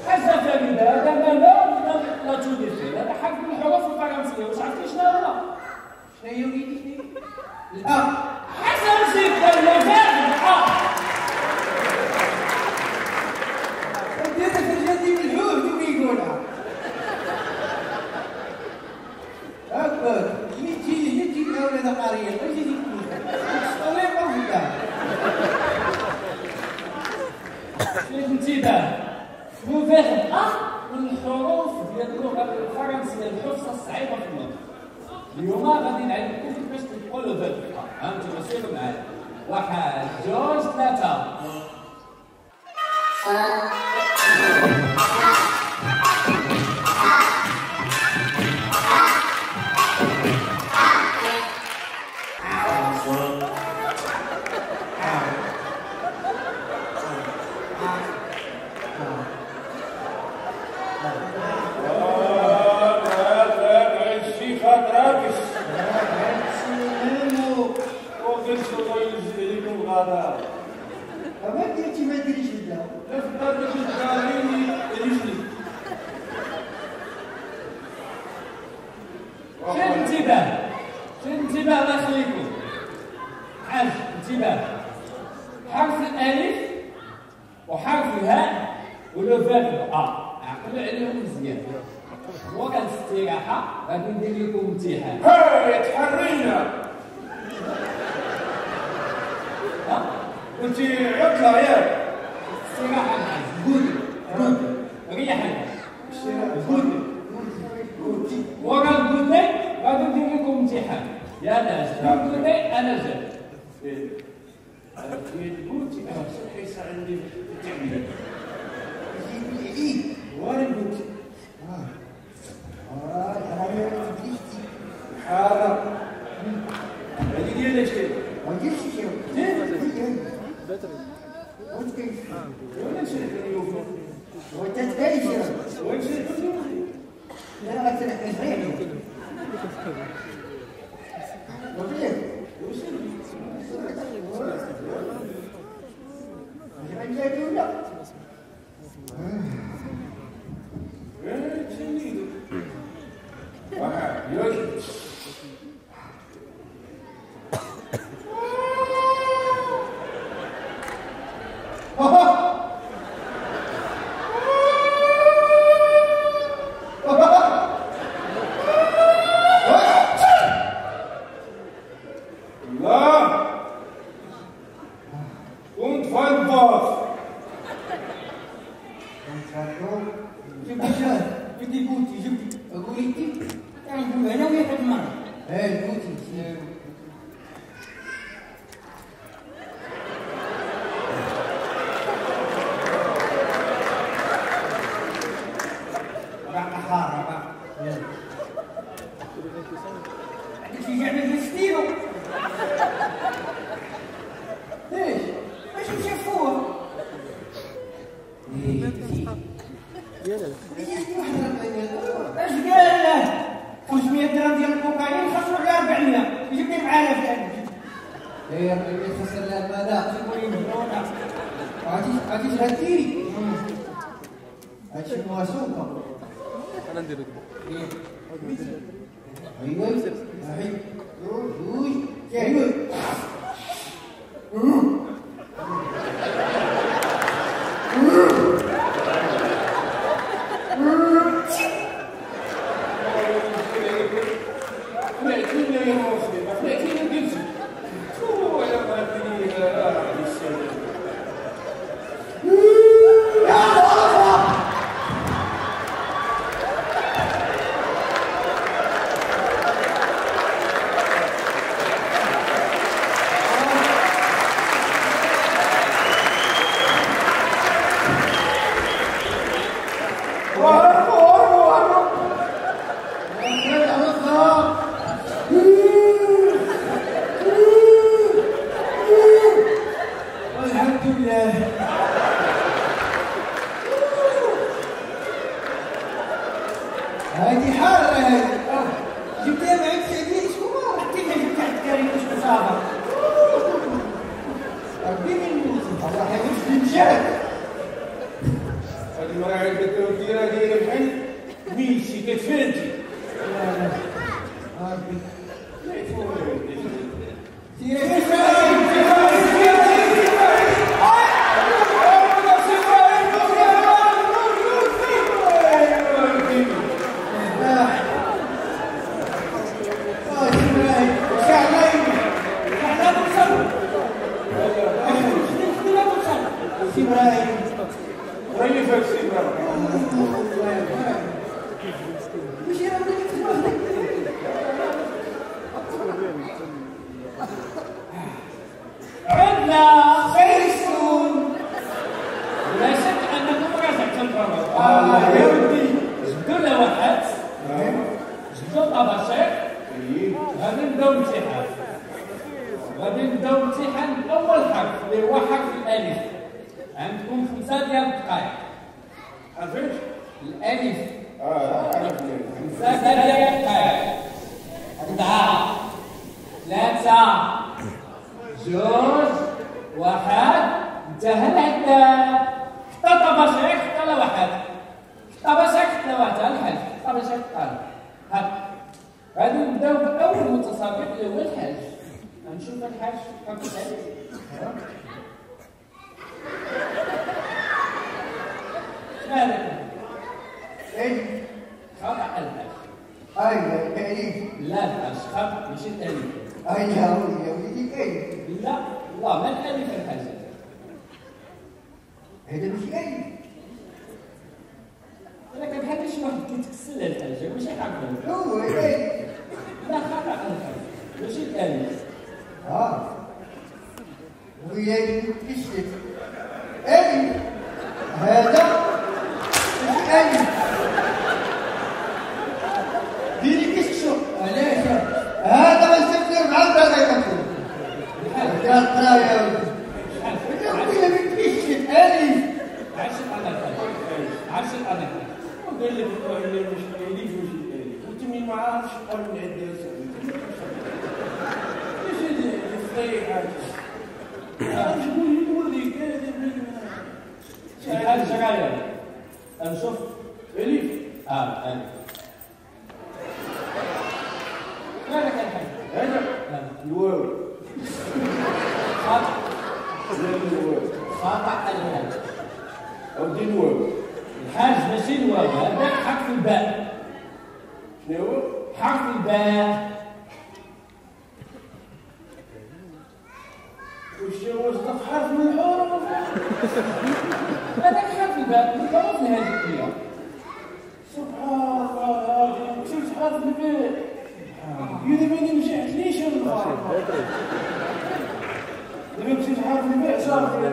حذف من هذا ما لا لا فيه هذا حرف من الحروف الفرنسية واش عرفتي شنو هو؟ شنو هي وليدي؟ الأ حسن جدا مزاج الأ هذاك الجدي بالحوت وين يقولها هكا ميتي ميتي الأولاد قرية أجي لي الطريقة ولا شنو انتباه مفاهيم أ من الحروف ديال اللغة الفرنسية الحفصة الصعيبة في النطق اليوم غادي نعلمكم كيفاش تقولوا ذات الأ ها أنتم سيروا معايا. واحد جوج ثلاثة اش قال له 500 درهم ديال الكوكايين خسروا على 400 يجيب لي معانا في هذا إيه خسر لها المذاق تقول لي مجنونه عرفتي عرفتي تغدي هادشي مواسوكه أنا ندير لك ايوا ايوا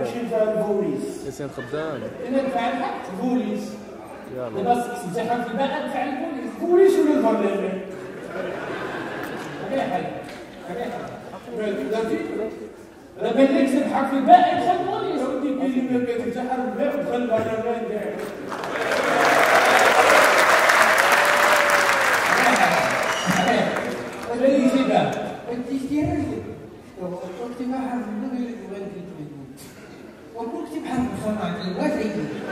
نمشي لبوليس ياسين خدام الا نفعل الحق بوليس يلا دابا الامتحان في البلد تاع البوليس بوليس ولا البرلمان هكا حل هكا حل لما يكسب في الباقي دخل البوليس ودي بيلي ما بيتجحر ما دخل البرلمان كاع لا يجيبها انت اشتري وقت ما عرفنا كيف حنخلع الوالدين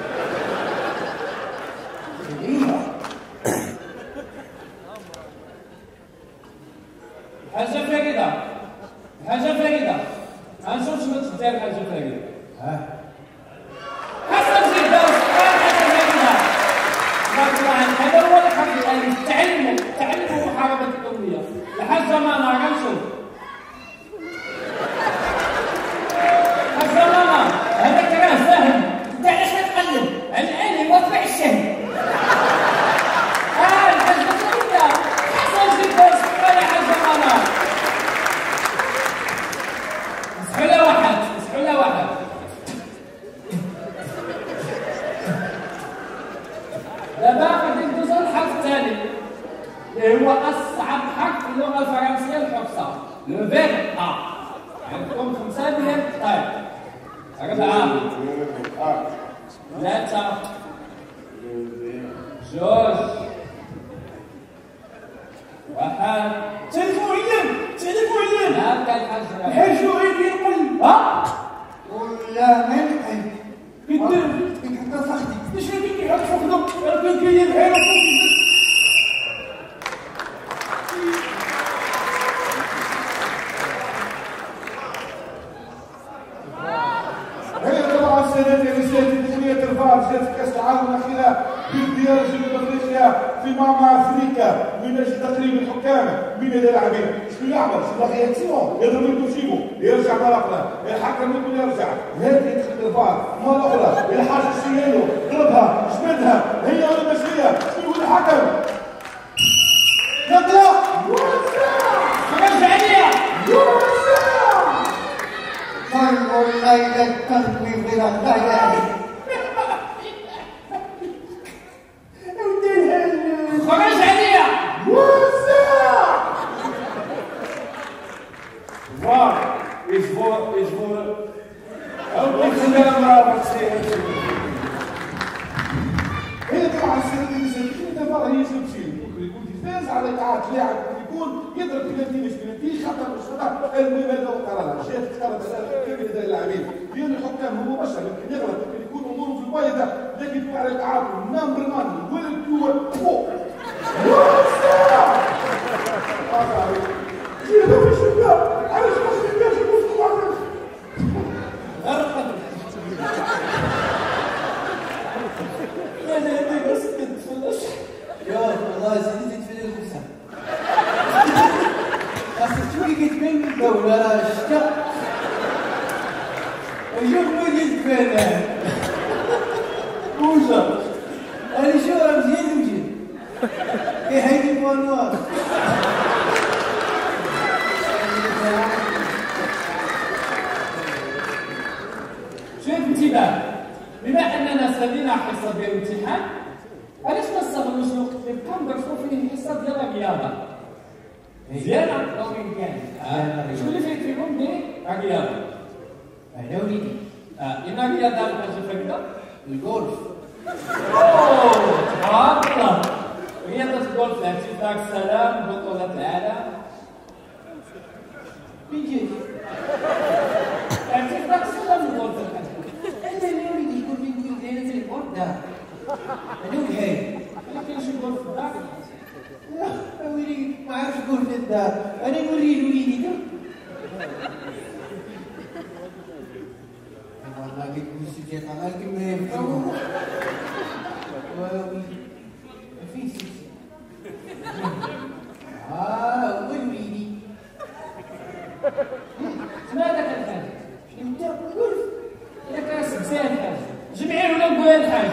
ماذا كان الحاج؟ نبداو بالولف إذا كان استبسال الحاج جمعي هذا نقول الحاج